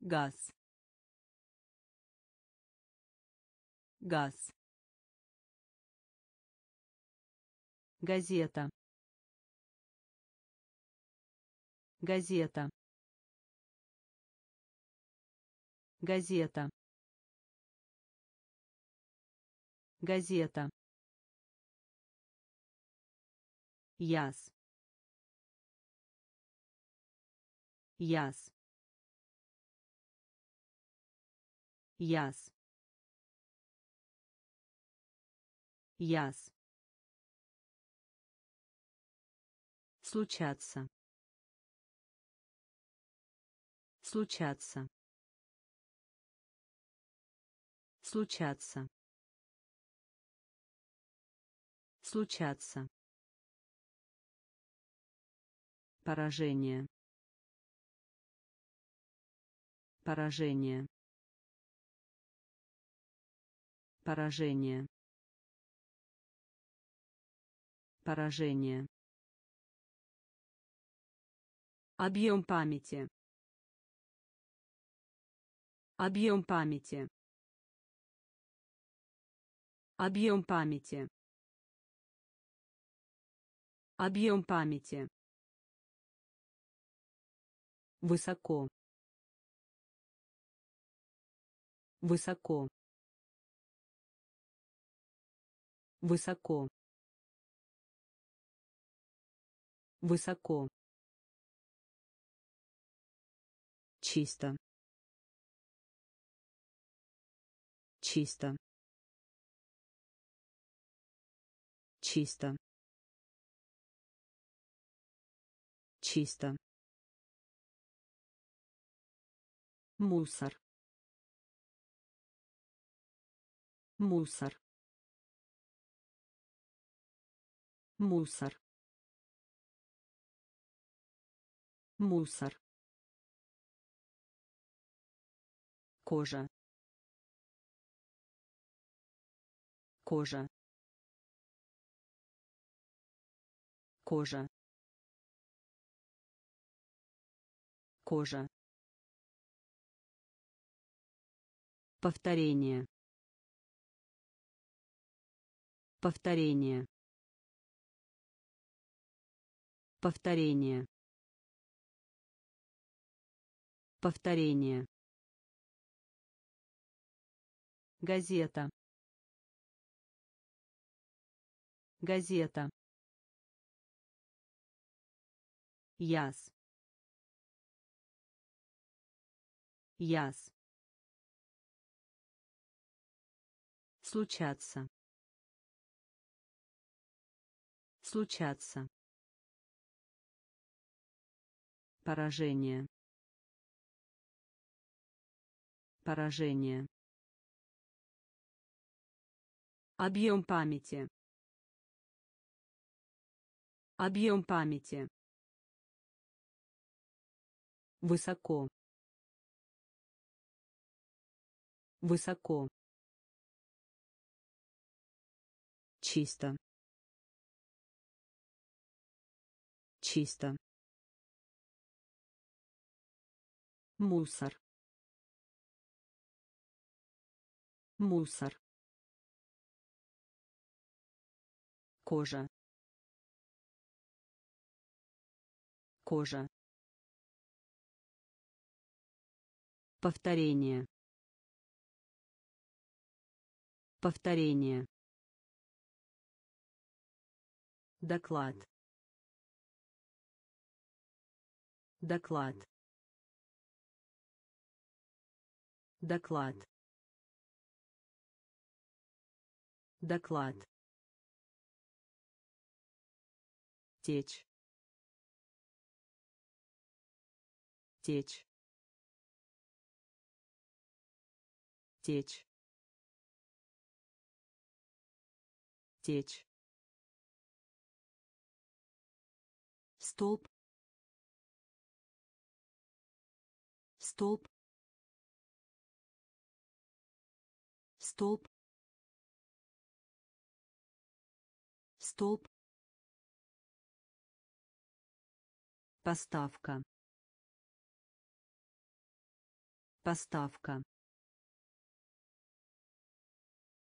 A: Газ. Газ. Газета. Газета. Газета газета. Яс. Яс. Яс. Яс. Случаться. Случаться. Случаться случаться. Поражение. Поражение. Поражение. Поражение. Объем памяти. Объем памяти. Объем памяти объем памяти. Высоко. Высоко. Высоко. Высоко. Чисто. Чисто. Чисто чисто. Мусор. Мусор. Мусор. Мусор. Кожа. Кожа. Кожа кожа. Повторение. Повторение. Повторение. Повторение. Газета. Газета. Яс яс. Случаться. Случаться. Поражение. Поражение. Объем памяти. Объем памяти. Высоко высоко. Чисто. Чисто. Мусор. Мусор. Кожа. Кожа. Повторение повторение. Доклад. Доклад. Доклад. Доклад. Течь. Течь. Течь течь столб столб столб столб Поставка. Поставка.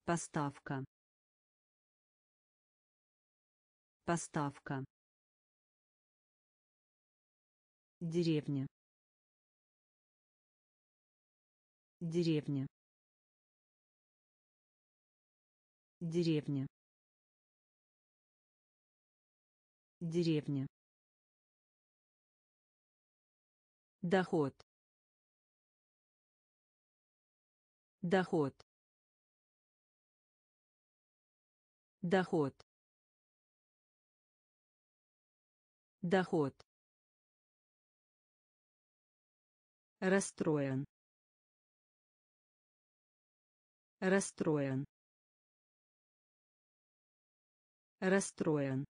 A: Поставка. Поставка. Деревня. Деревня. Деревня. Деревня. Доход. Доход. Доход. Доход. Расстроен. Расстроен. Расстроен.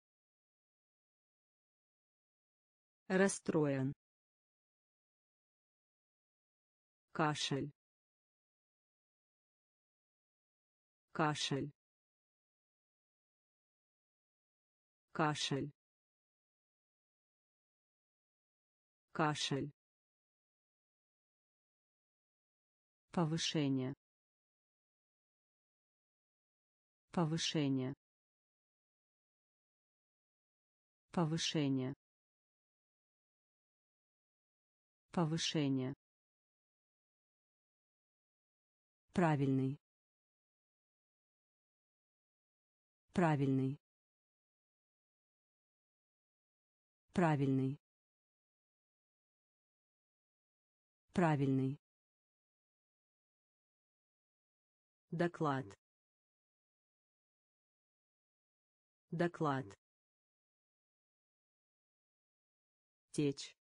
A: Расстроен. Кашель. Кашель. Кашель. Кашель. Повышение. Повышение. Повышение. Повышение. Правильный. Правильный. Правильный. Правильный. Доклад. Доклад. Течь.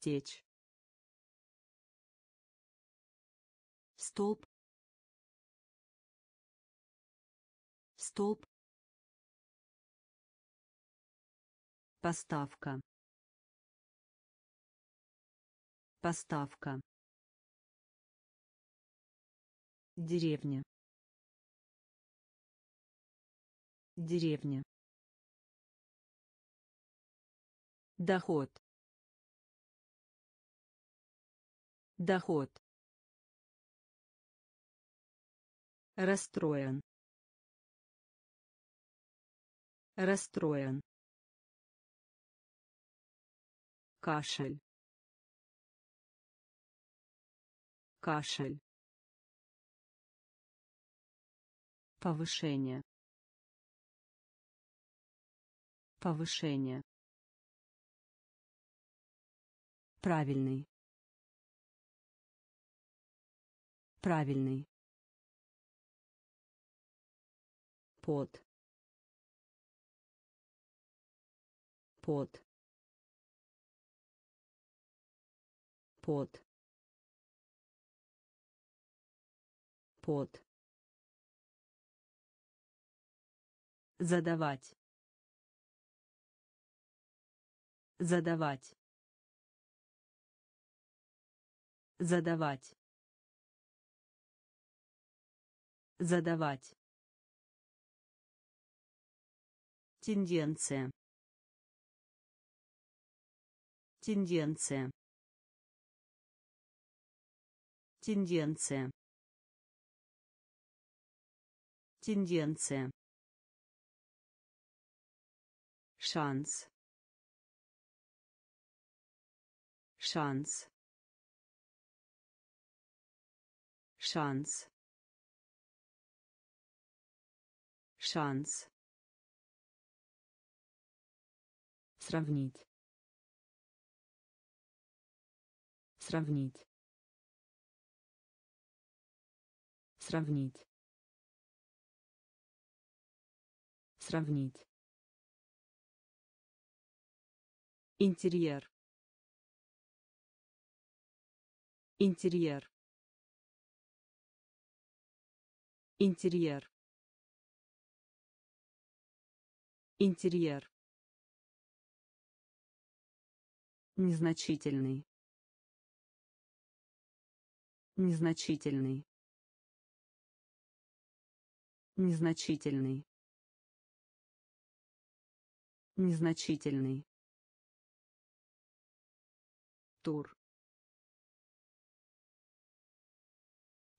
A: Течь. столб столб поставка поставка. Деревня. Деревня. Доход. Доход. Расстроен. Расстроен. Кашель кашель. Повышение. Повышение. Правильный. Правильный. Под под под под задавать задавать задавать задавать Тенденция. Тенденция. Тенденция. Тенденция. Шанс. Шанс. Шанс. Шанс. Сравнить. Сравнить. Сравнить. Сравнить. Интерьер. Интерьер. Интерьер. Интерьер. Незначительный. Незначительный. Незначительный. Незначительный. Тур.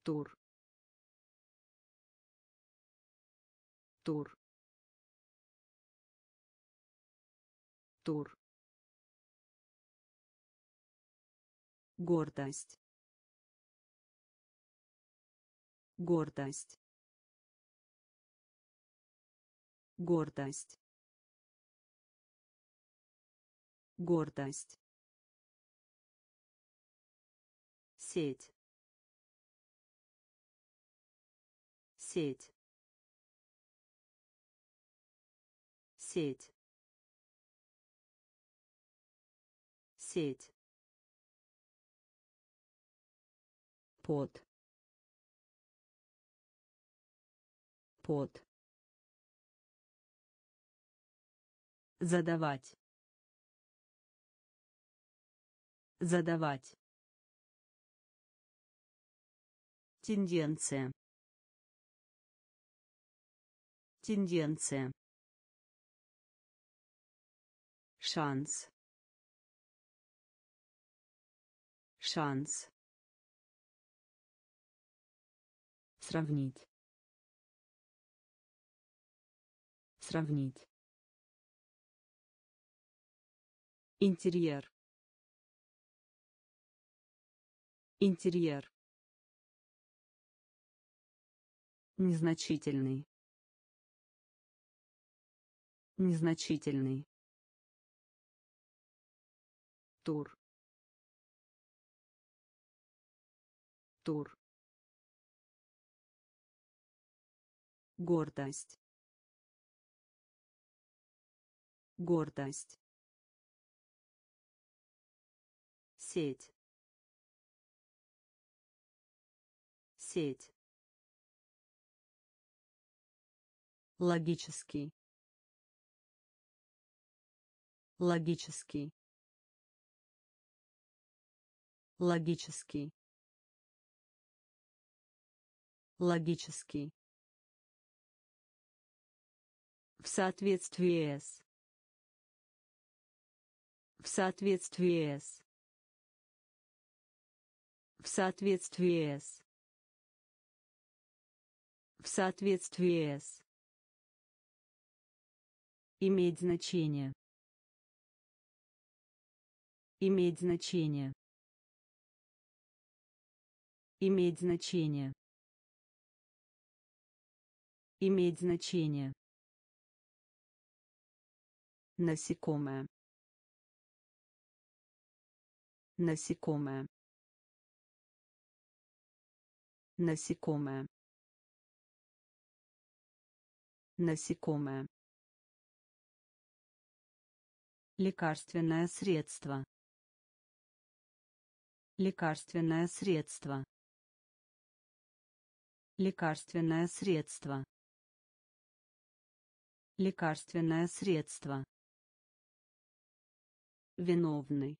A: Тур. тур тур гордость гордость гордость гордость. Сеть. Сеть. Сеть. Сеть. Под под задавать задавать. Тенденция. Тенденция. Шанс. Шанс. Сравнить. Сравнить. Интерьер интерьер. Незначительный. Незначительный. Тур. Тур. Гордость. Гордость. Сеть сеть. Логический. Логический. Логический. Логический. В соответствии с. В соответствии с. В соответствии с в соответствии с. Иметь значение. Иметь значение. Иметь значение. Иметь значение. Насекомое. Насекомое. Насекомое насекомое. Лекарственное средство. Лекарственное средство. Лекарственное средство. Лекарственное средство. Виновный.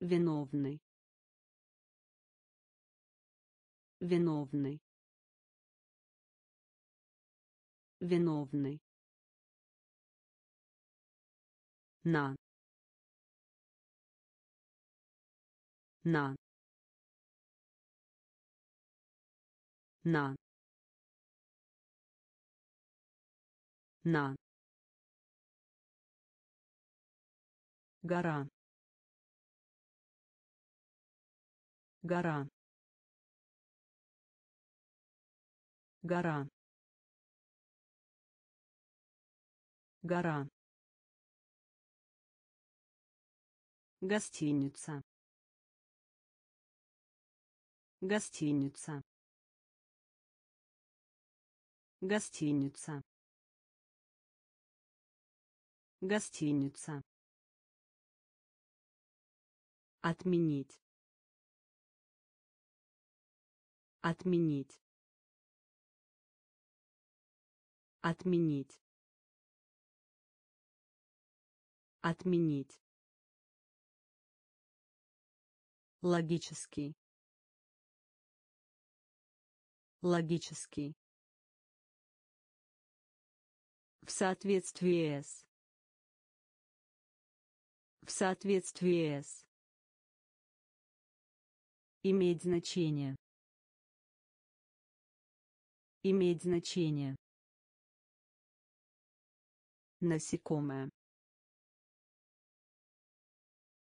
A: Виновный. Виновный виновный. На. На. На. На. Гора. Гора. Гора гора гостиница гостиница гостиница гостиница Отменить. Отменить. Отменить. Отменить. Логический. Логический. В соответствии с. В соответствии с. Иметь значение. Иметь значение. Насекомое.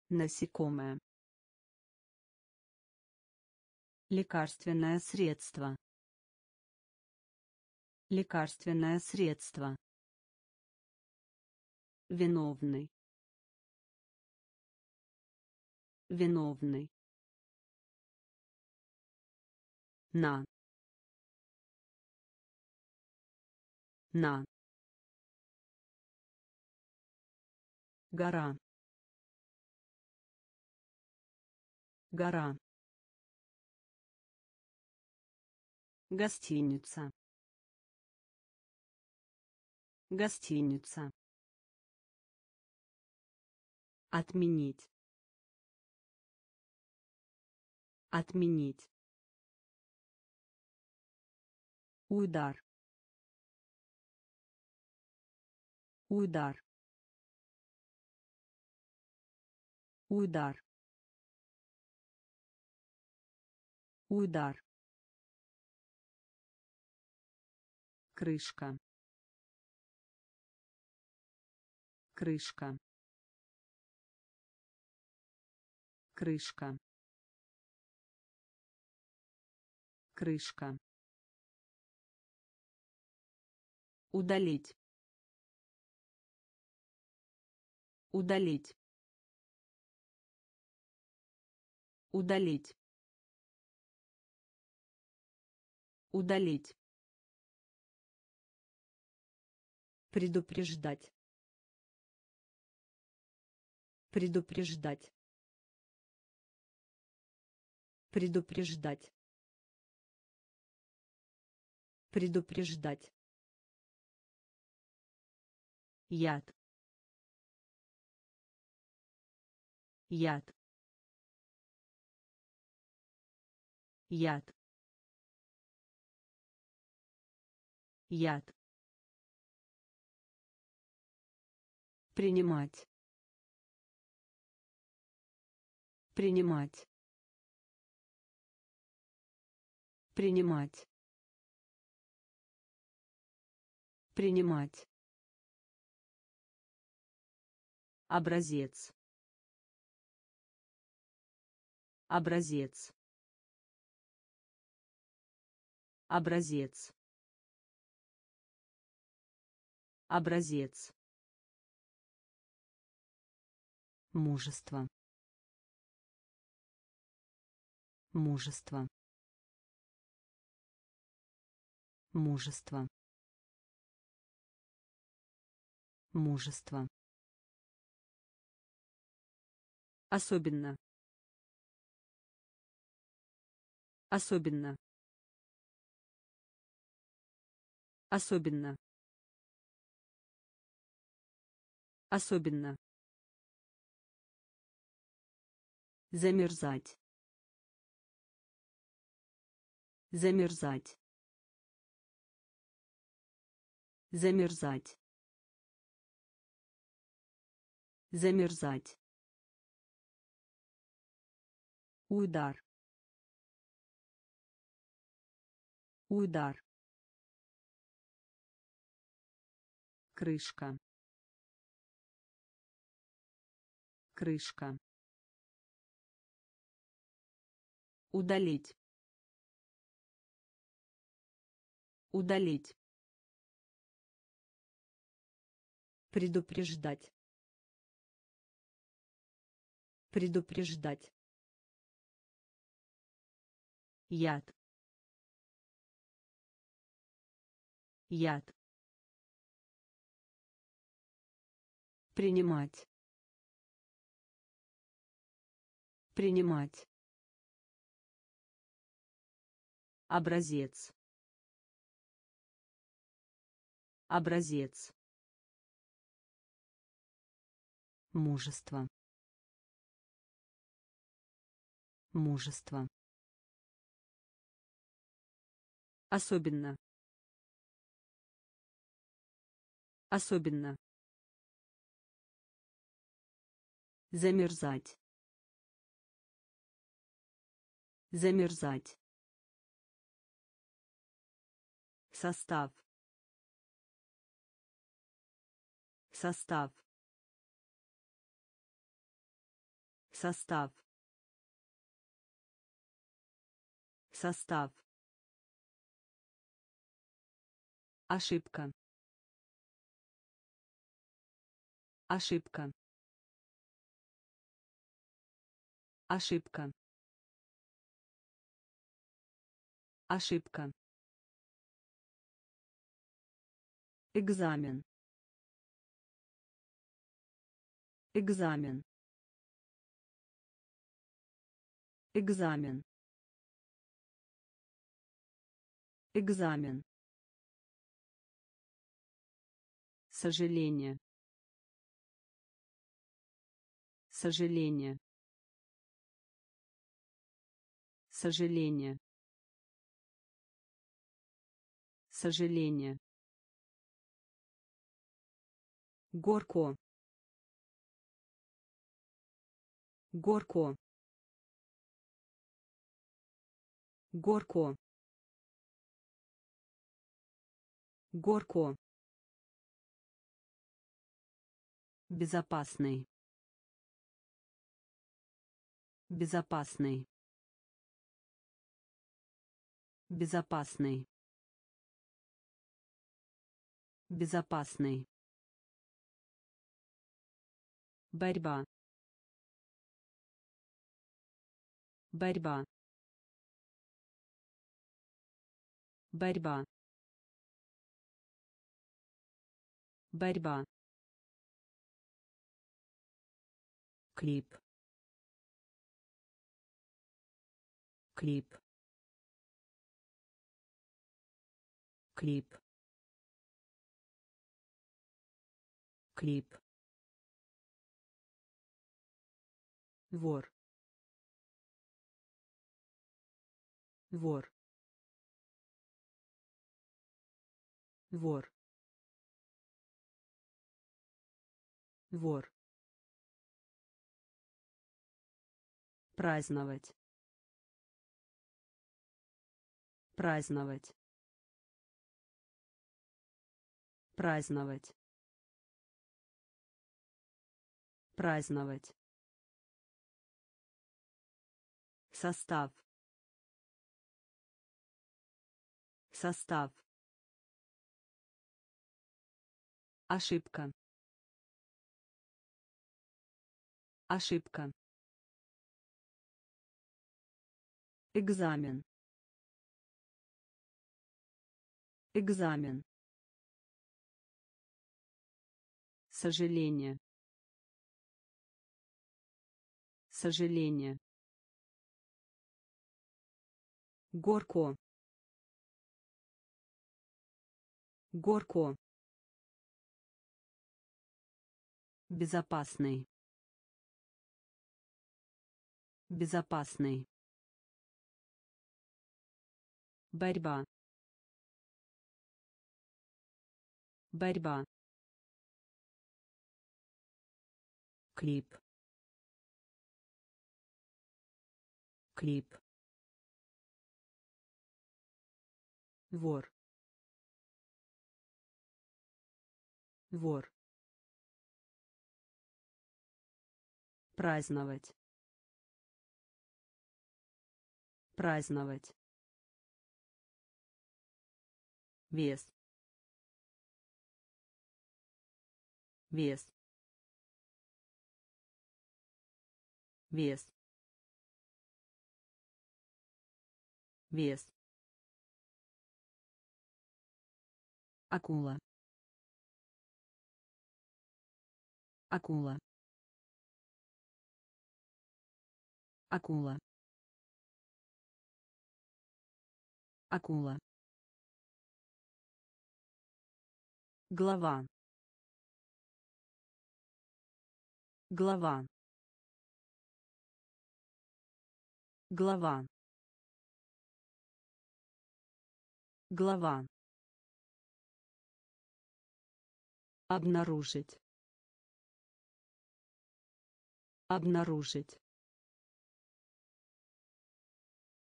A: Насекомое. Лекарственное средство. Лекарственное средство. Виновный. Виновный. На. На. Гора. Гора. Гостиница. Гостиница. Отменить. Отменить. Удар. Удар. Удар. Удар. Крышка. Крышка. Крышка. Крышка. Удалить. Удалить. Удалить. Удалить. Предупреждать. Предупреждать. Предупреждать. Предупреждать. Яд. Яд. Яд. Яд. Принимать. Принимать. Принимать. Принимать. Образец. Образец. Образец. Образец. Мужество. Мужество. Мужество. Мужество. Особенно. Особенно. Особенно. Особенно. Замерзать. Замерзать. Замерзать. Замерзать. Удар. Удар. Крышка. Крышка. Удалить. Удалить. Предупреждать. Предупреждать. Яд. Яд. Принимать. Принимать. Образец. Образец. Мужество. Мужество. Особенно. Особенно. Замерзать. Замерзать. состав. Состав. Состав. Состав. Ошибка. Ошибка. Ошибка ошибка. Экзамен. Экзамен. Экзамен. Экзамен. Сожаление. Сожаление. Сожаление сожаление. Горко. Горко. Горко. Горко. Безопасный. Безопасный. Безопасный безопасный борьба. Борьба. Борьба. Борьба. Клип. Клип. Клип клип. Вор. Вор. Вор. Вор. Праздновать. Праздновать. Праздновать праздновать. Состав. Состав. Ошибка. Ошибка. Экзамен. Экзамен. Сожаление сожаление. Горко. Горко. Безопасный. Безопасный. Борьба. Борьба. Клип клип. Вор. Вор. Праздновать. Праздновать. Вес. Вес. Вес вес. Акула. Акула. Акула. Акула. Глава. Глава. Глава глава обнаружить обнаружить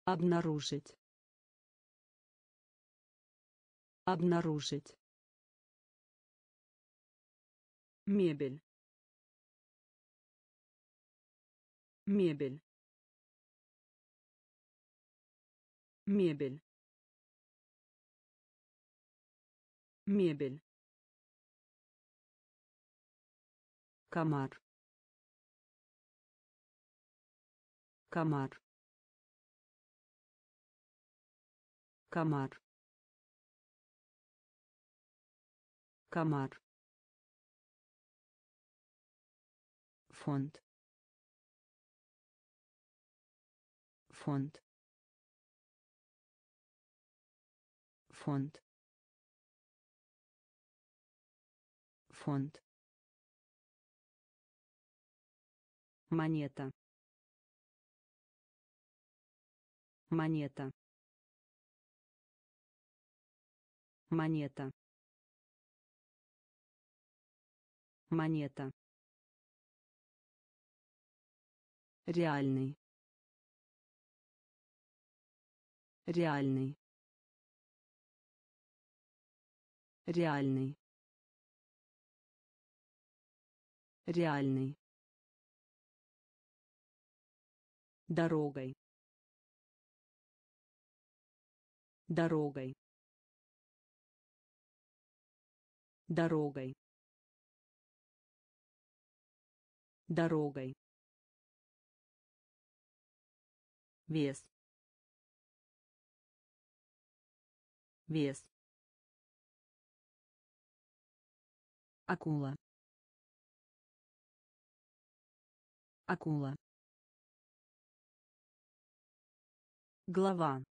A: обнаружить Обнаружить. Мебель. Мебель. Мебель. Мебель. Комар. Комар. Комар. Комар. фонд фонд фонд фонд. Монета. Монета. Монета. Монета. Реальный. Реальный. Реальный реальный дорогой. Дорогой. Дорогой. Дорогой. Вес. Вес. Акула акула. Глава.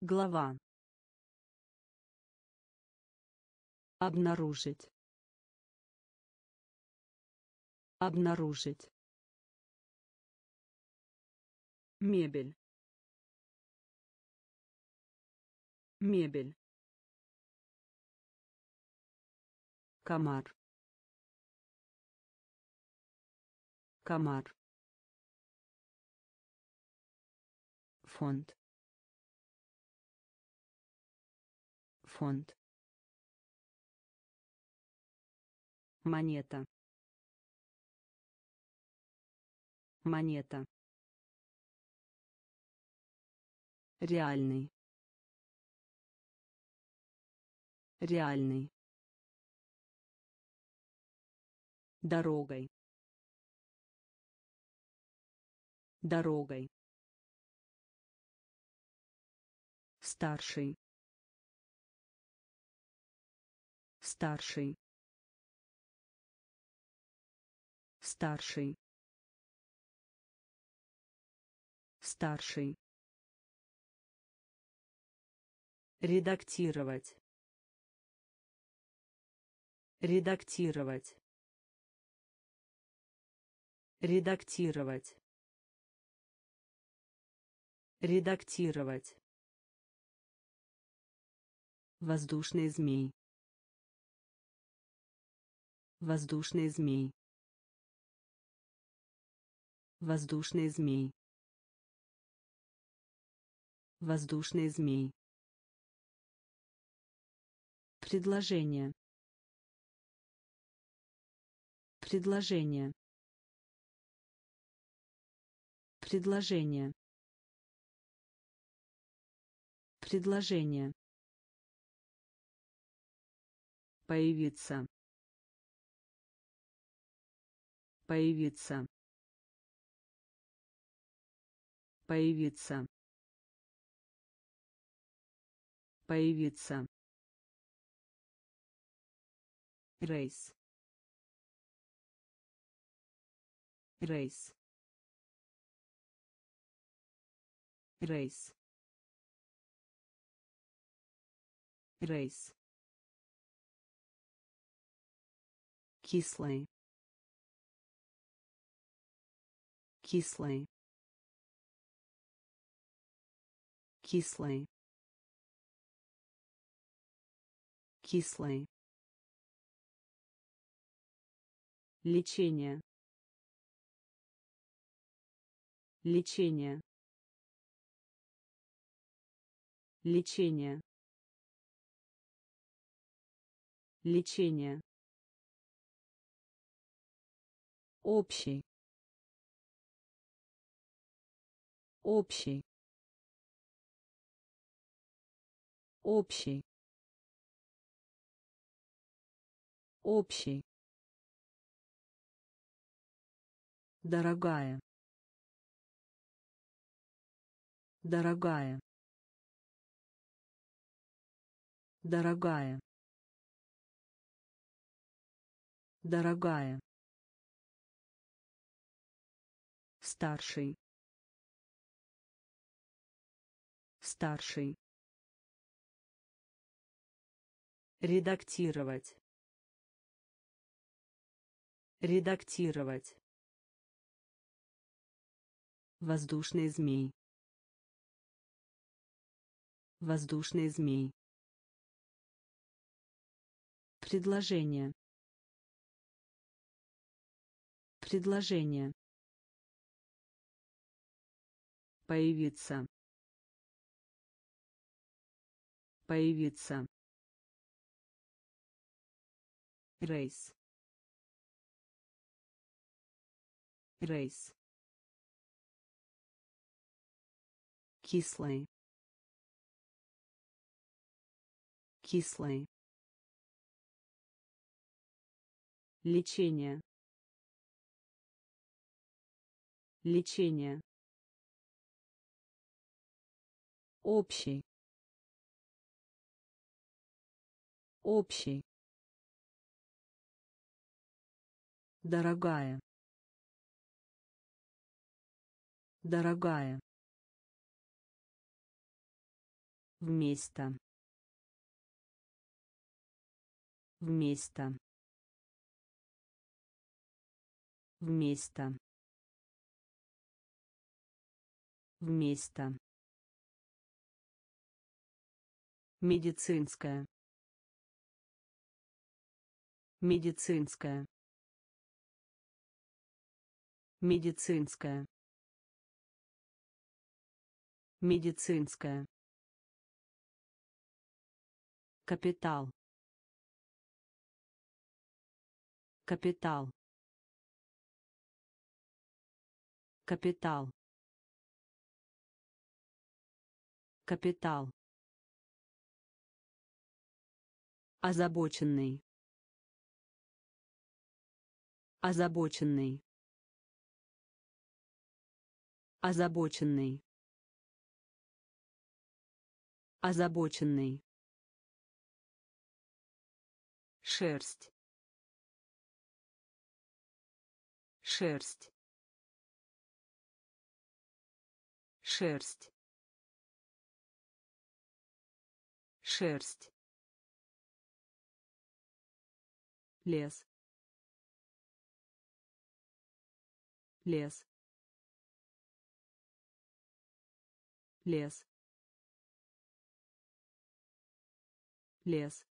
A: Глава. Обнаружить. Обнаружить. Мебель. Мебель. Комар комар. Фонд. Фонд. Монета. Монета. Реальный. Реальный. Дорогой дорогой. Старший. Старший. Старший. Старший. Редактировать. Редактировать. Редактировать редактировать. Воздушный змей. Воздушный змей. Воздушный змей. Воздушный змей. Предложение. Предложение. Предложение предложение. Появиться. Появиться. Появиться. Появиться. Рейс. Рейс. Рейс рейс. Кислый. Кислый. Кислый. Кислый. Лечение. Лечение. Лечение. Лечение. Общий. Общий. Общий. Общий. Дорогая. Дорогая. Дорогая. Дорогая. Старший. Старший. Редактировать. Редактировать. Воздушный змей. Воздушный змей. Предложение. Предложение. Появиться. Появиться. Рейс. Рейс. Кислый. Кислый. Лечение. Лечение. Общий. Общий. Дорогая. Дорогая. Вместо. Вместо. Вместо. Вместо. Медицинская. Медицинская. Медицинская. Медицинская. Капитал. Капитал. Капитал. Капитал. Озабоченный. Озабоченный. Озабоченный. Озабоченный. Шерсть. Шерсть. Шерсть. Шерсть. лес лес лес лес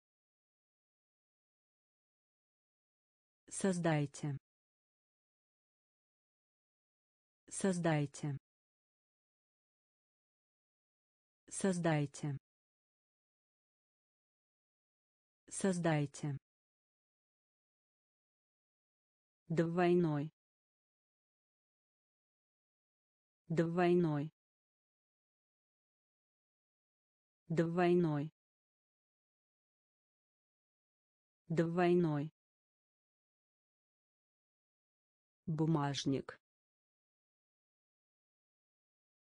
A: Создайте. Создайте. Создайте. Создайте. Двойной. Двойной. Двойной. Двойной. Бумажник.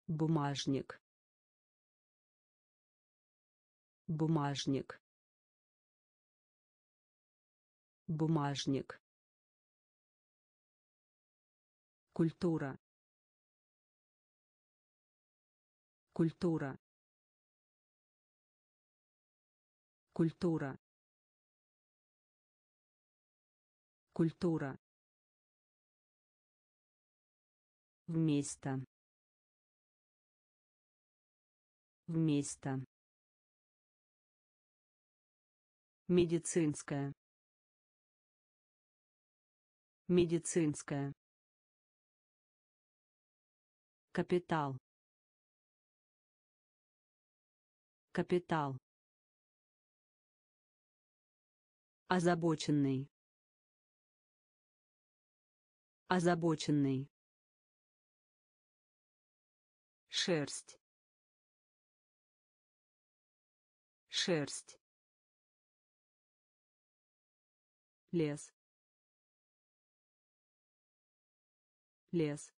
A: Бумажник. Бумажник. Бумажник. Культура. Культура. Культура. Культура. Вместо. Вместо. Медицинская. Медицинская. Капитал. Капитал. Озабоченный. Озабоченный. Шерсть. Шерсть. лес лес.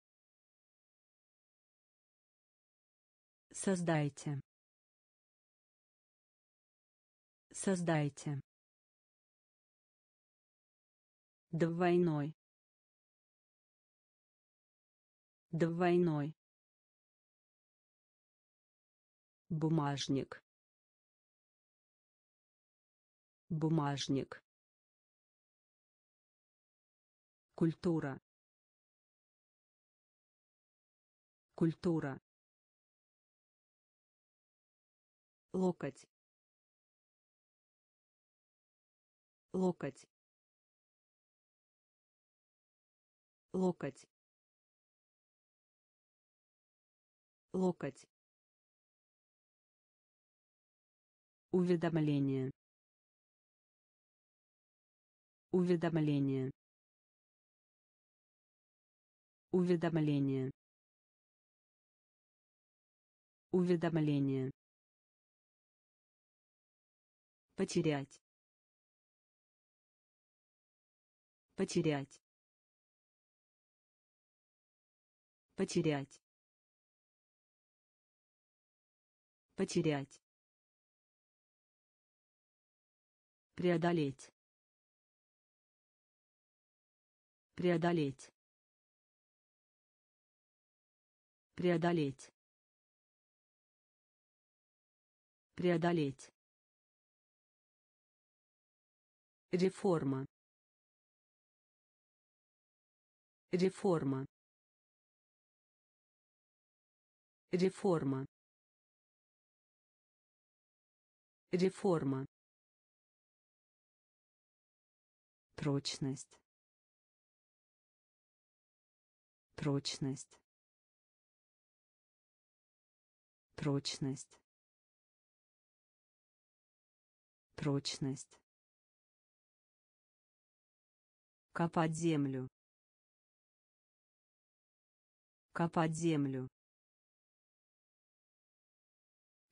A: Создайте. Создайте. Двойной. Двойной. Бумажник. Бумажник. Культура. Культура. Локоть. Локоть. Локоть. Локоть. Уведомление. Уведомление. Уведомление. Уведомление. Потерять. Потерять. Потерять. Потерять. Преодолеть. Преодолеть. Преодолеть. Преодолеть. Реформа. Реформа. Реформа. Реформа. Прочность. Прочность. Прочность. Прочность. Копать землю. Копать землю.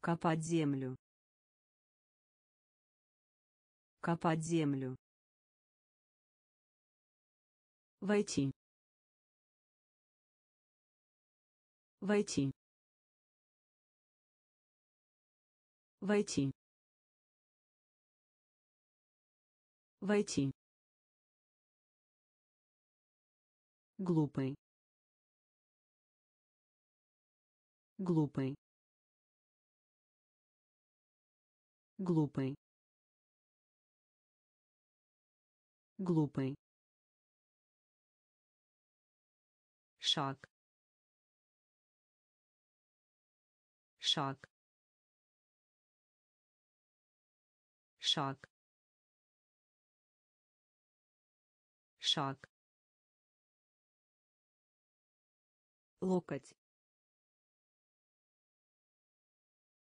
A: Копать землю. Копать землю. Войти. Войти. Войти. Войти. Глупый. Глупый. Глупый. Глупый. Шаг. Шаг. шаг шаг. Локоть.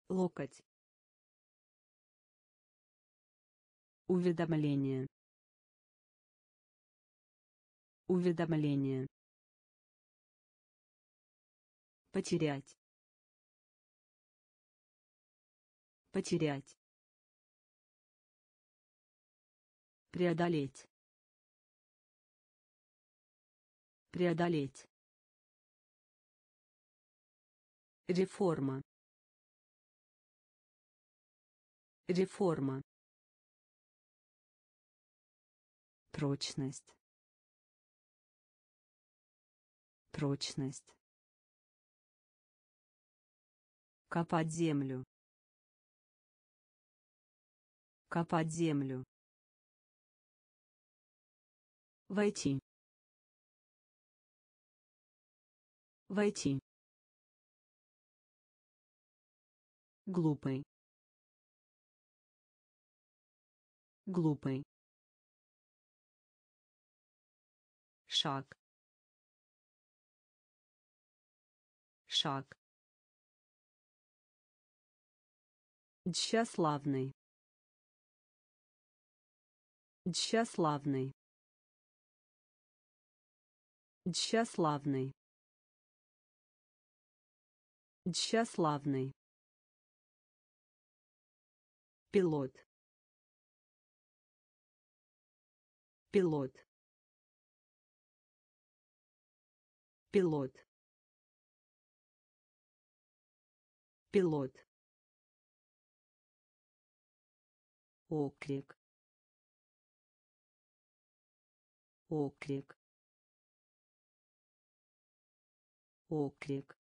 A: Локоть. Уведомление. Уведомление. Потерять. Потерять. Преодолеть. Преодолеть. Реформа. Реформа. Прочность. Прочность. Копать землю. Копать землю. Войти. Войти. Глупый. Глупый. Шаг. Шаг. Тщеславный. Тщеславный. Тщеславный. Тщеславный. Пилот. Пилот. Пилот. Пилот. оклик оклик оклик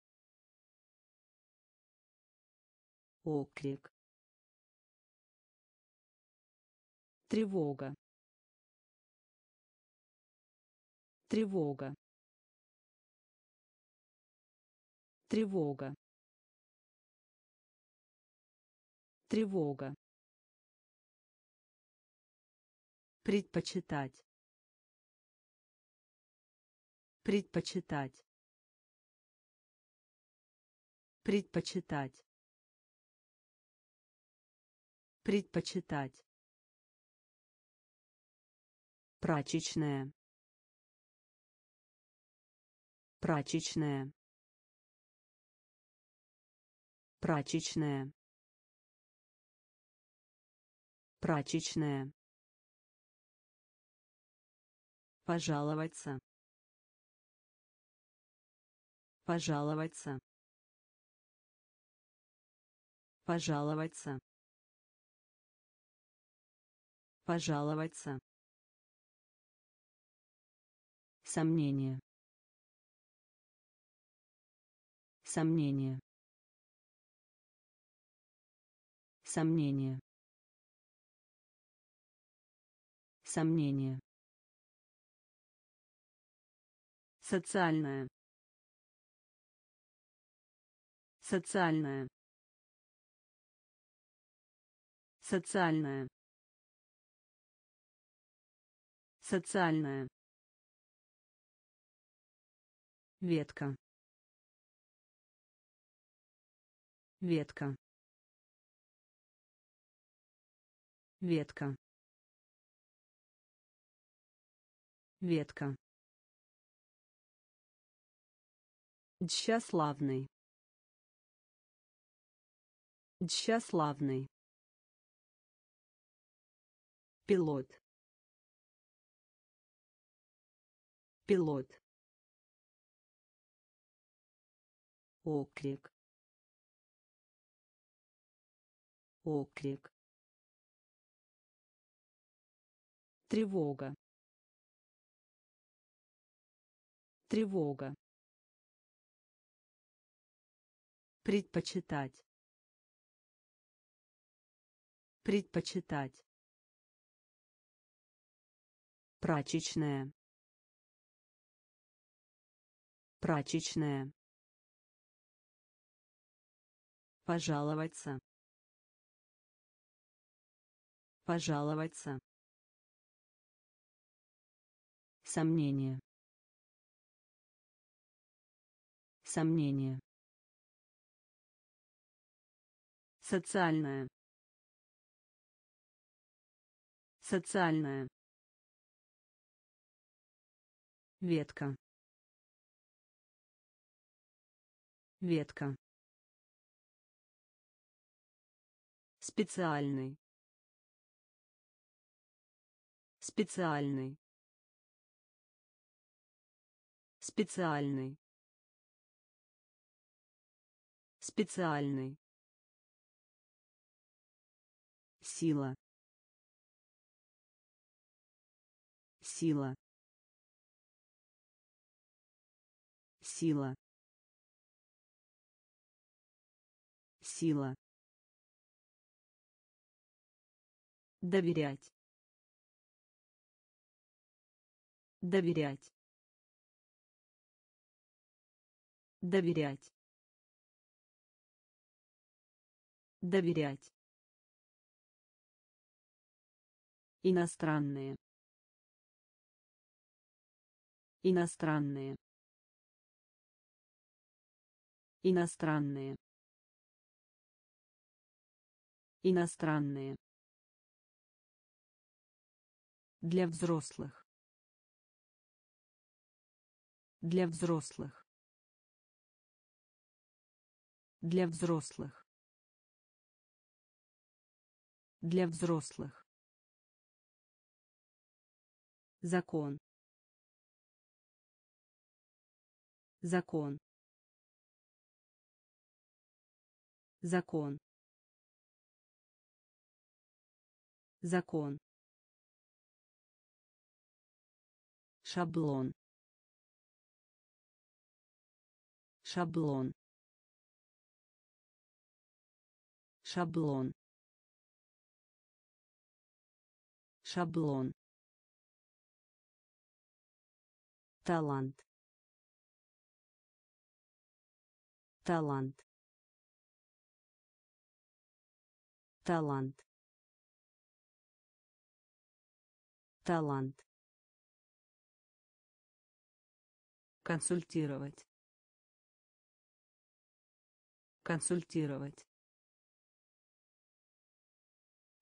A: оклик тревога. Тревога. Тревога. Тревога. Предпочитать. Предпочитать. Предпочитать предпочитать. Прачечная. Прачечная. Прачечная. Прачечная. Пожаловаться. Пожаловаться. Пожаловаться пожаловаться. Сомнение. Сомнение. Сомнение. Сомнение. Социальная социальная социальная социальная ветка ветка ветка ветка Тщеславный. Тщеславный. Пилот. Пилот. Оклик. Оклик. Тревога. Тревога. Предпочитать. Предпочитать. Прачечная. Прачечная. Пожаловаться. Пожаловаться. Сомнение. Сомнение. Социальная. Социальная. Ветка. Ветка. Специальный. Специальный. Специальный. Специальный. Сила. Сила. Сила. Сила. Доверять. Доверять. Доверять. Доверять. Иностранные. Иностранные. Иностранные. Иностранные. Для взрослых. Для взрослых. Для взрослых. Для взрослых. Закон. Закон. Закон. Закон. Шаблон. Шаблон. Шаблон. Шаблон. талант талант талант талант. Консультировать. Консультировать.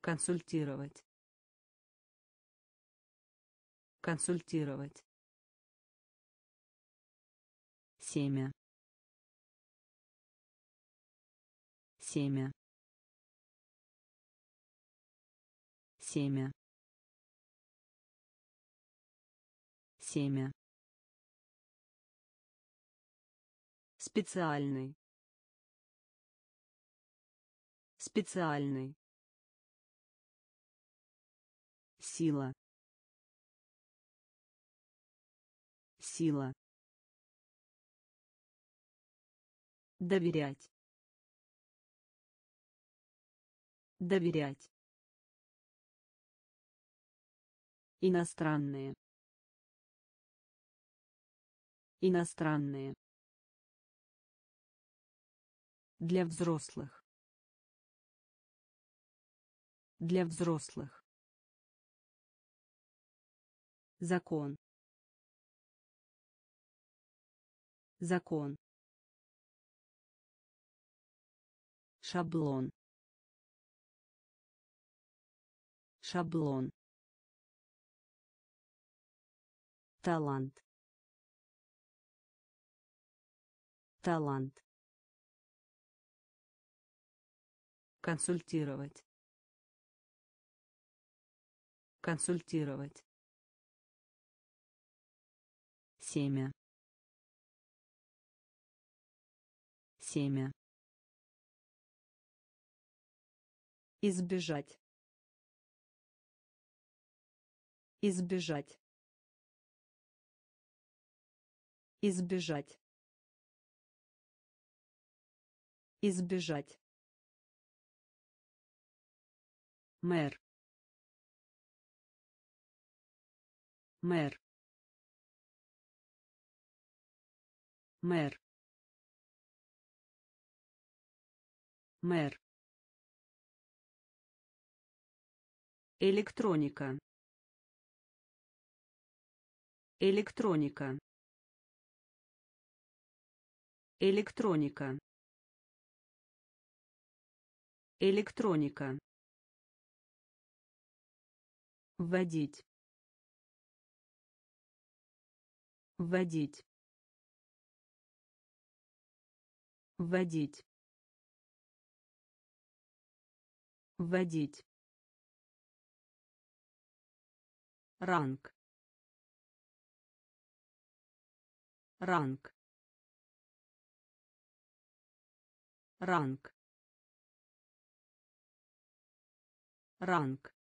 A: Консультировать. Консультировать. Семя. Семя. Семя семя. Специальный. Специальный. Сила. Сила. Доверять. Доверять. Иностранные иностранные. Для взрослых. Для взрослых. Закон. Закон. Шаблон. Шаблон. Талант талант. Консультировать. Консультировать. Семя. Семя. Избежать. Избежать. Избежать избежать. Мэр. Мэр. Мэр. Мэр. Электроника. Электроника. Электроника электроника. Вводить. Вводить. Вводить. Вводить. Ранг. Ранг. Ранг ранг.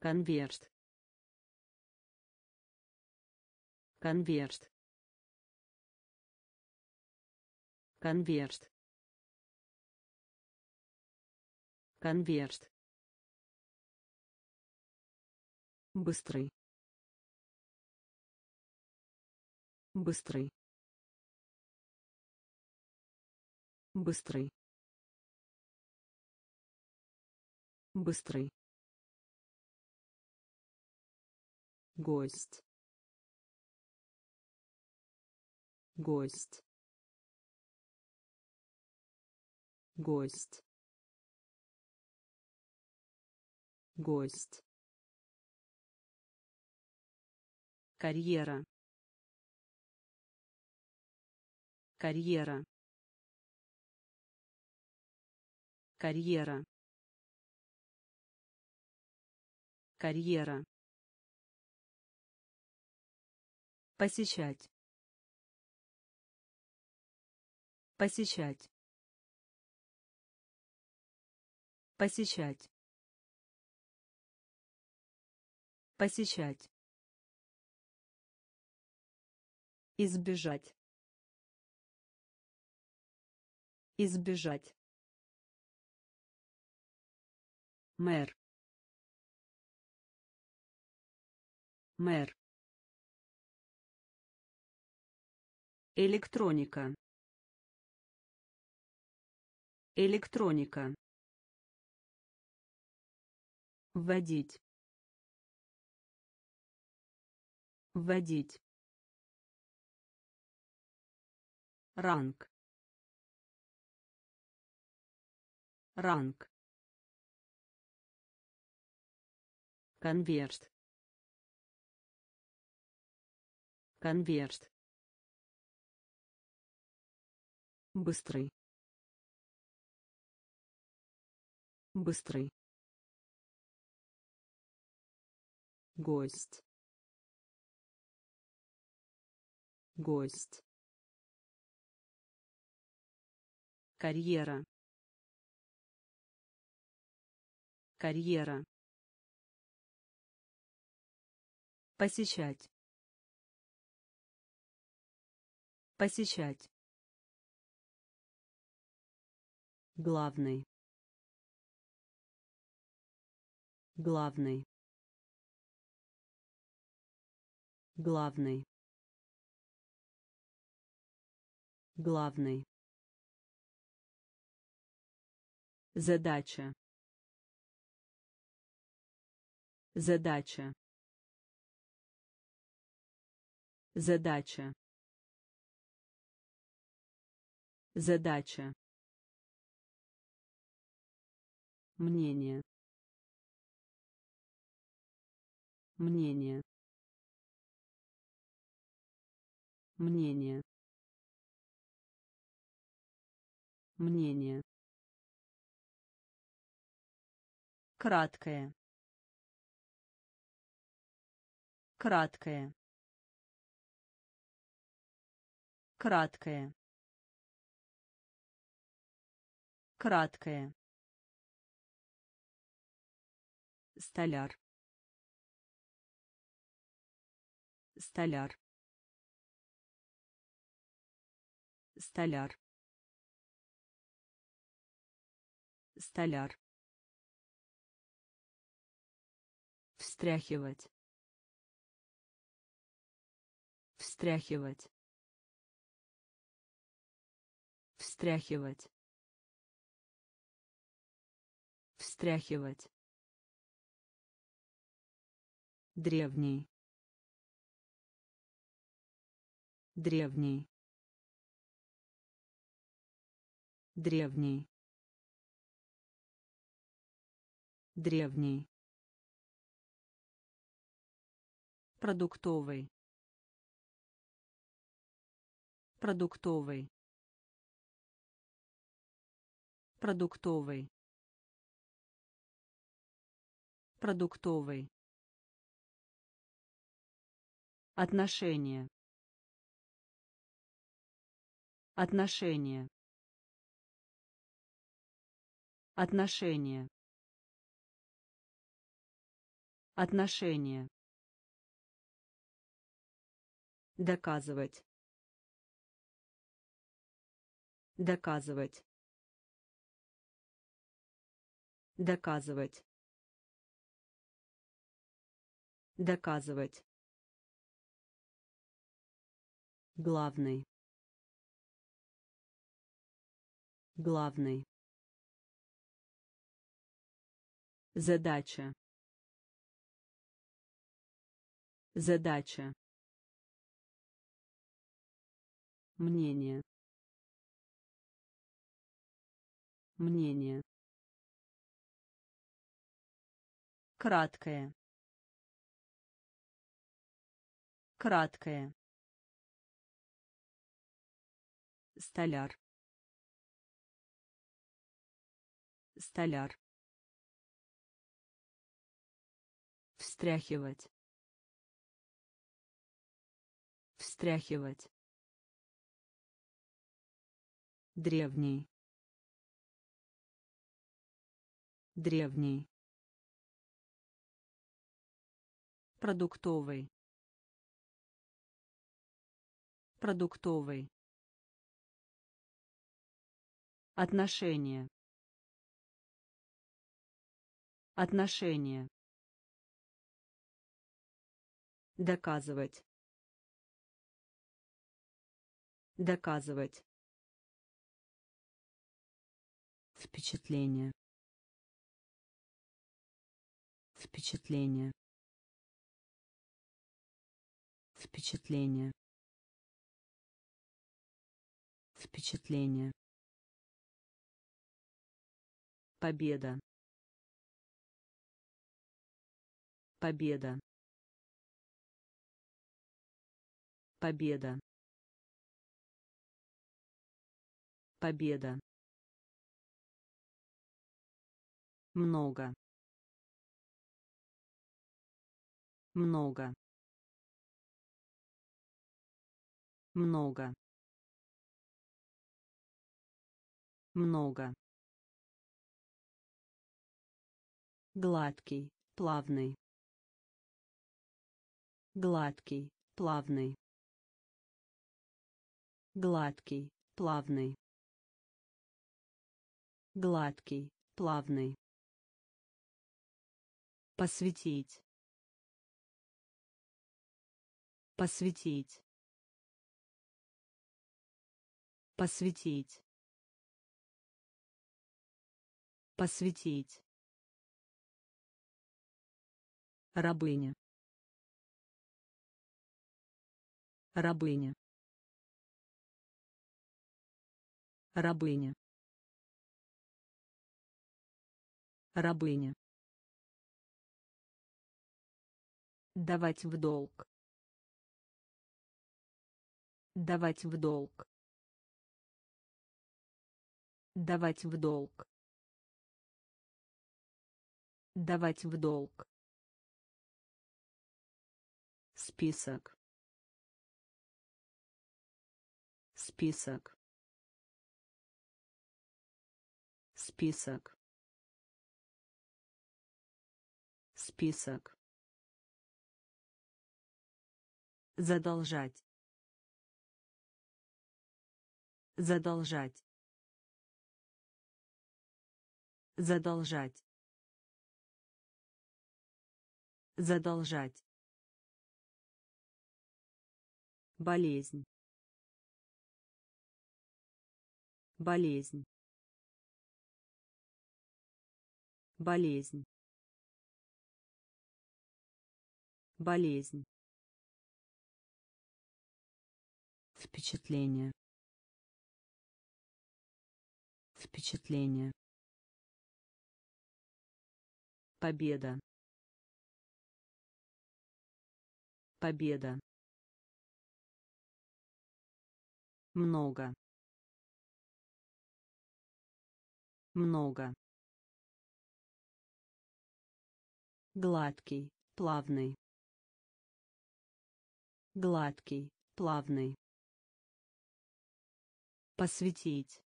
A: Конверт. Конверт. Конверт. Конверт. Быстрый. Быстрый. Быстрый быстрый. Гость. Гость. Гость. Гость. Карьера. Карьера. Карьера карьера. Посещать. Посещать. Посещать. Посещать. Избежать. Избежать. Мэр мэр. Электроника. Электроника. Вводить. Вводить. Ранг. Ранг. Конверт конверт. Быстрый. Быстрый. Гость. Гость. Карьера. Карьера. Посещать посещать. Главный. Главный. Главный. Главный. Задача. Задача. Задача задача. Мнение. Мнение. Мнение. Мнение. Краткое. Краткое. Краткое краткое. Столяр. Столяр. Столяр. Столяр. Встряхивать. Встряхивать. Встряхивать встряхивать. Древний. Древний. Древний. Древний. Продуктовый. Продуктовый. Продуктовый продуктовый. Отношения. Отношения. Отношения. Отношения. Доказывать. Доказывать. Доказывать доказывать. Главный. Главный. Задача. Задача. Мнение. Мнение. Краткое. Краткое. Столяр. Столяр. Встряхивать. Встряхивать. Древний. Древний. Продуктовый. Продуктовый. Отношение. Отношение. Доказывать. Доказывать. Впечатление. Впечатление. Впечатление. Впечатление. Победа. Победа. Победа. Победа. Много. Много. Много. Много. Гладкий, плавный. Гладкий, плавный. Гладкий, плавный. Гладкий, плавный. Посветить. Посветить. Посветить. Посветить. Рабыня. Рабыня. Рабыня. Рабыня. Давать в долг. Давать в долг. Давать в долг. Давать в долг. Список. Список. Список. Список. Задолжать. Задолжать. Задолжать. Задолжать. Болезнь. Болезнь. Болезнь. Болезнь. Впечатление. Впечатление. Победа. Победа. Много. Много. Гладкий, плавный. Гладкий, плавный. Посветить.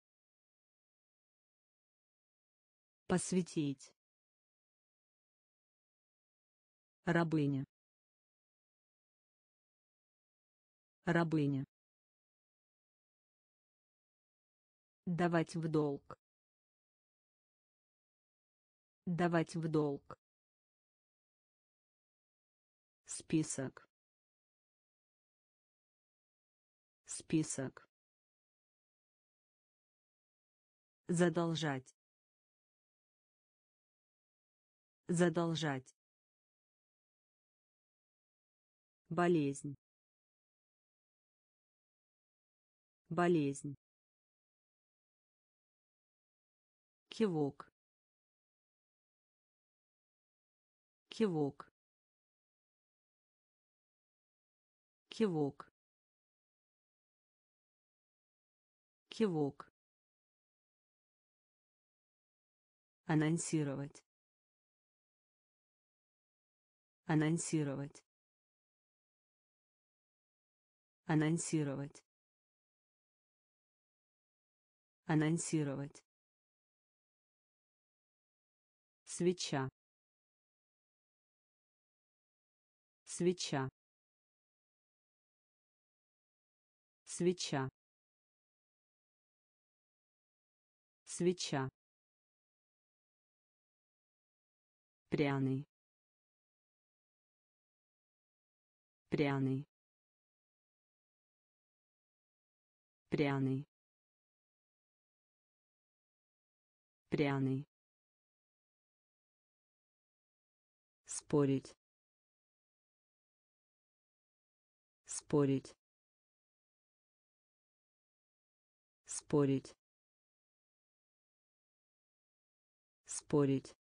A: Посветить. Рабыня. Рабыня. Давать в долг. Давать в долг. Список. Список. Задолжать. Задолжать. Болезнь. Болезнь. кивок. Кивок. Кивок. Кивок. Анонсировать. Анонсировать. Анонсировать анонсировать. Свеча. Свеча. Свеча. Свеча. Пряный. Пряный. Пряный пряный. Спорить. Спорить. Спорить. Спорить.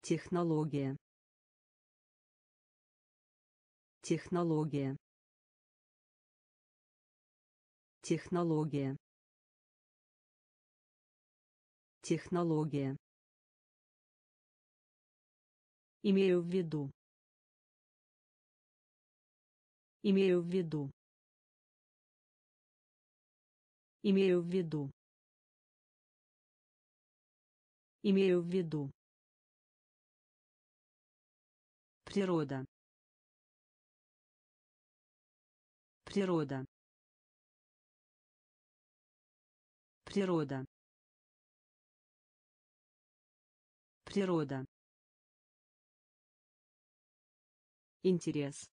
A: Технология. Технология. Технология технология. Имею в виду. Имею в виду. Имею в виду. Имею в виду. Природа. Природа. Природа природа. Интерес.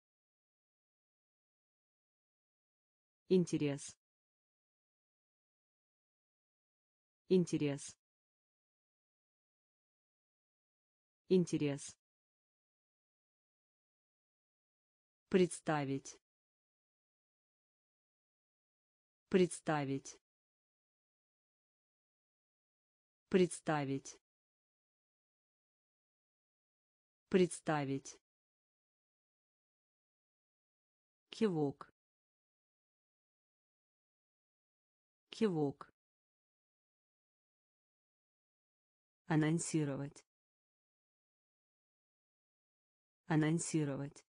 A: Интерес. Интерес. Интерес. Представить. Представить. Представить представить. Кивок. Кивок. Анонсировать. Анонсировать.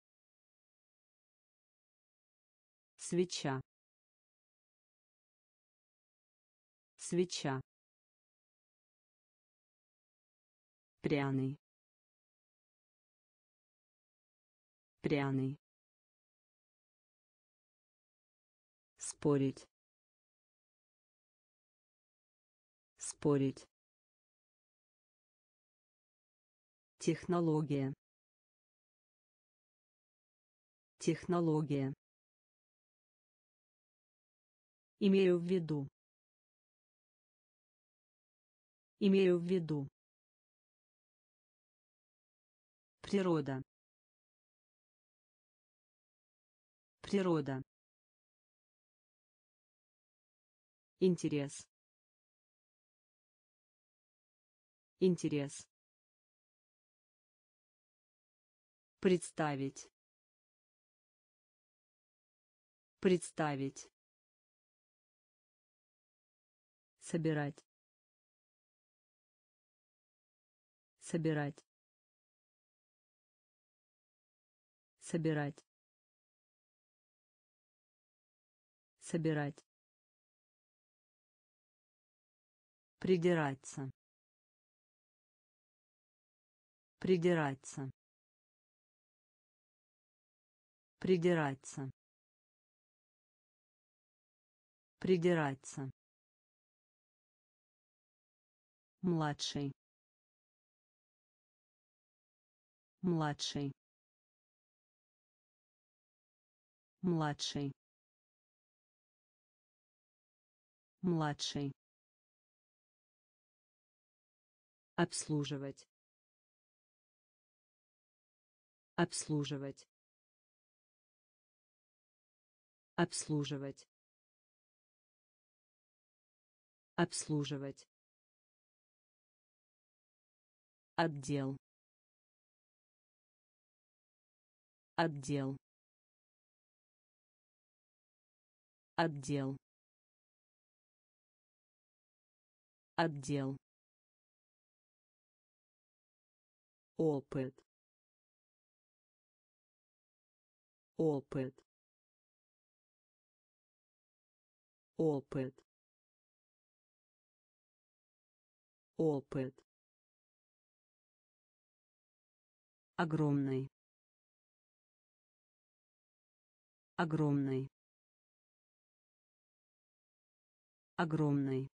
A: Свеча. Свеча. Пряный пряный. Спорить. Спорить. Технология. Технология. Имею в виду. Имею в виду. Природа природа. Интерес. Интерес. Представить. Представить. Собирать. Собирать. Собирать собирать. Придираться. Придираться. Придираться. Придираться. Младший. Младший. Младший младший. Обслуживать. Обслуживать. Обслуживать. Обслуживать. Отдел отдел отдел отдел. Опыт. Опыт. Опыт. Опыт. Огромный. Огромный. Огромный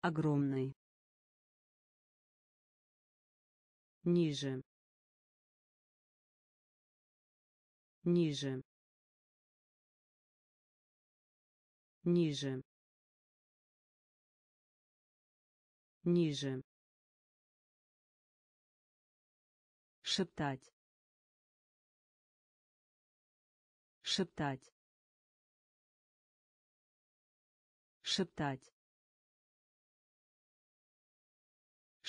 A: огромный. Ниже. Ниже. Ниже. Ниже. Шептать. Шептать. Шептать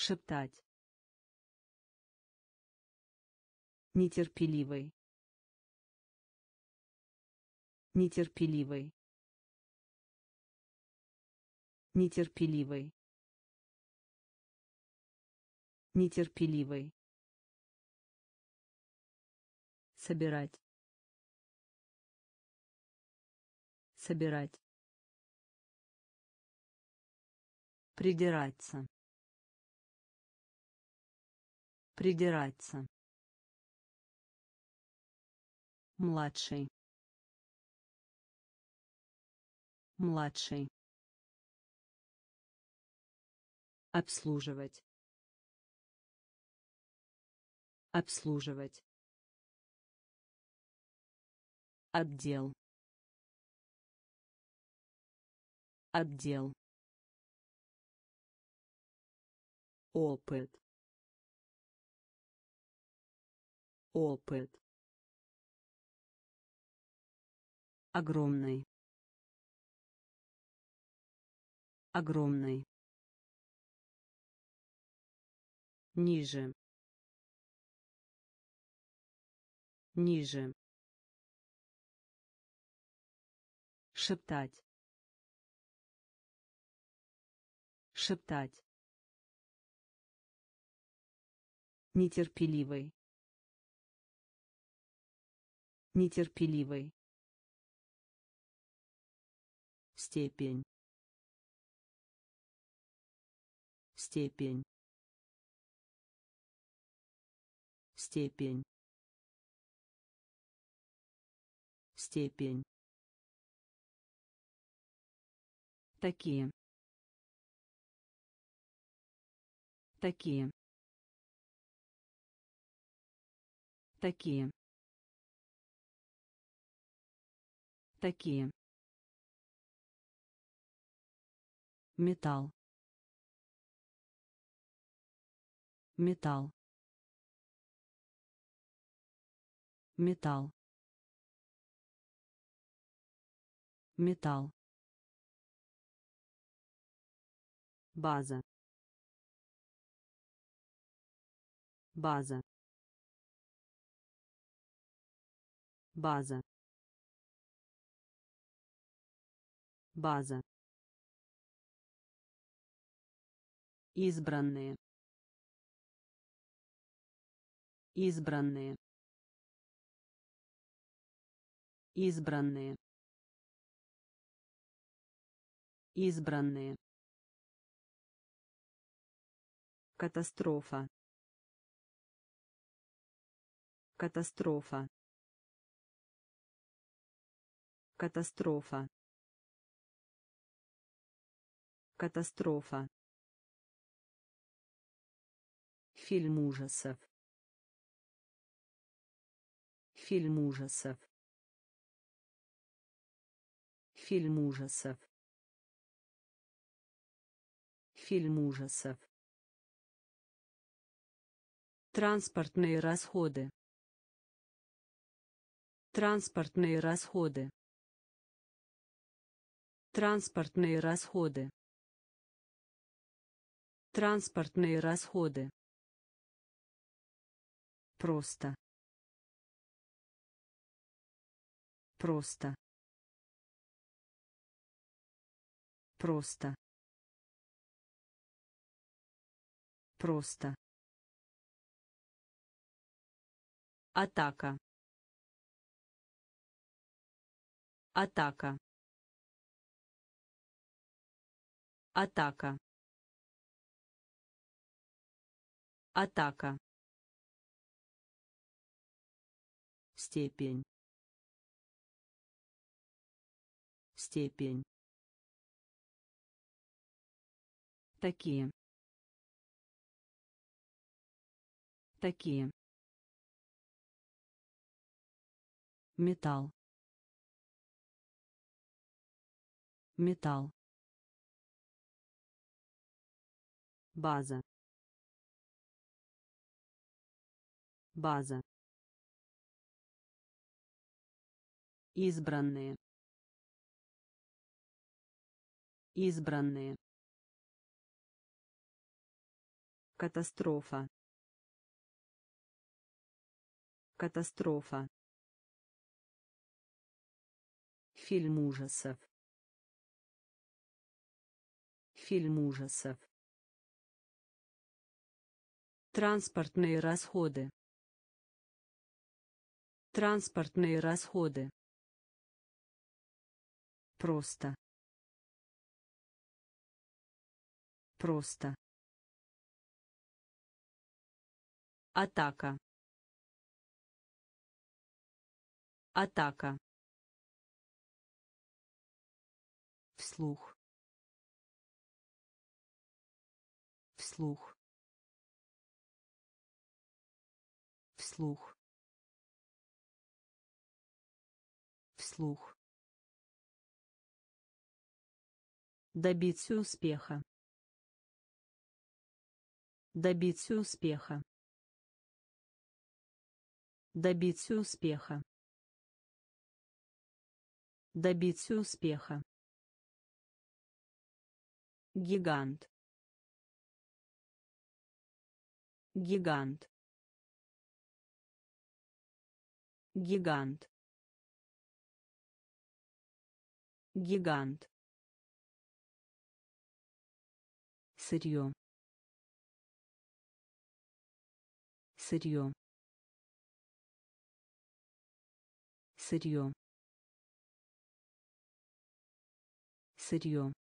A: шептать. Нетерпеливый. Нетерпеливый. Нетерпеливый. Нетерпеливый. Собирать. Собирать. Придираться придираться. Младший. Младший. Обслуживать. Обслуживать. Отдел. Отдел. Опыт опыт. Огромный. Огромный. Ниже. Ниже. Шептать. Шептать. Нетерпеливый нетерпеливый степень. Степень. Степень. Степень. Такие. Такие. Такие такие. Металл. Металл. Металл. Металл. База. База. База база. Избранные. Избранные. Избранные. Избранные. Катастрофа. Катастрофа. Катастрофа катастрофа Фильм ужасов. Фильм ужасов. Фильм ужасов. Фильм ужасов. Транспортные расходы. Транспортные расходы. Транспортные расходы. Транспортные расходы. Просто. Просто. Просто. Просто. Атака. Атака. Атака. Атака. Степень. Степень. Такие. Такие. Металл. Металл. База. База. Избранные. Избранные. Катастрофа. Катастрофа. Фильм ужасов. Фильм ужасов. Транспортные расходы. Транспортные расходы. Просто. Просто. Атака. Атака. Вслух. Вслух. Вслух. Вслух. Добиться успеха. Добиться успеха. Добиться успеха. Добиться успеха. Гигант. Гигант. Гигант. Гигант. сырье сырье сырье сырье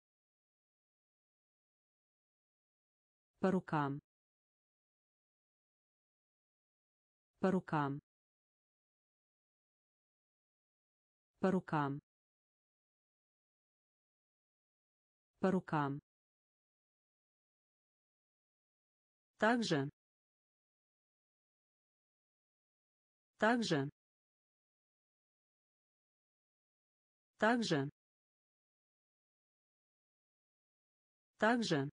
A: по рукам. По рукам. По рукам по рукам. Также. Также. Также. Также.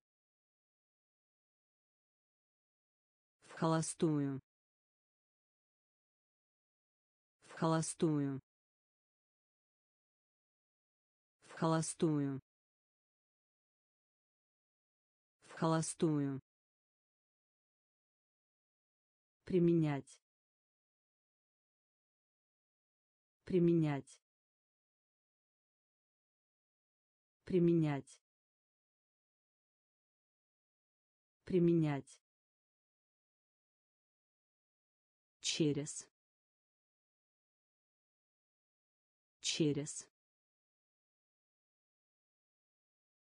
A: В холостую. В холостую. В холостую холостую. Применять. Применять. Применять. Применять. Через. Через.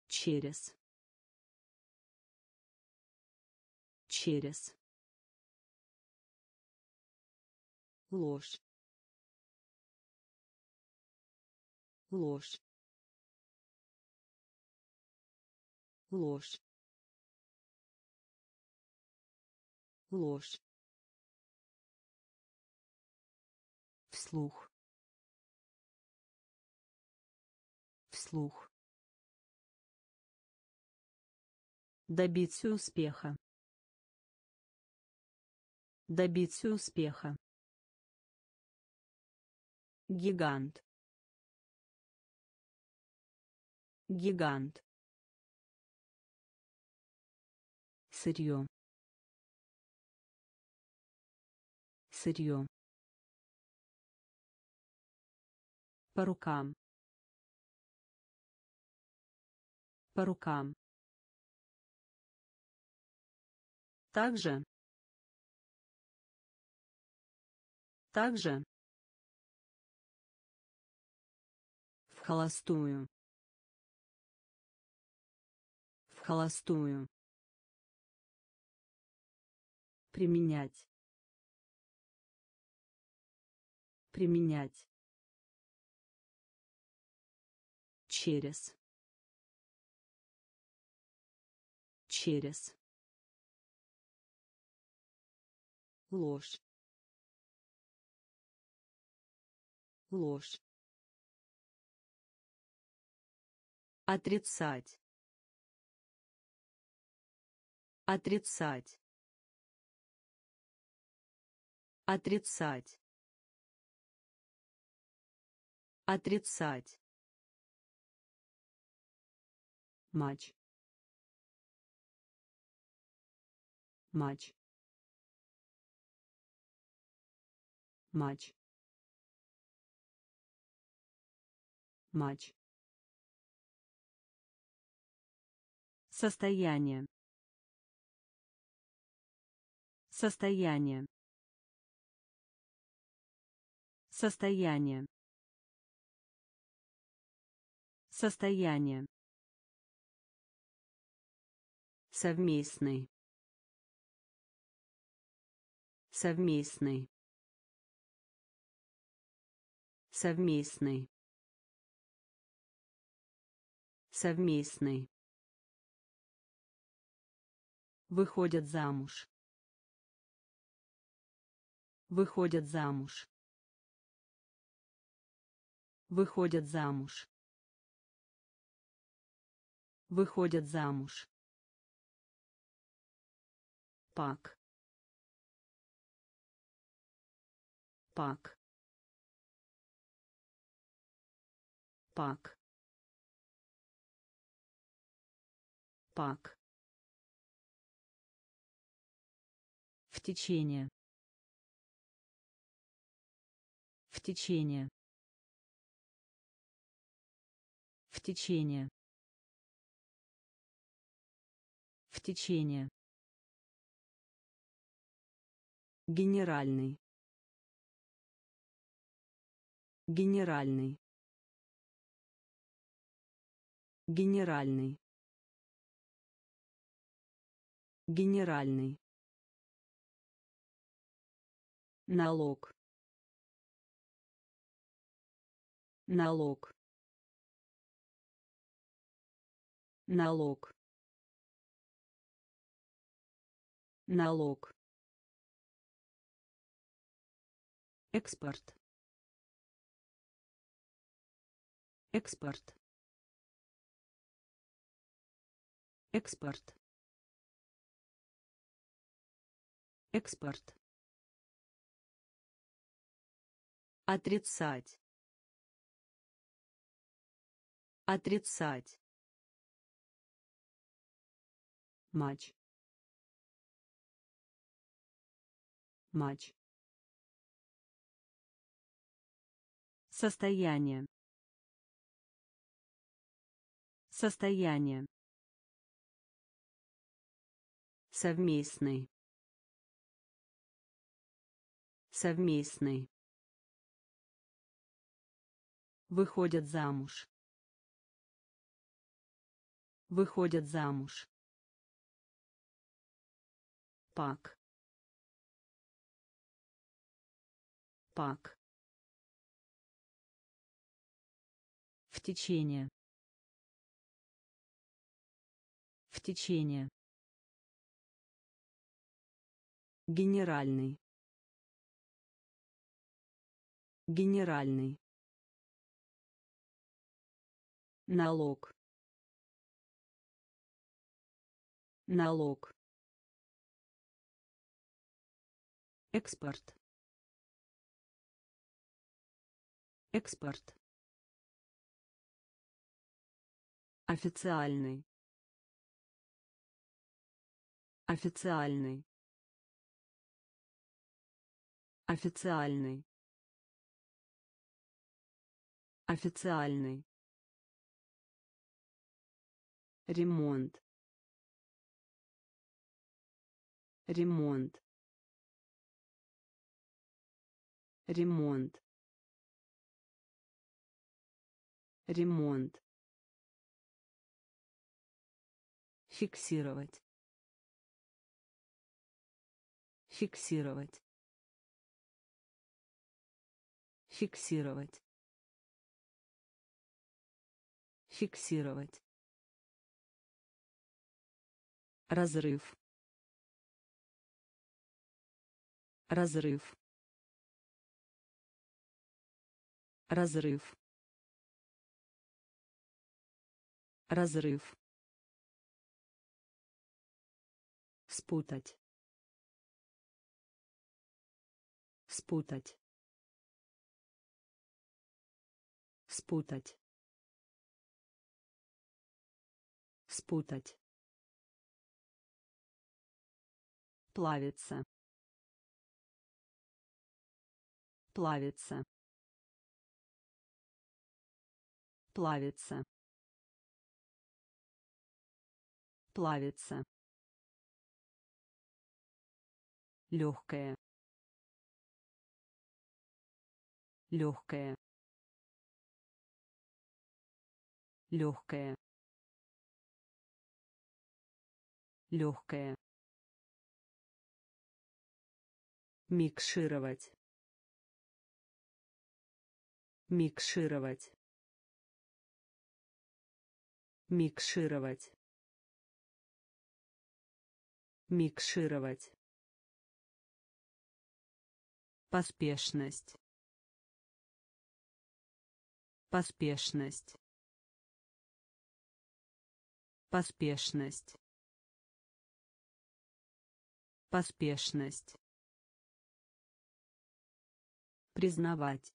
A: Через через. Ложь. Ложь. Ложь. Ложь. Вслух. Вслух. Добиться успеха добиться успеха. Гигант. Гигант. Сырье. Сырье. По рукам. По рукам. Также также в холостую в холостую применять применять через через ложь ложь. Отрицать. Отрицать. Отрицать. Отрицать. Матч. Матч. Матч матч. Состояние. Состояние. Состояние. Состояние. Совместный. Совместный. Совместный совместный выходят замуж. Выходят замуж. Выходят замуж. Выходят замуж. Пак. Пак. Пак пак в течение в течение в течение в течение Генеральный. Генеральный. Генеральный. Генеральный. Налог. Налог. Налог. Налог. экспорт экспорт экспорт экспорт отрицать отрицать матч матч Состояние. Состояние. Совместный. Совместный. Выходят замуж. Выходят замуж. Пак. Пак. В течение. В течение. Генеральный. Генеральный. Налог. Налог. Экспорт. Экспорт. Официальный. Официальный. Официальный. Официальный. Ремонт. Ремонт. Ремонт. Ремонт. Фиксировать. Фиксировать. Фиксировать. Фиксировать. Разрыв. Разрыв. Разрыв. Разрыв. спутать спутать спутать спутать. Плавится. Плавится. Плавится. Плавится. Легкая легкая легкая легкая микшировать микшировать микшировать микшировать Поспешность. Поспешность. Поспешность. Поспешность. Признавать.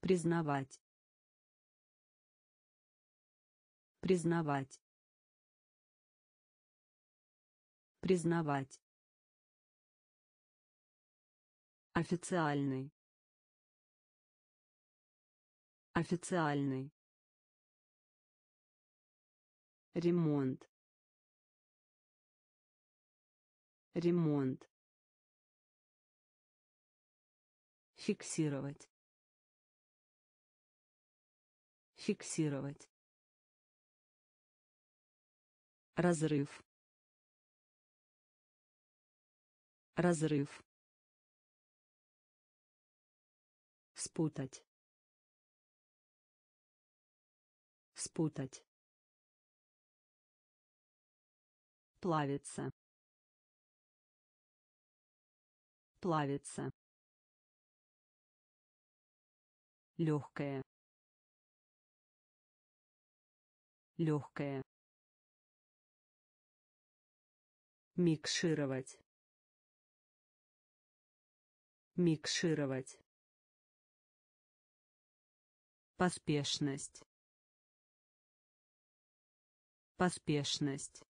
A: Признавать. Признавать. Признавать. Официальный. Официальный. Ремонт. Ремонт. Фиксировать. Фиксировать. Разрыв. Разрыв. спутать спутать плавится плавится легкая легкая микшировать микшировать Поспешность. Поспешность.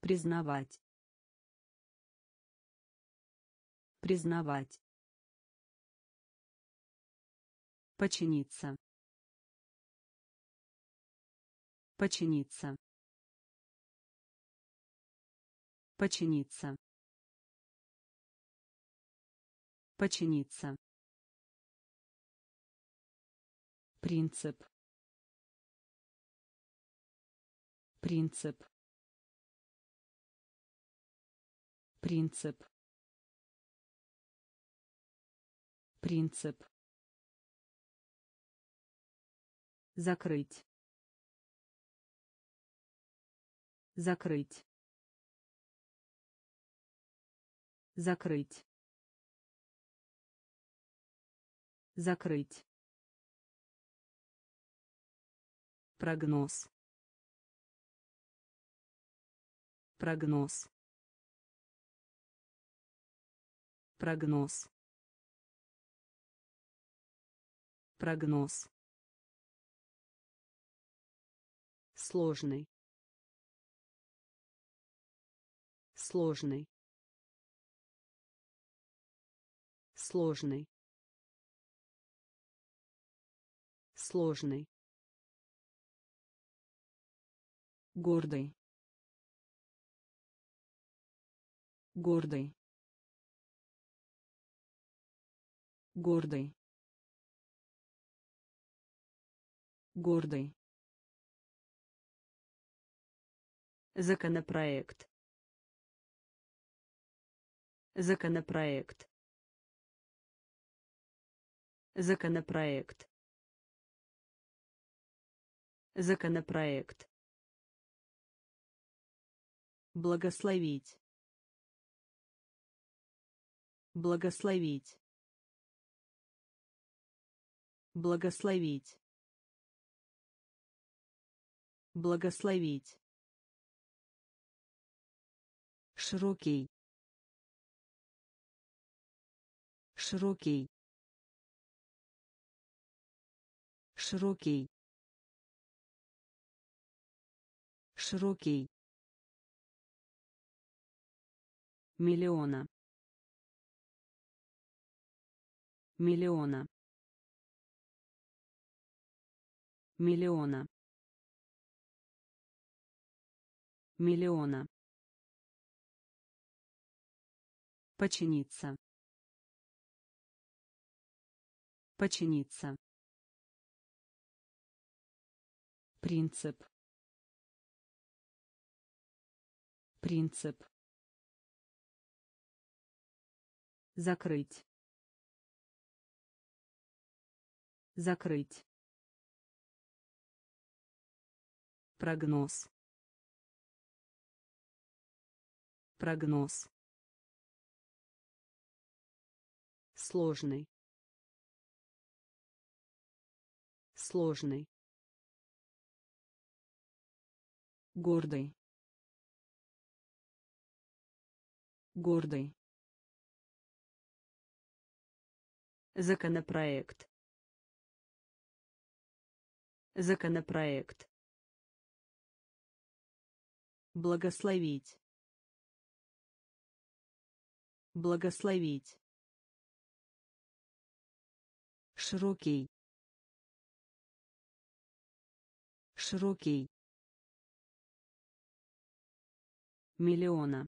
A: Признавать. Признавать. Починиться. Починиться. Починиться. Починиться. Принцип. Принцип. Принцип. Принцип. Закрыть. Закрыть. Закрыть. Закрыть. Прогноз. Прогноз. Прогноз. Прогноз. Сложный. Сложный. Сложный. Сложный. Гордый. Гордый. Гордый. Гордый. Законопроект. Законопроект. Законопроект. Законопроект. Благословить. Благословить. Благословить. Благословить. Широкий. Широкий. Широкий. Широкий. Миллиона. Миллиона. Миллиона. Миллиона. Починиться. Починиться. Принцип. Принцип. Закрыть. Закрыть. Прогноз. Прогноз. Сложный. Сложный. Гордый. Гордый. Законопроект. Законопроект. Благословить. Благословить. Широкий. Широкий. Миллиона.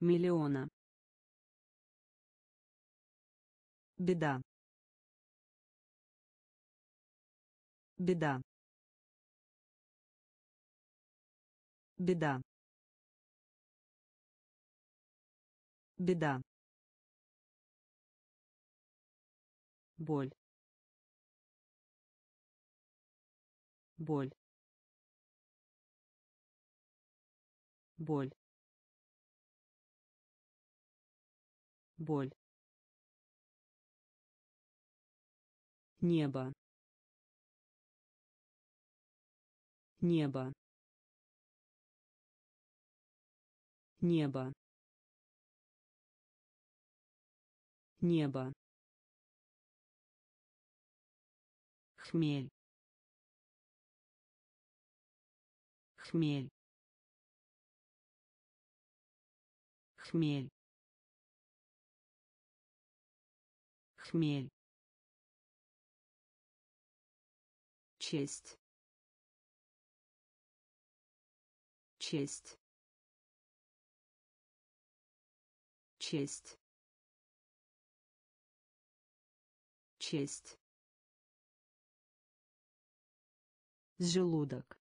A: Миллиона. Беда. Беда. Беда. Беда. боль. Боль. Боль. Боль. Небо. Небо. Небо небо. Хмель. Хмель. Хмель. Хмель. Честь. Честь. Честь честь. Желудок.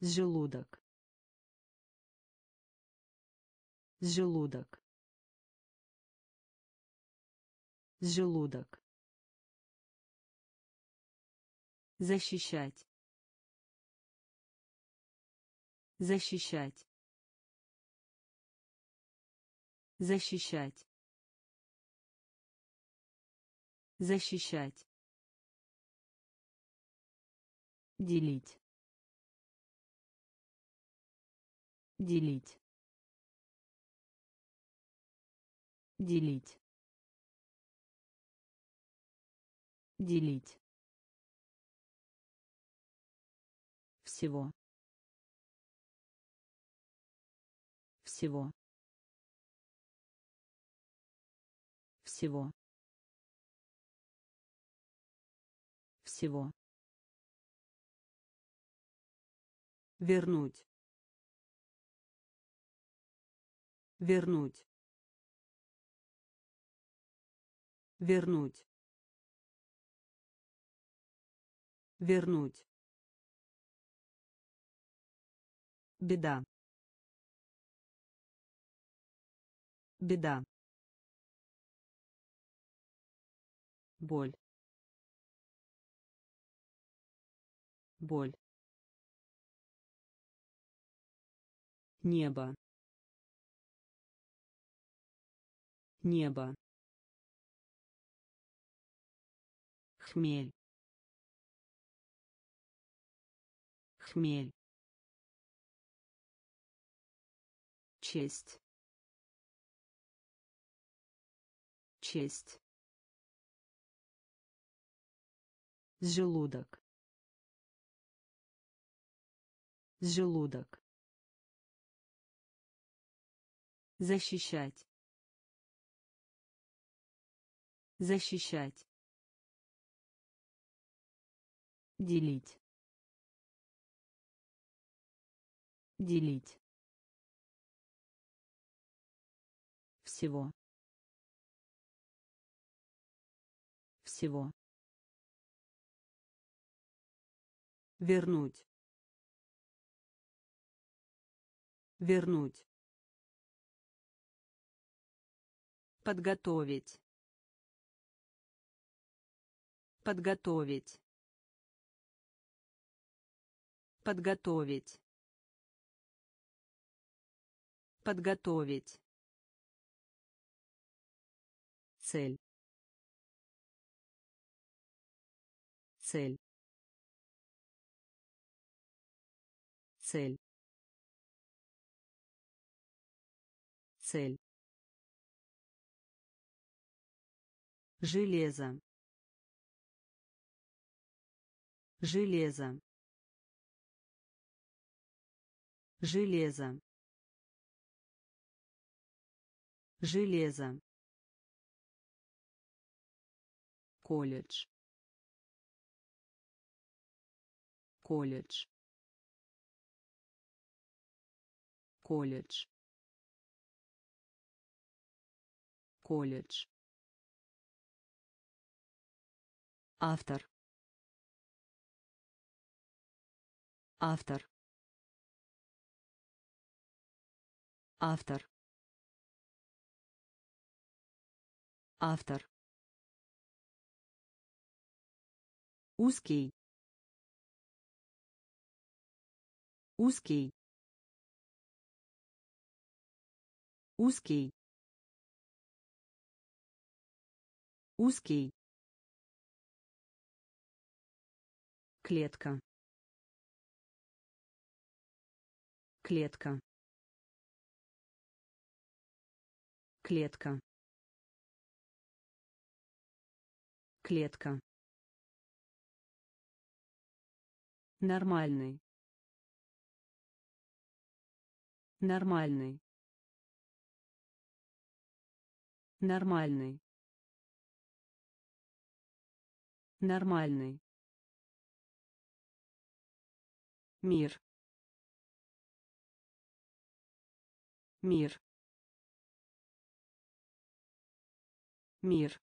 A: Желудок. Желудок. Желудок. Защищать. Защищать. Защищать защищать. Делить. Делить. Делить. Делить. Всего. Всего. Всего всего. Вернуть. Вернуть. Вернуть. Вернуть. Беда. Беда. Боль боль. Небо. Небо. Хмель. Хмель. Честь. Честь. Желудок желудок. Защищать. Защищать. Делить. Делить. Всего. Всего. Вернуть вернуть. Подготовить. Подготовить. Подготовить. Подготовить. Цель. Цель. Цель цель. Железо. Железо. Железо. Железо. Колледж. Колледж. Колледж колледж. Автор. Автор. Автор. Автор. Узкий. Узкий. Узкий узкий. Клетка. Клетка. Клетка. Клетка. Нормальный. Нормальный. Нормальный нормальный. Мир. Мир. Мир.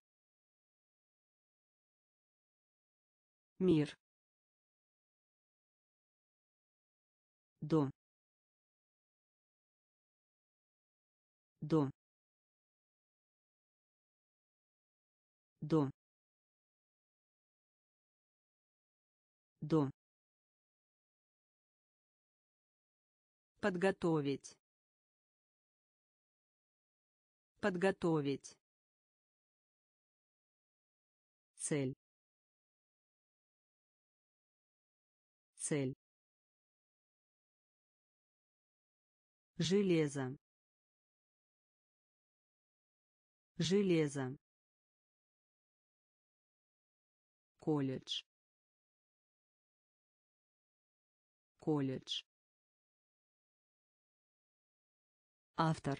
A: Мир. До до до до подготовить. Подготовить. Цель. Цель. Железо. Железо. Колледж колледж. Автор.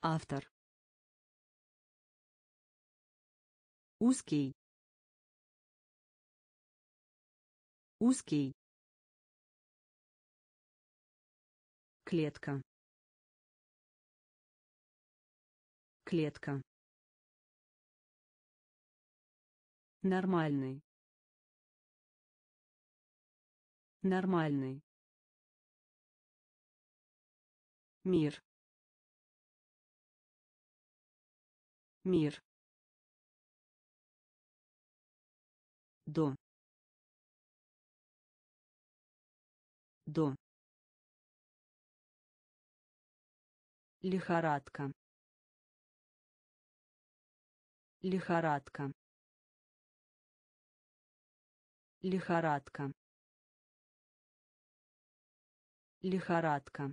A: Автор. Узкий. Узкий. Клетка. Клетка. Нормальный нормальный. Мир. Мир. До до лихорадка. Лихорадка. Лихорадка лихорадка.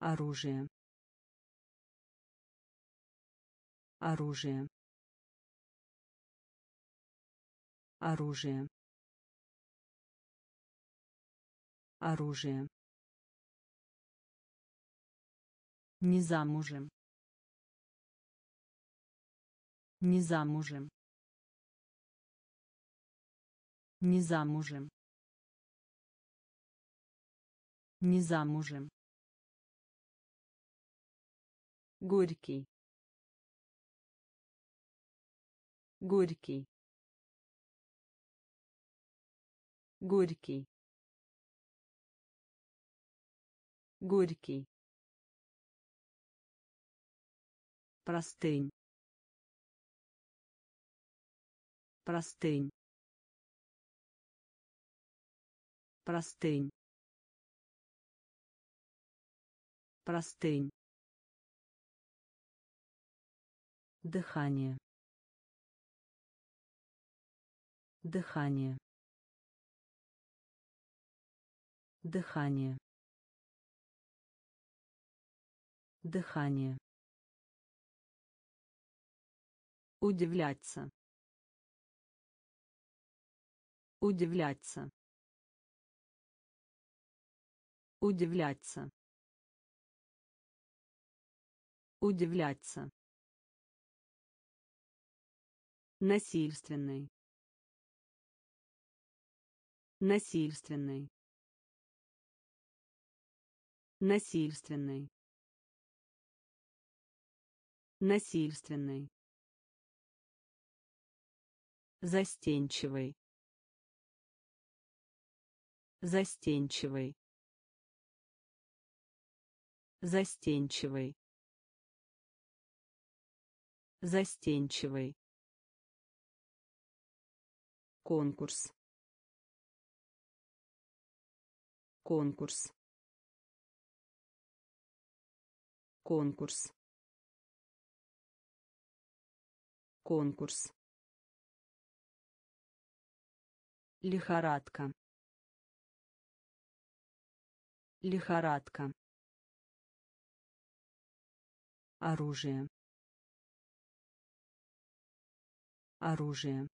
A: Оружие. Оружие. Оружие. Оружие. Не замужем. Не замужем. Не замужем не замужем. Горький. Горький. Горький. Горький. Простынь. Простынь. Простынь простынь. Дыхание. Дыхание. Дыхание. Дыхание. Удивляться. Удивляться. Удивляться удивляться. Насильственный. Насильственный. Насильственный. Насильственный. Застенчивый. Застенчивый. Застенчивый застенчивый конкурс. Конкурс. Конкурс. Конкурс. Лихорадка. Лихорадка. Оружие оружие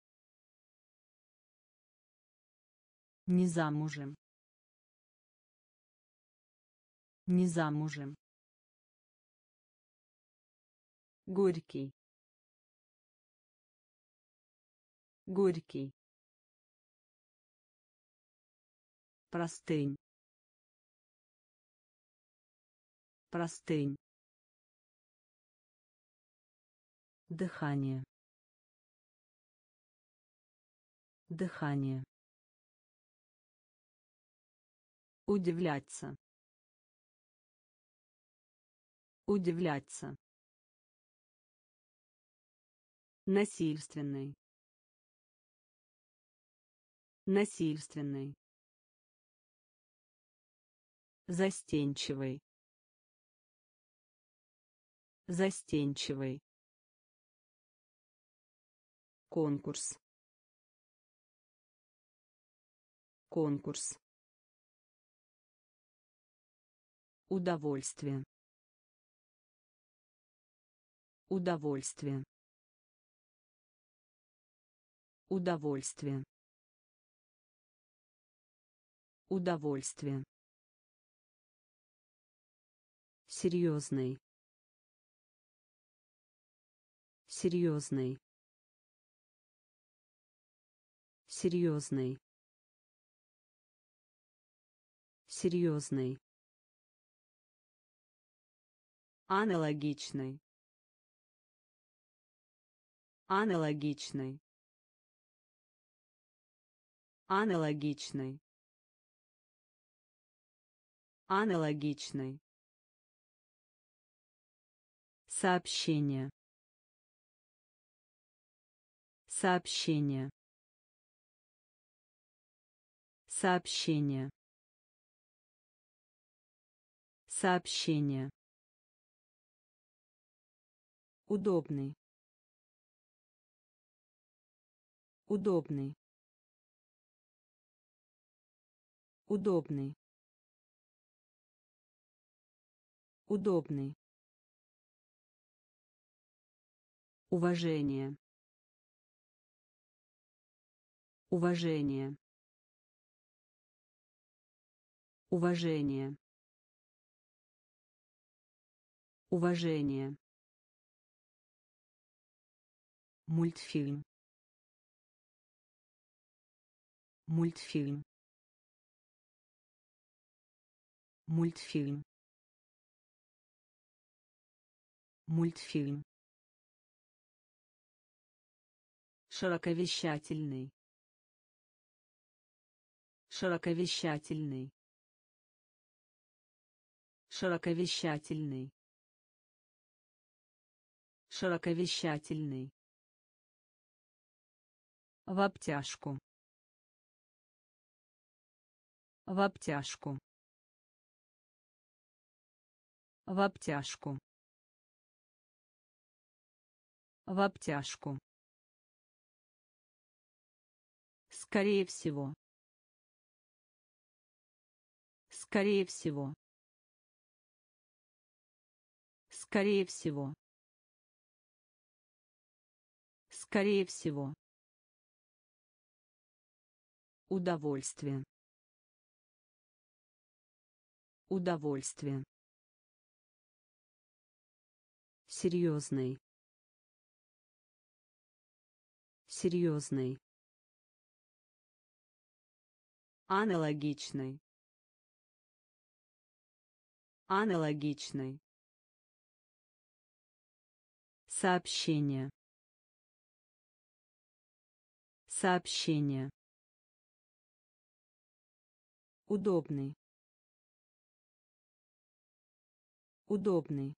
A: не замужем. Не замужем. Горький. Горький. Простынь. Простынь. Дыхание дыхание. Удивляться. Удивляться. Насильственный. Насильственный. Застенчивый. Застенчивый. Конкурс конкурс Удовольствие. Удовольствие. Удовольствие. Удовольствие. Серьезный. Серьезный. Серьезный. Серьезный. Аналогичный. Аналогичный. Аналогичный. Аналогичный. Сообщение. Сообщение. Сообщение. Сообщение. Удобный. Удобный. Удобный. Удобный. Уважение. Уважение. Уважение. Уважение. Мультфильм. Мультфильм. Мультфильм. Мультфильм. Широковещательный. Широковещательный. Широковещательный. Широковещательный. В обтяжку. В обтяжку. В обтяжку. В обтяжку. Скорее всего. Скорее всего. Скорее всего. Скорее всего. Удовольствие. Удовольствие. Серьезный. Серьезный. Аналогичный. Аналогичный. Сообщение. Сообщение. Удобный. Удобный.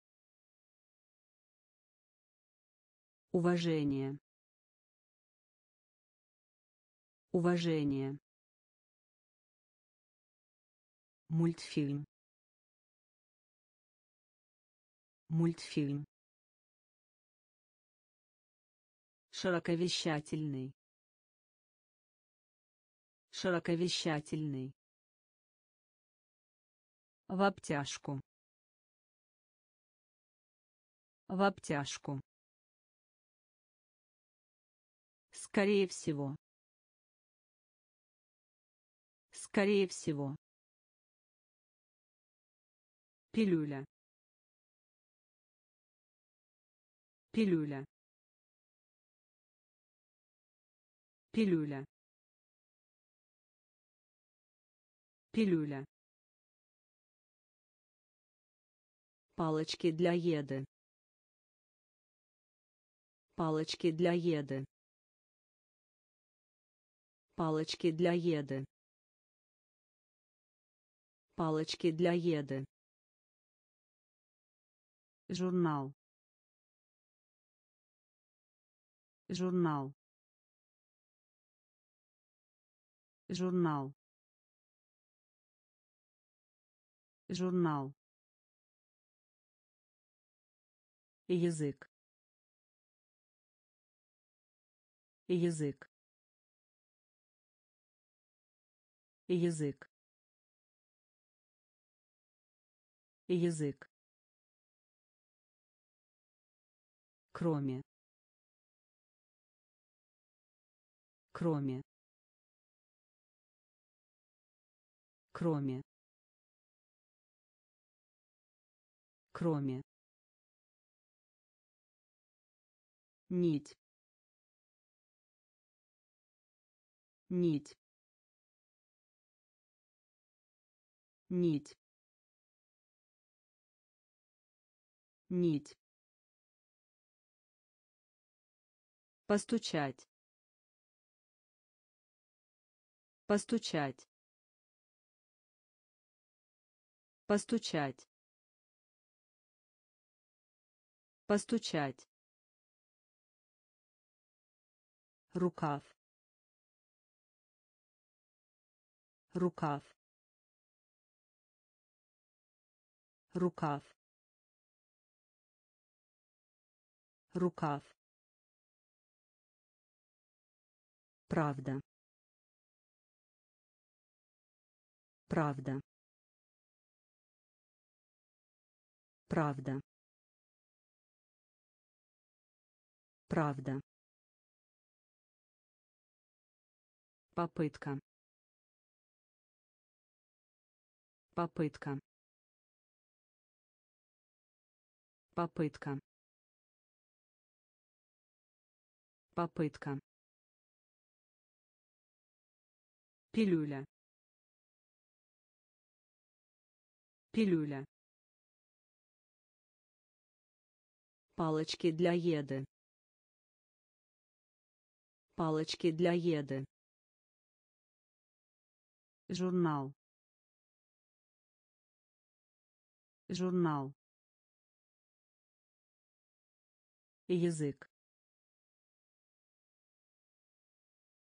A: Уважение. Уважение. Мультфильм. Мультфильм. Широковещательный. Широковещательный. В обтяжку. В обтяжку. Скорее всего. Скорее всего. Пилюля. Пилюля. Пилюля. Пилюля. Палочки для еды. Палочки для еды. Палочки для еды. Палочки для еды. Журнал. Журнал. Журнал. Журнал. Язык. Язык. Язык. язык кроме кроме кроме кроме нить нить нить нить. Постучать постучать постучать постучать. Рукав. Рукав. Рукав. Рукав. Правда. Правда. Правда правда Попытка. Попытка. Попытка. Попытка. Пилюля. Пилюля. Палочки для еды. Палочки для еды. Журнал. Журнал. Язык.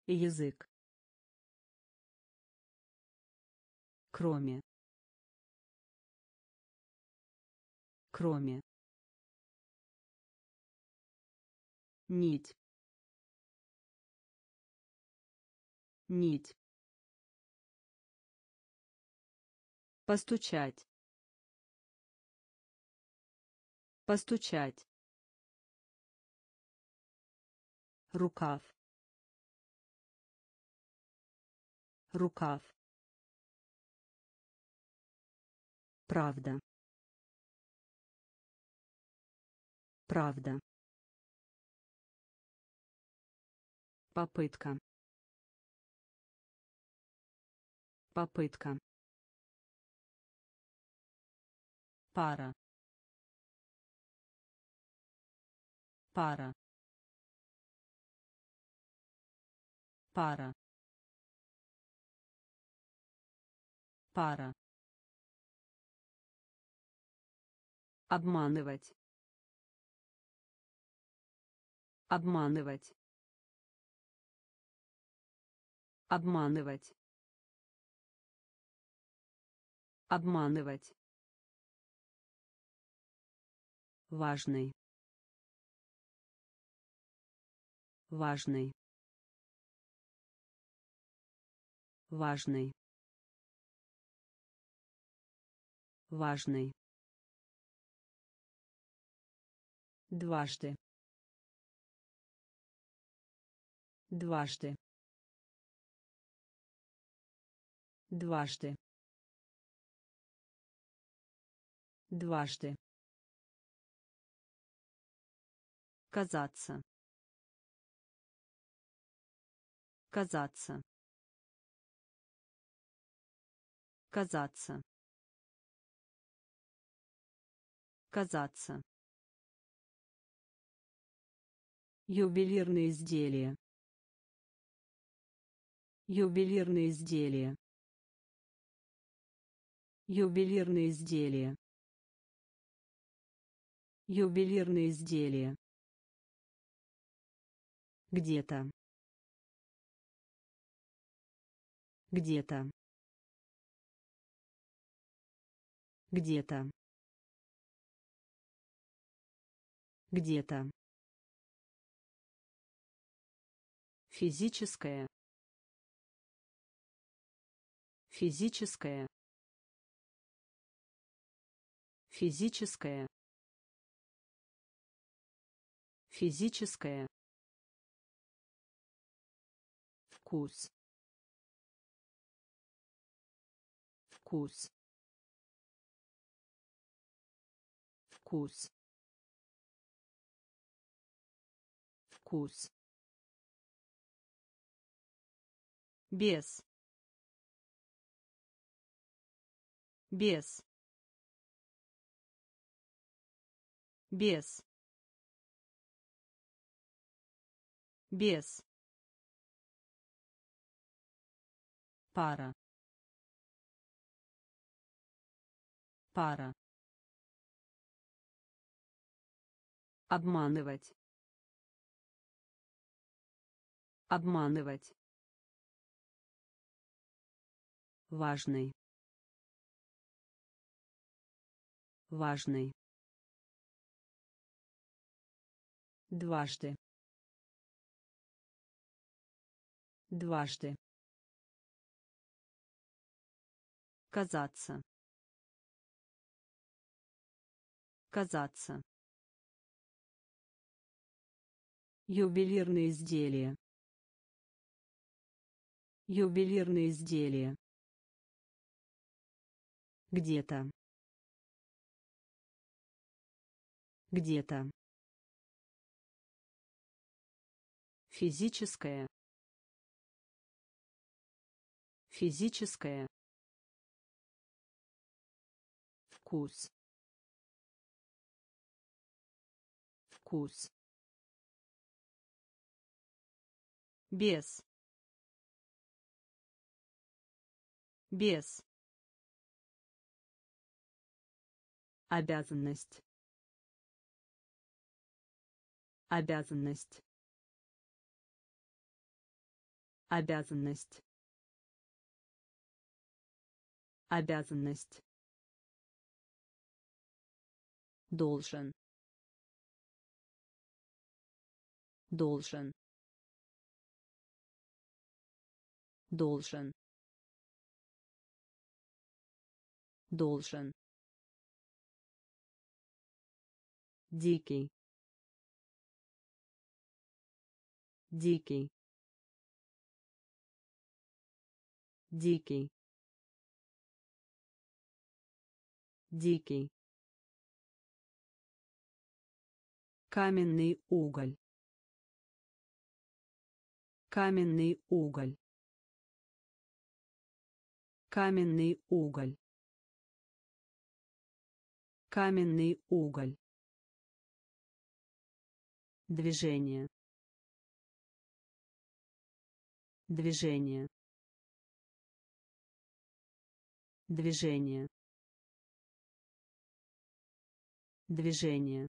A: Язык. Кроме. Кроме. Нить нить Постучать. Постучать. Рукав. Рукав. Правда. Правда. Попытка. Попытка. пара. Пара. Пара. Пара. Обманывать. Обманывать. Обманывать обманывать. Важный. Важный. Важный. Важный. Дважды. Дважды. Дважды дважды. Казаться. Казаться. Казаться. Казаться. Ювелирные изделия. Ювелирные изделия. Ювелирные изделия ювелирные изделия где-то. Где-то. Где-то. Где-то. Физическое. Физическое. физическое физическое. Вкус. Вкус. Вкус. Вкус. Без. Без. Без без. Пара. Пара. Обманывать. Обманывать. Важный. Важный. Дважды дважды. Казаться. Казаться. Ювелирные изделия. Ювелирные изделия. Где-то. Где-то. Физическое физическое. Вкус. Вкус. Без. Без. Обязанность. Обязанность. Обязанность обязанность. Должен. Должен. Должен. Должен. Дикий. Дикий. Дикий дикий. Каменный уголь. Каменный уголь. Каменный уголь. Каменный уголь. Движение. Движение. Движение движение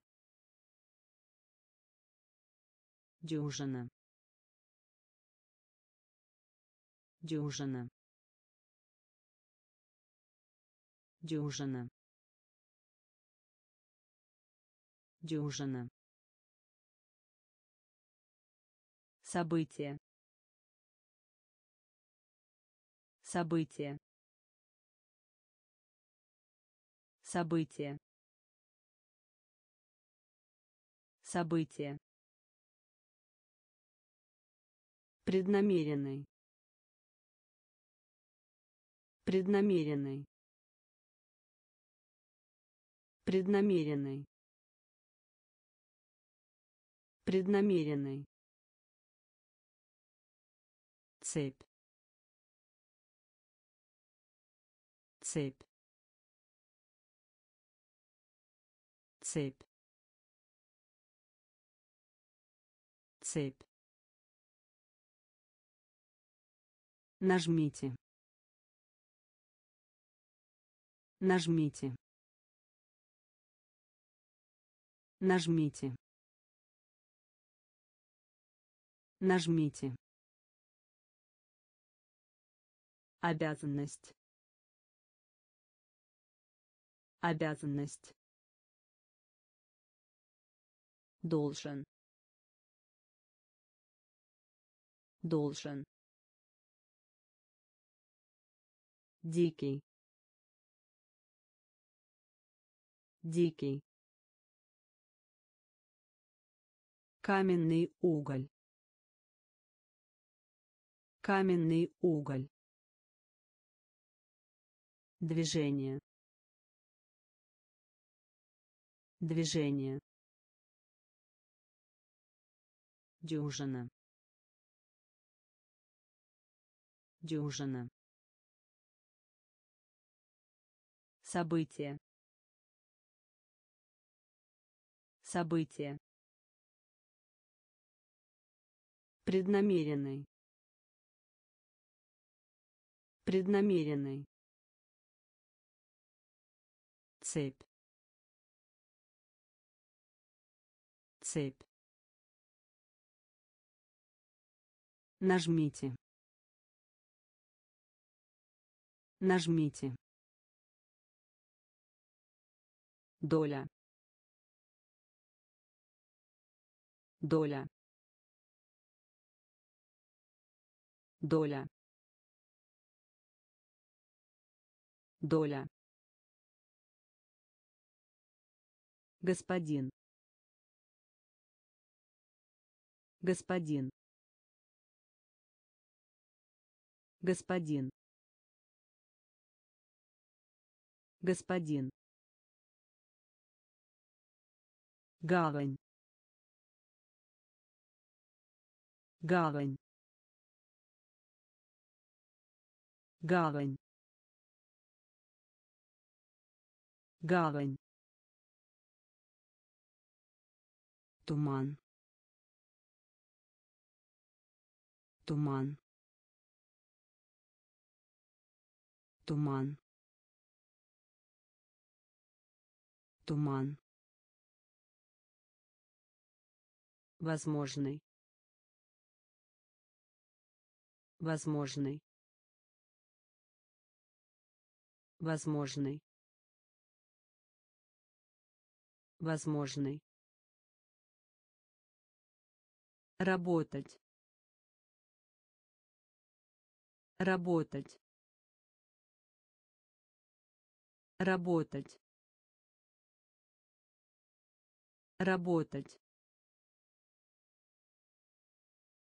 A: дюжина дюжина дюжина дюжина Событие. Событие. Событие. Событие. Преднамеренный. Преднамеренный. Преднамеренный. Преднамеренный. цепь цепь цепь цепь. Нажмите. Нажмите. Нажмите. Нажмите. Обязанность. Обязанность. Должен должен дикий Дикий. Каменный уголь. Каменный уголь. Движение. Движение. Дюжина. Дюжина. Событие. Событие. Преднамеренный. Преднамеренный. Цепь. Цепь. Нажмите. Нажмите. Доля. Доля. Доля. Доля. Господин. Господин. Господин. Господин. Гавань. Гавань. Гавань. Гавань. Туман. Туман. Туман. Туман. Возможный. Возможный. Возможный. Возможный. Работать. Работать. Работать. Работать.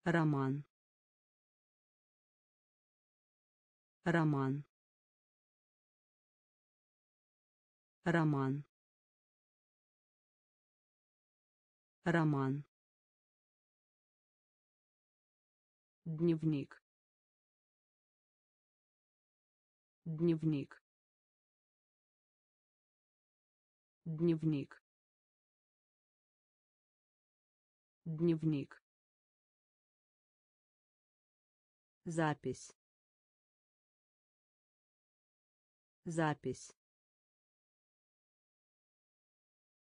A: Роман. Роман. Роман. Роман. Дневник. Дневник. Дневник. Дневник. Запись. Запись.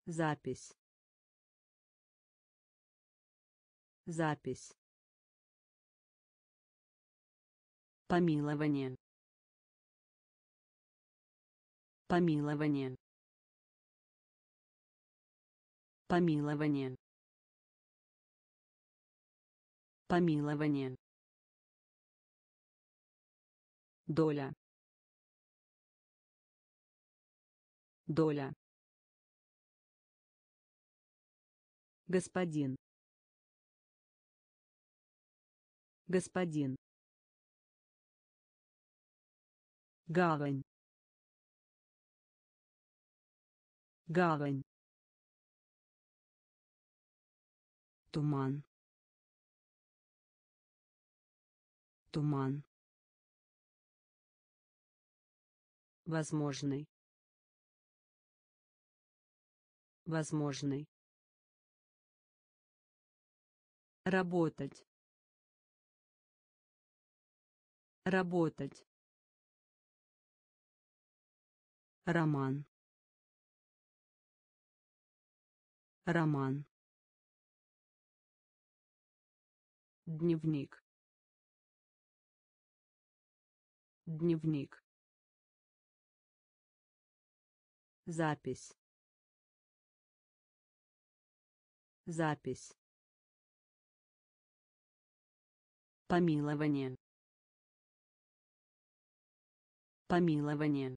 A: Запись. Запись. Помилование. Помилование. Помилование. Помилование. Доля. Доля. Господин. Господин. Гавань. Гавань. Туман. Туман. Возможный. Возможный. Работать. Работать. Роман. Роман. Дневник. Дневник. Запись. Запись. Помилование. Помилование.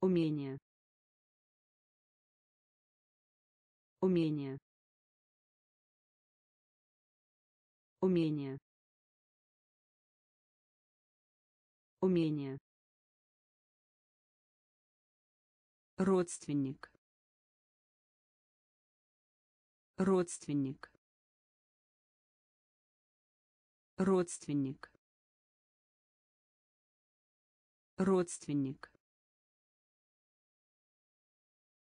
A: Умение. Умение. Умение. Умение. Родственник. Родственник. Родственник. Родственник.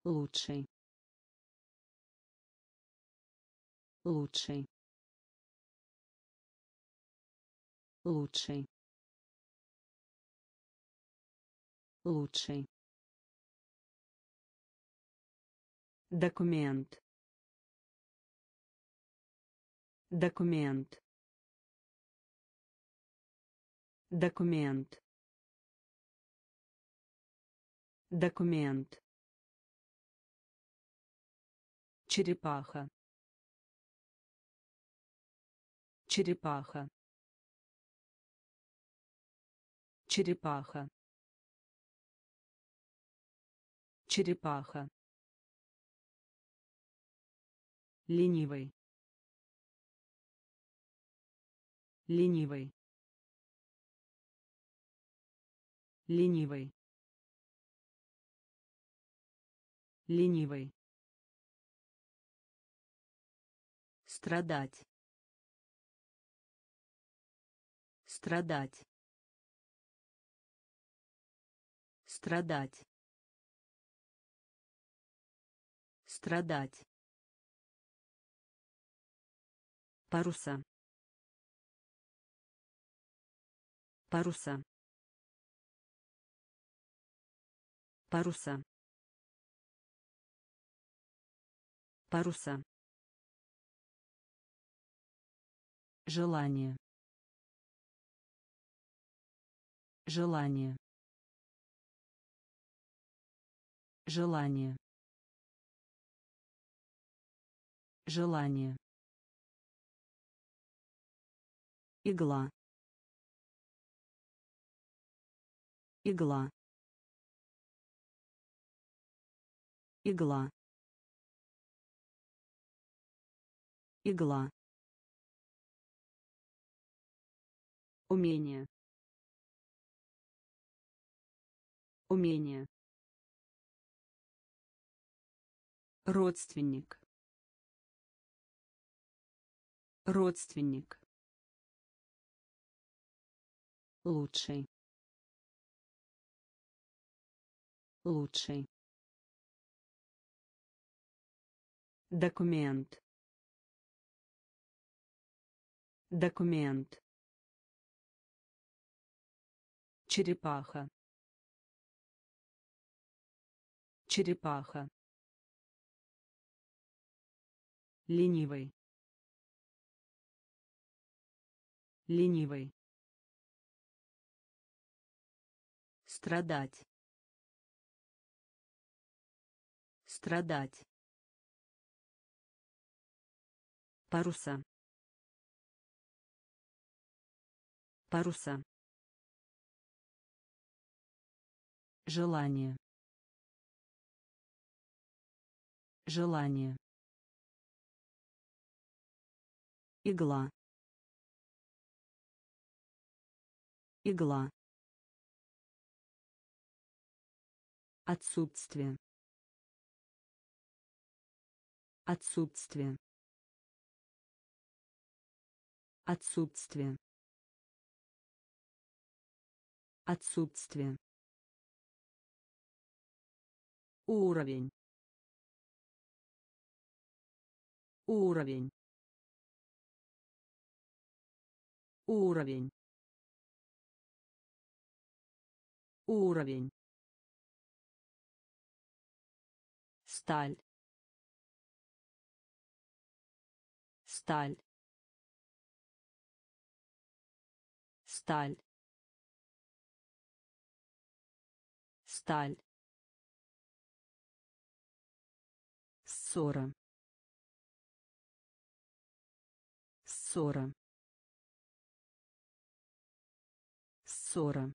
A: Лучший. Лучший. Лучший. Лучший. Документ. Документ. Документ. Документ. Черепаха. Черепаха. Черепаха. Черепаха. ленивый. Ленивый. Ленивый. Ленивый. Страдать. Страдать. Страдать страдать. Паруса. Паруса. Паруса. Паруса. Желание. Желание. Желание желание. Игла. Игла. Игла. Игла. Умение. Умение. Родственник родственник. Лучший. Лучший. Документ. Документ. Черепаха. Черепаха. Ленивый ленивый страдать. Страдать. Паруса. Паруса. Желание. Желание. Игла игла Отсутствие. Отсутствие. Отсутствие. Отсутствие. Уровень. Уровень. Уровень. Уровень. сталь. Сталь. Сталь. Сталь. Ссора. Ссора. Ссора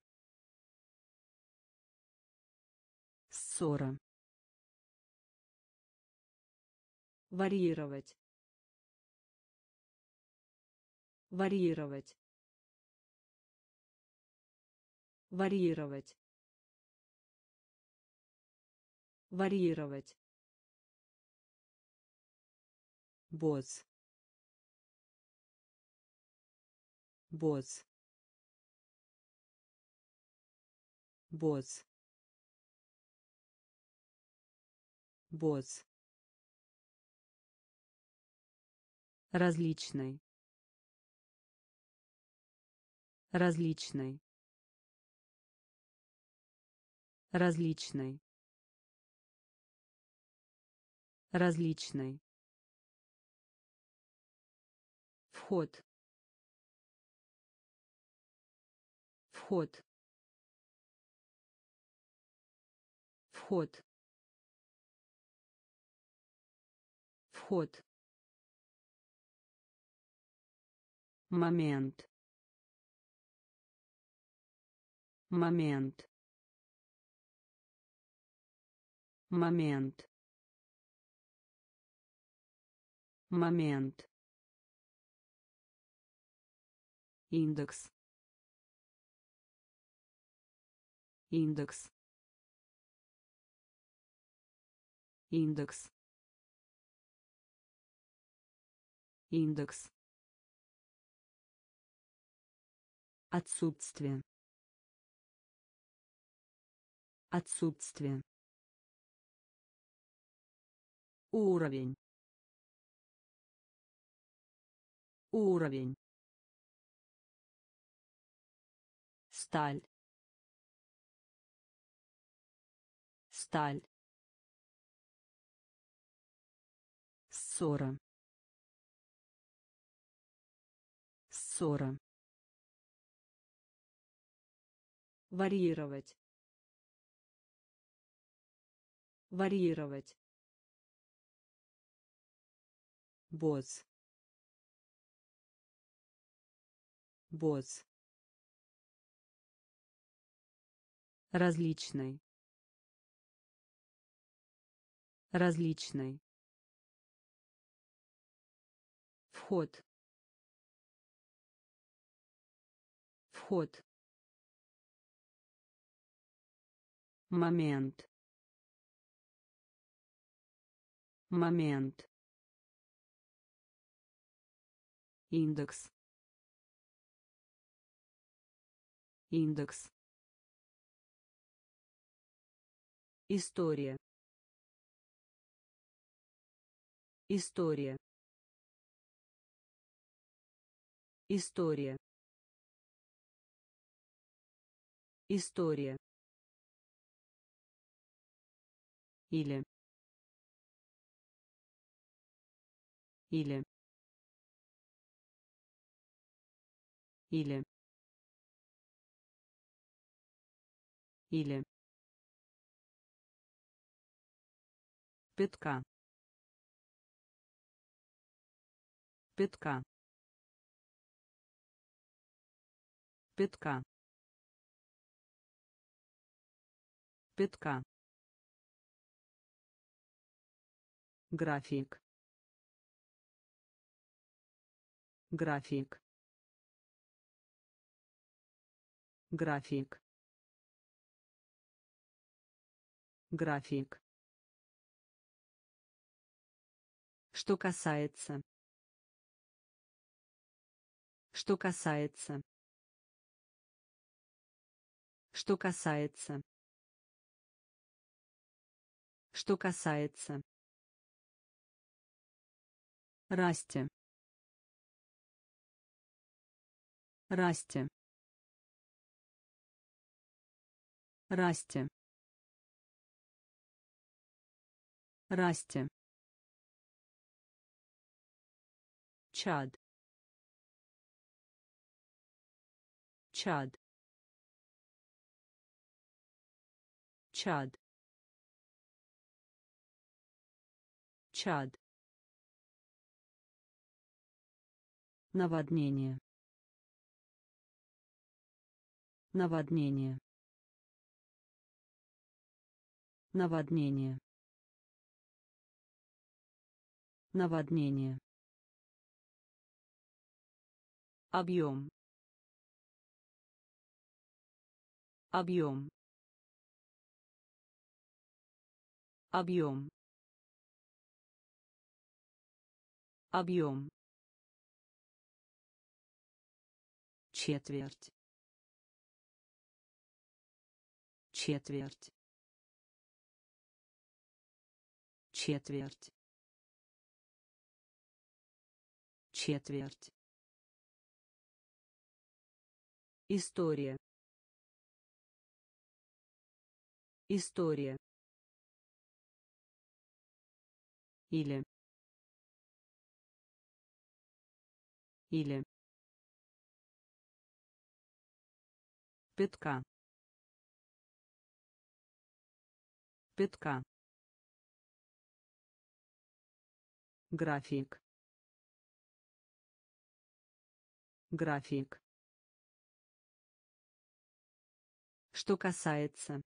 A: ссора варьировать. Варьировать. Варьировать. Варьировать. Босс босс босс босс. Различный. Различный. Различный. Различный. Вход. Вход. Вход вход момент. Момент. Момент. Момент. Индекс. Индекс. Индекс индекс. Отсутствие. Отсутствие. Уровень. Уровень. Сталь. Сталь. Ссора ссора варьировать. Варьировать. Босс босс различный. Различный. Вход вход момент. Момент. Индекс. Индекс. История. История. История история. Или. Или. Или. Или. Пятка. Пятка. Пятка пятка. График. График. График. График. Что касается. Что касается. Что касается что касается Расти. Расти. Расти. Расти. Чад. Чад. Чад. Чад. Наводнение. Наводнение. Наводнение. Наводнение. Объем. Объем. Объем. Объем. Четверть. Четверть. Четверть. Четверть. История. История. Или. Или. Пятка. Пятка. График. График. Что касается.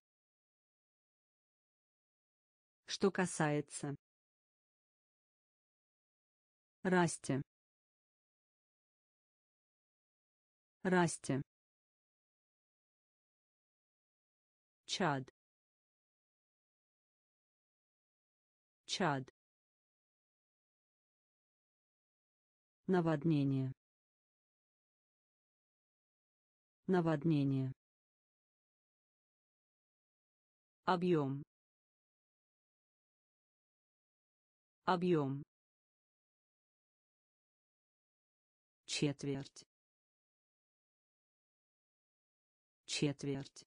A: Что касается. Расти. Расти. Чад. Чад. Наводнение. Наводнение. Объем. Объем. Четверть. Четверть.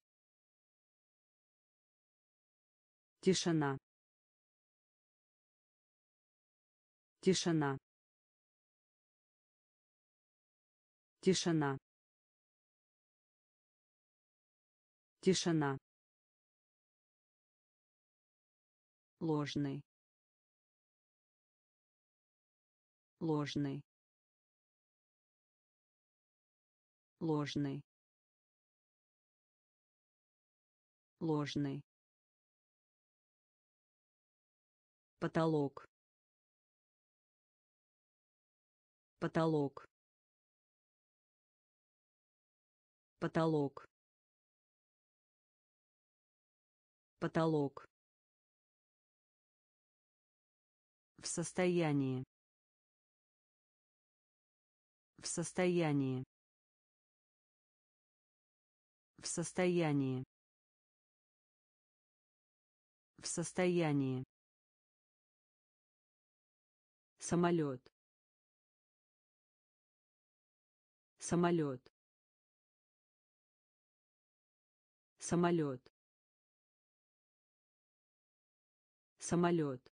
A: Тишина. Тишина. Тишина. Тишина. ложный ложный ложный ложный потолок потолок потолок потолок В состоянии. В состоянии. В состоянии. В состоянии. Самолет. Самолет. Самолет. Самолет.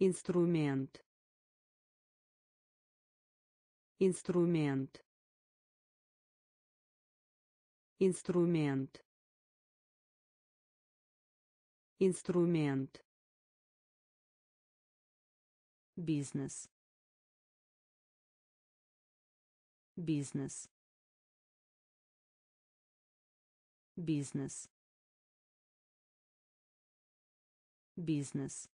A: Инструмент. Инструмент. Инструмент. Инструмент. Бизнес. Бизнес. Бизнес. Бизнес.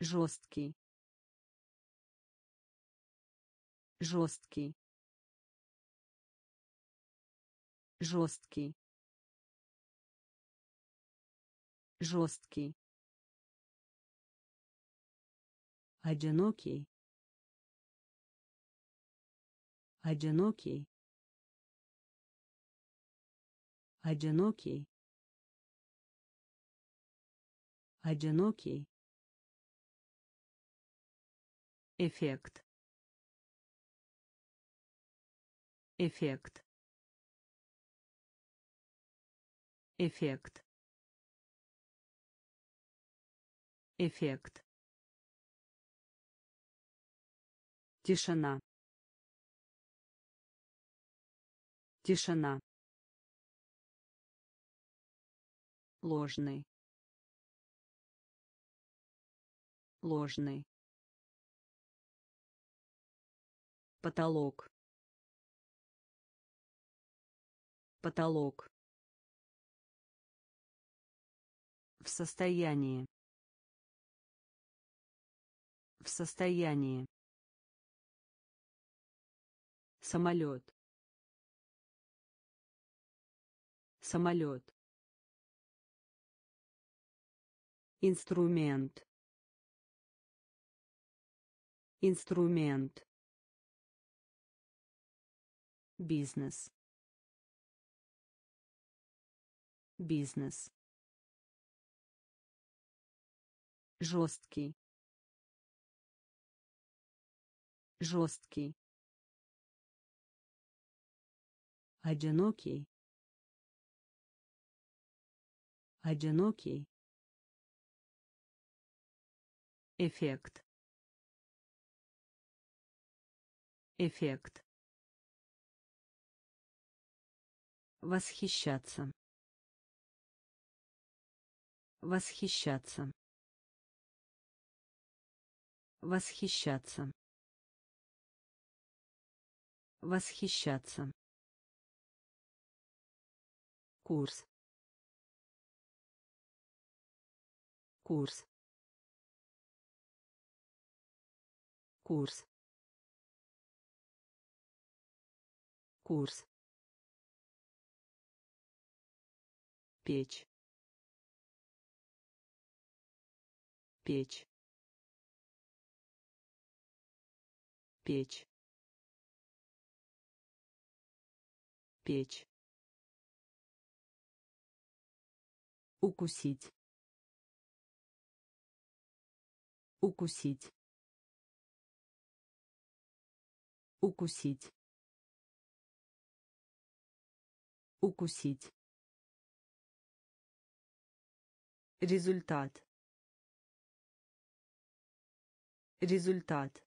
A: жесткий жесткий жесткий жесткий одинокий одинокий одинокий одинокий Эффект. Эффект. Эффект. Эффект. Тишина. Тишина. Ложный. Ложный. потолок потолок в состоянии в состоянии. Самолет. Самолет. Инструмент. Инструмент. Бизнес. Бизнес. Жесткий жесткий. Одинокий. Одинокий. Эффект. Эффект. Восхищаться. Восхищаться. Восхищаться восхищаться. Курс. Курс. Курс. Курс. Печь. Печь. Печь печь. Укусить. Укусить. Укусить. Укусить. Результат. Результат.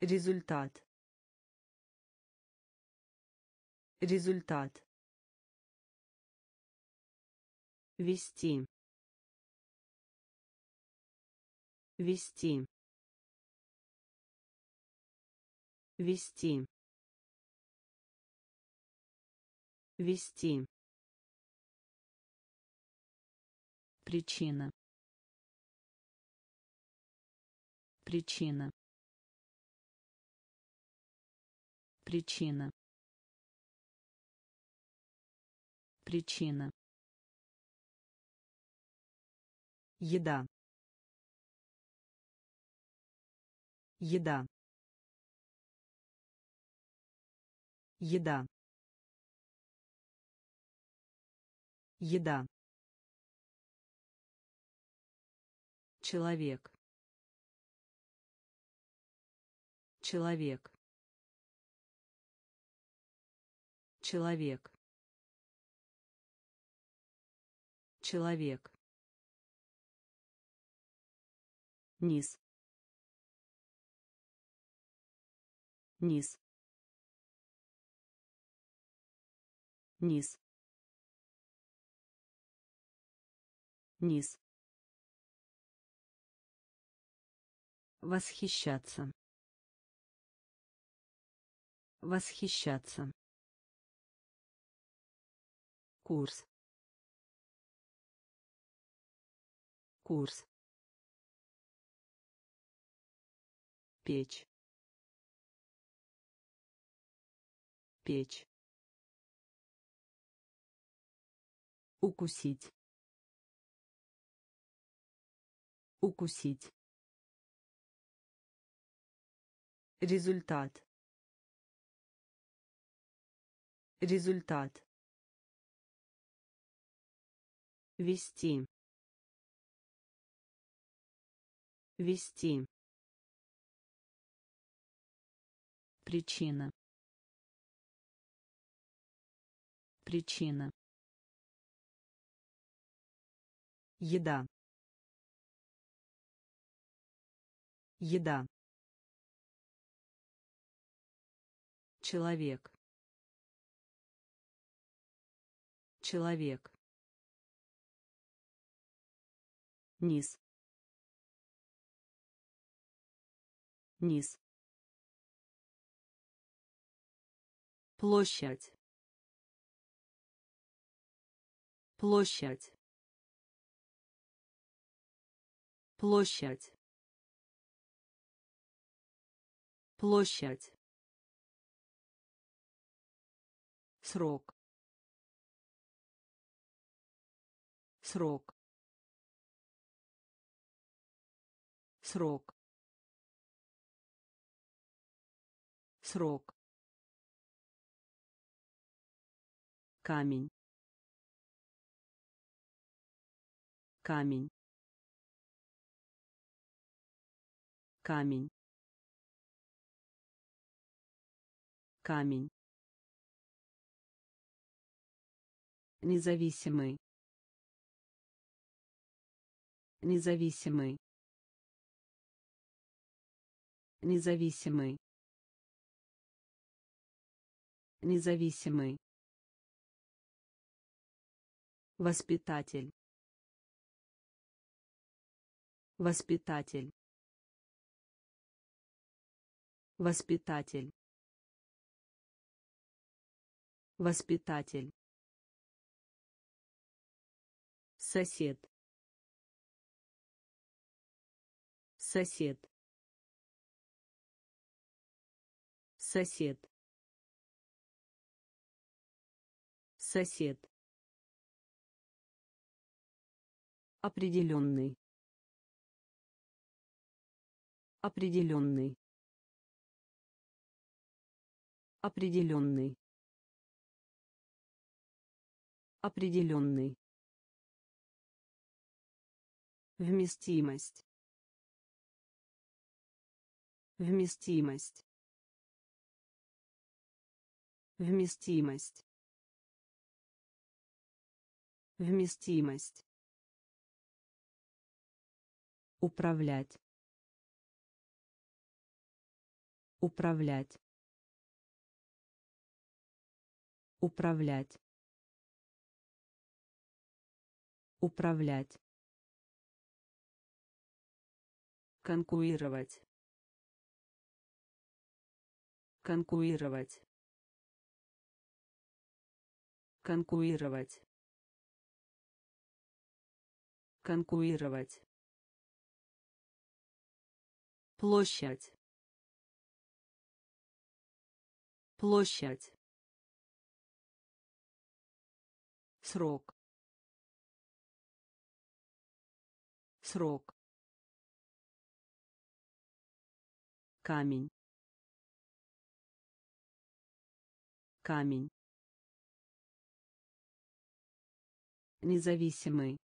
A: Результат результат. Вести. Вести. Вести. Вести. Причина. Причина. Причина причина. Еда. Еда. Еда. Еда. Человек. Человек. Человек человек. Низ. Низ. Низ. Низ. Восхищаться. Восхищаться. Курс курс. Печь. Печь. Укусить. Укусить. Результат. Результат. Вести вести. Причина. Причина. Еда. Еда. Человек. Человек. Низ низ площадь. Площадь. Площадь. Площадь. Срок. Срок. Срок срок. Камень. Камень. Камень. Камень. Независимый. Независимый. Независимый независимый. Воспитатель. Воспитатель. Воспитатель. Воспитатель. Сосед. Сосед. Сосед сосед определенный определенный определенный определенный Вместимость. Вместимость. Вместимость. Вместимость. Управлять. Управлять. Управлять. Управлять. конкурировать конкурировать конкурировать конкурировать. Площадь. Площадь. Срок. Срок. Камень. Камень. Независимый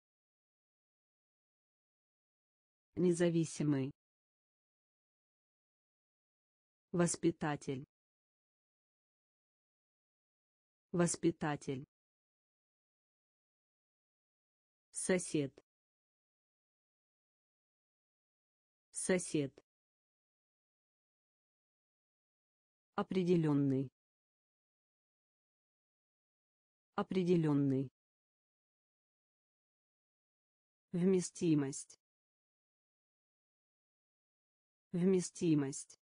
A: независимый воспитатель воспитатель сосед сосед Определенный. Определенный. Вместимость. Вместимость.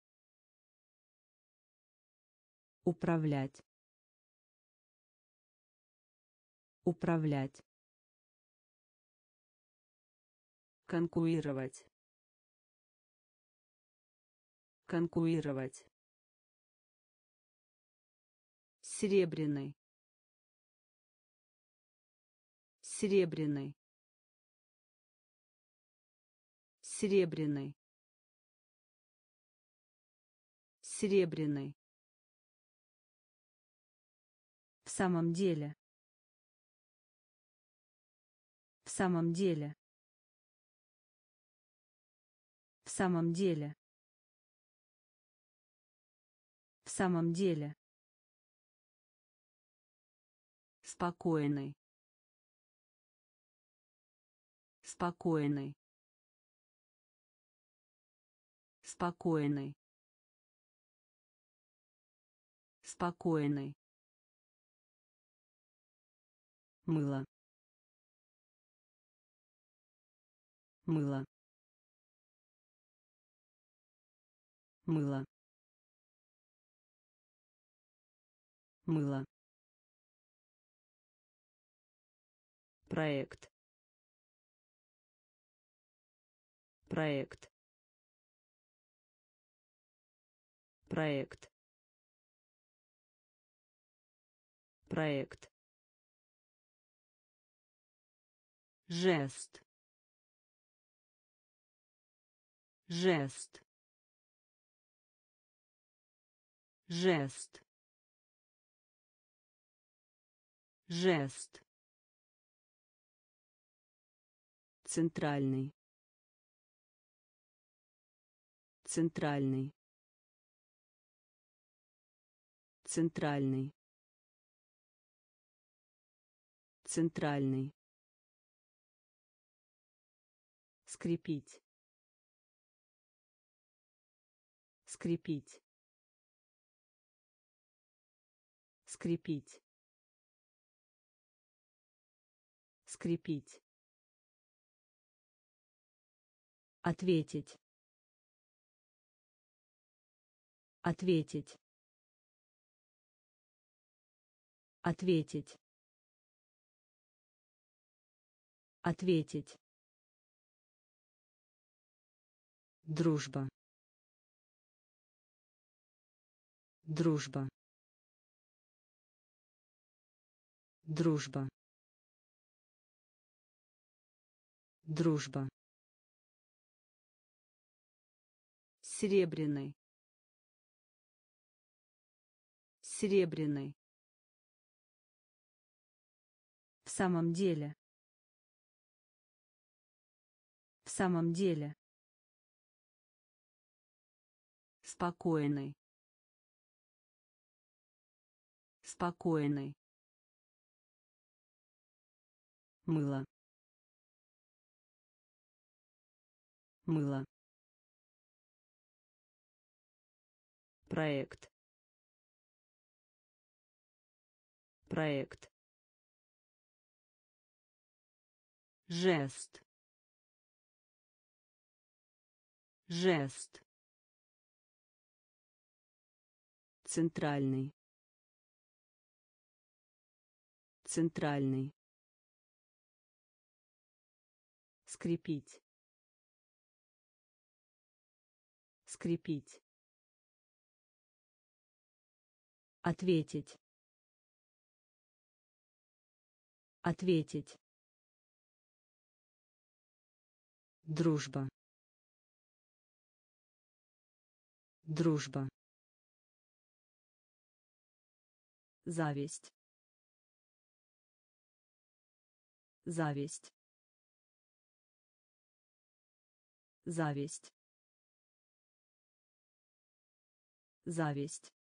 A: Управлять. Управлять. Конкурировать. Конкурировать. Серебряный. Серебряный. Серебряный. Серебряный. В самом деле. В самом деле. В самом деле. В самом деле. Спокойный. Спокойный. Спокойный. Спокойный. Мыло. Мыло. Мыло. мыло проект проект проект проект. Жест. Жест. Жест. Жест. Центральный. Центральный. Центральный центральный скрепить. Скрепить. Скрепить. Скрепить. Ответить. Ответить. Ответить ответить. Дружба. Дружба. Дружба. Дружба. Серебряный. Серебряный. В самом деле в самом деле. Спокойный. Спокойный. Мыло. Мыло. Проект. Проект. Жест жест. Центральный. Центральный. Скрепить. Скрепить. Ответить. Ответить. Дружба дружба. Зависть. Зависть. Зависть. Зависть.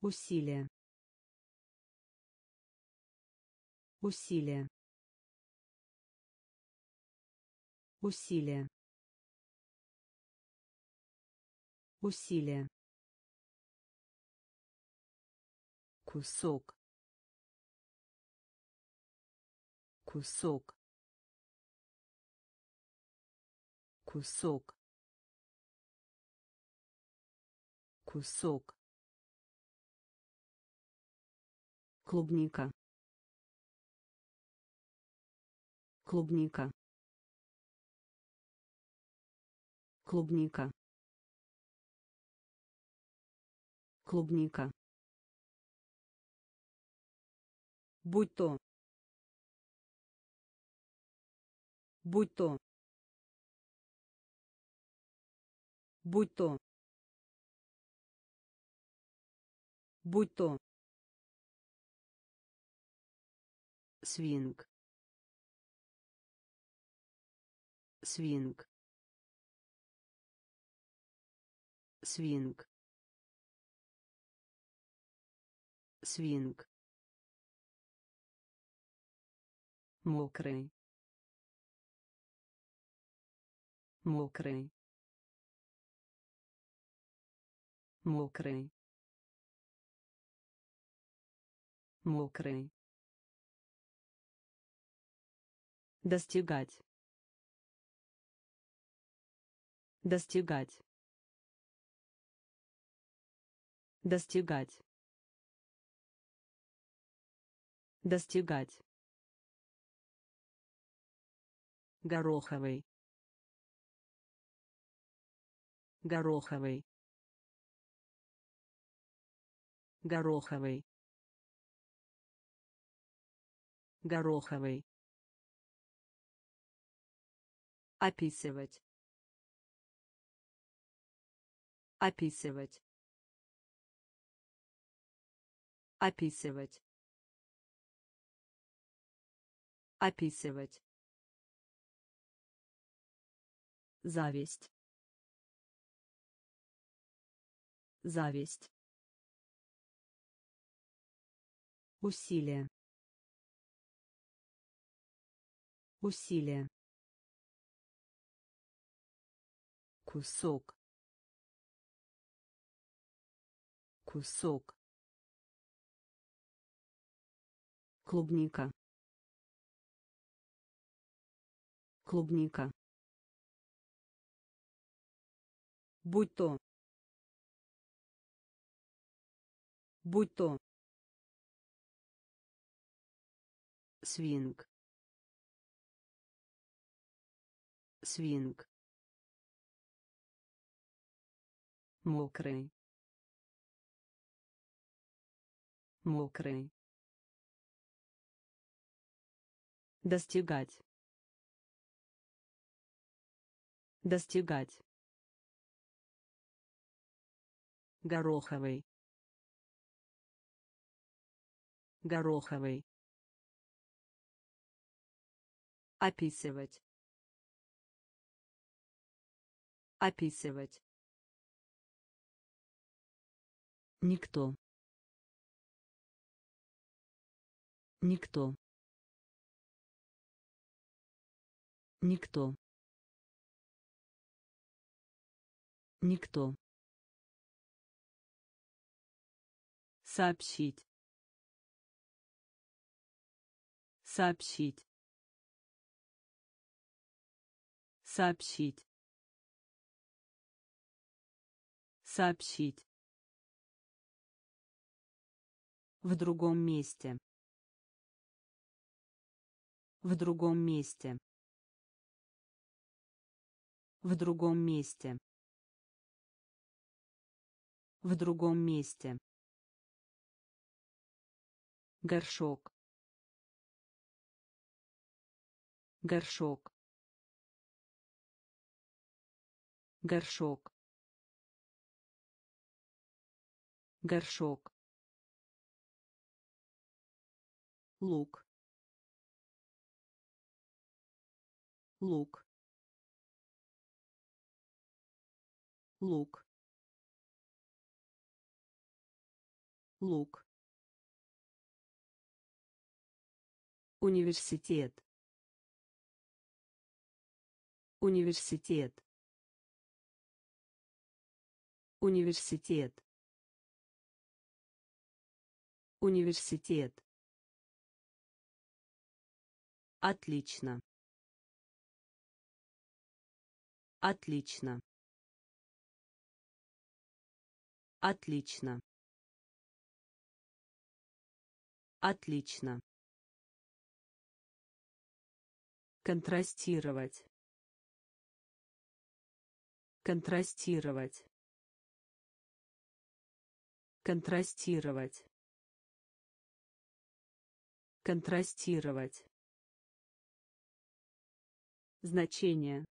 A: Усилие усилие усилие усилие кусок. Кусок. Кусок. Кусок. Клубника. Клубника. Клубника клубника. Будь то. Будь то. Будь то. Будь то. Свинг. Свинг. Свинг свинг. Мокрый. Мокрый. Мокрый. Мокрый. Достигать. Достигать. Достигать достигать. Гороховый. Гороховый. Гороховый. Гороховый. Описывать. Описывать. Описывать описывать. Зависть. Зависть. Усилие. Усилие. Кусок. Кусок. Клубника клубника. Будь то. Будь то. Свинг. Свинг. Мокрый. Мокрый. Достигать достигать. Гороховый. Гороховый. Описывать. Описывать. Никто. Никто. Никто никто. Сообщить. Сообщить. Сообщить. Сообщить. В другом месте. В другом месте. В другом месте в другом месте. Горшок. Горшок. Горшок. Горшок. Лук. Лук. Лук лук Университет. Университет. Университет. Университет. Отлично. Отлично. Отлично. Отлично. контрастировать. Контрастировать. Контрастировать. Контрастировать. Значение.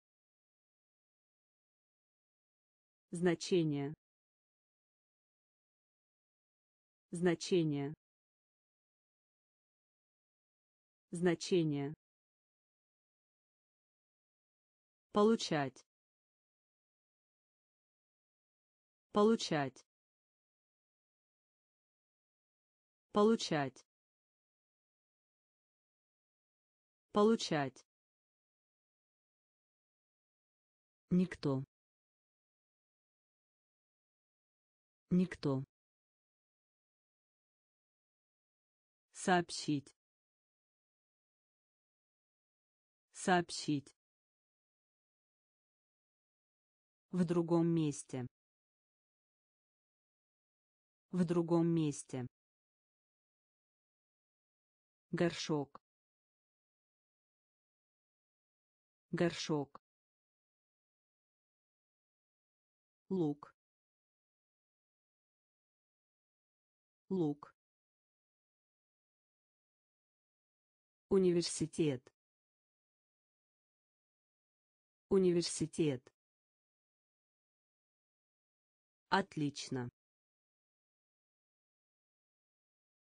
A: Значение. Значение значение Получать. Получать. Получать. Получать. Никто. Никто. Сообщить. Сообщить. В другом месте. В другом месте. Горшок. Горшок. лук лук университет университет отлично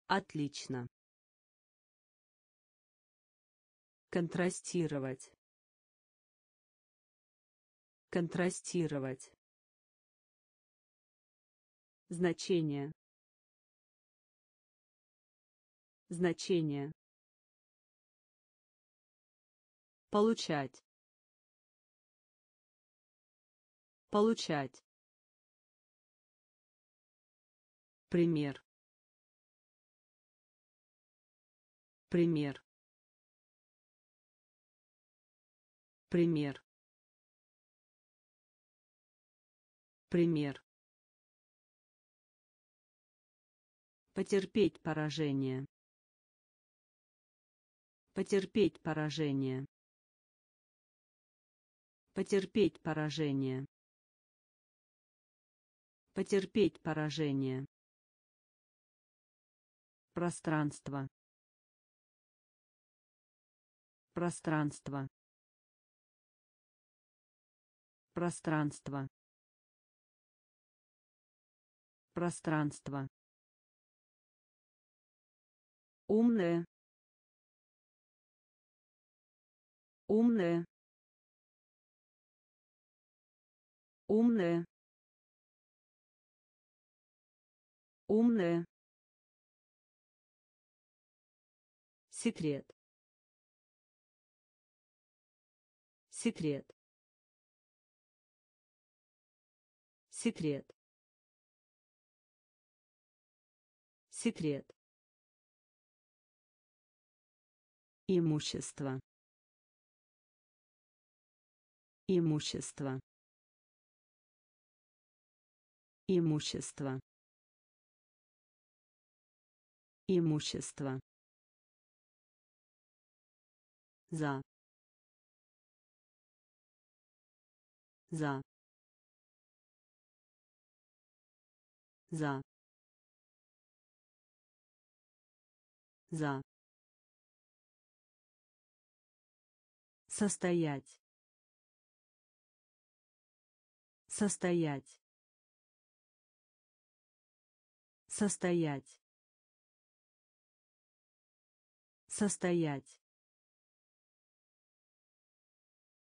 A: отлично контрастировать контрастировать Значение. Значение. Получать. Получать. Пример. Пример. Пример. Пример. Потерпеть поражение. Потерпеть поражение. Потерпеть поражение. Потерпеть поражение. Пространство. Пространство. Пространство. Пространство умная умная умная умная секрет секрет секрет секрет Имущество. Имущество. Имущество. Имущество. За. За. За. За. Состоять. Состоять. Состоять. Состоять.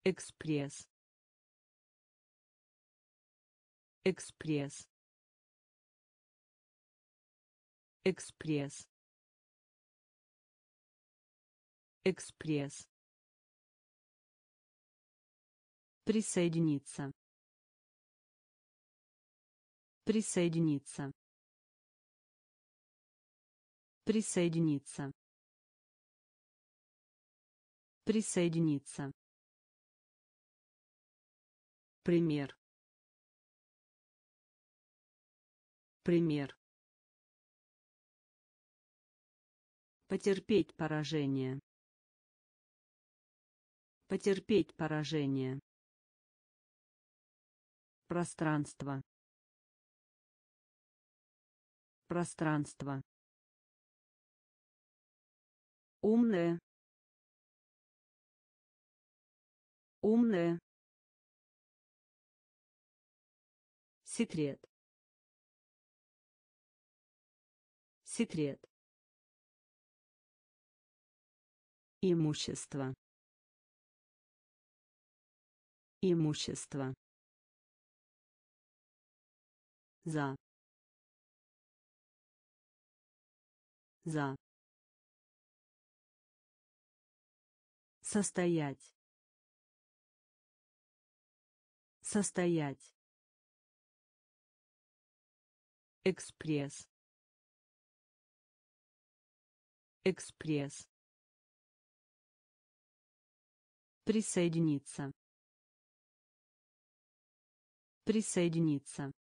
A: Экспресс. Экспресс. Экспресс. Экспресс. Присоединиться. Присоединиться. Присоединиться. Присоединиться. Пример. Пример. Потерпеть поражение. Потерпеть поражение. Пространство. Пространство. Умная. Умная. Секрет. Секрет. Имущество. Имущество. за за состоять состоять. Экспресс. Экспресс. Присоединиться. Присоединиться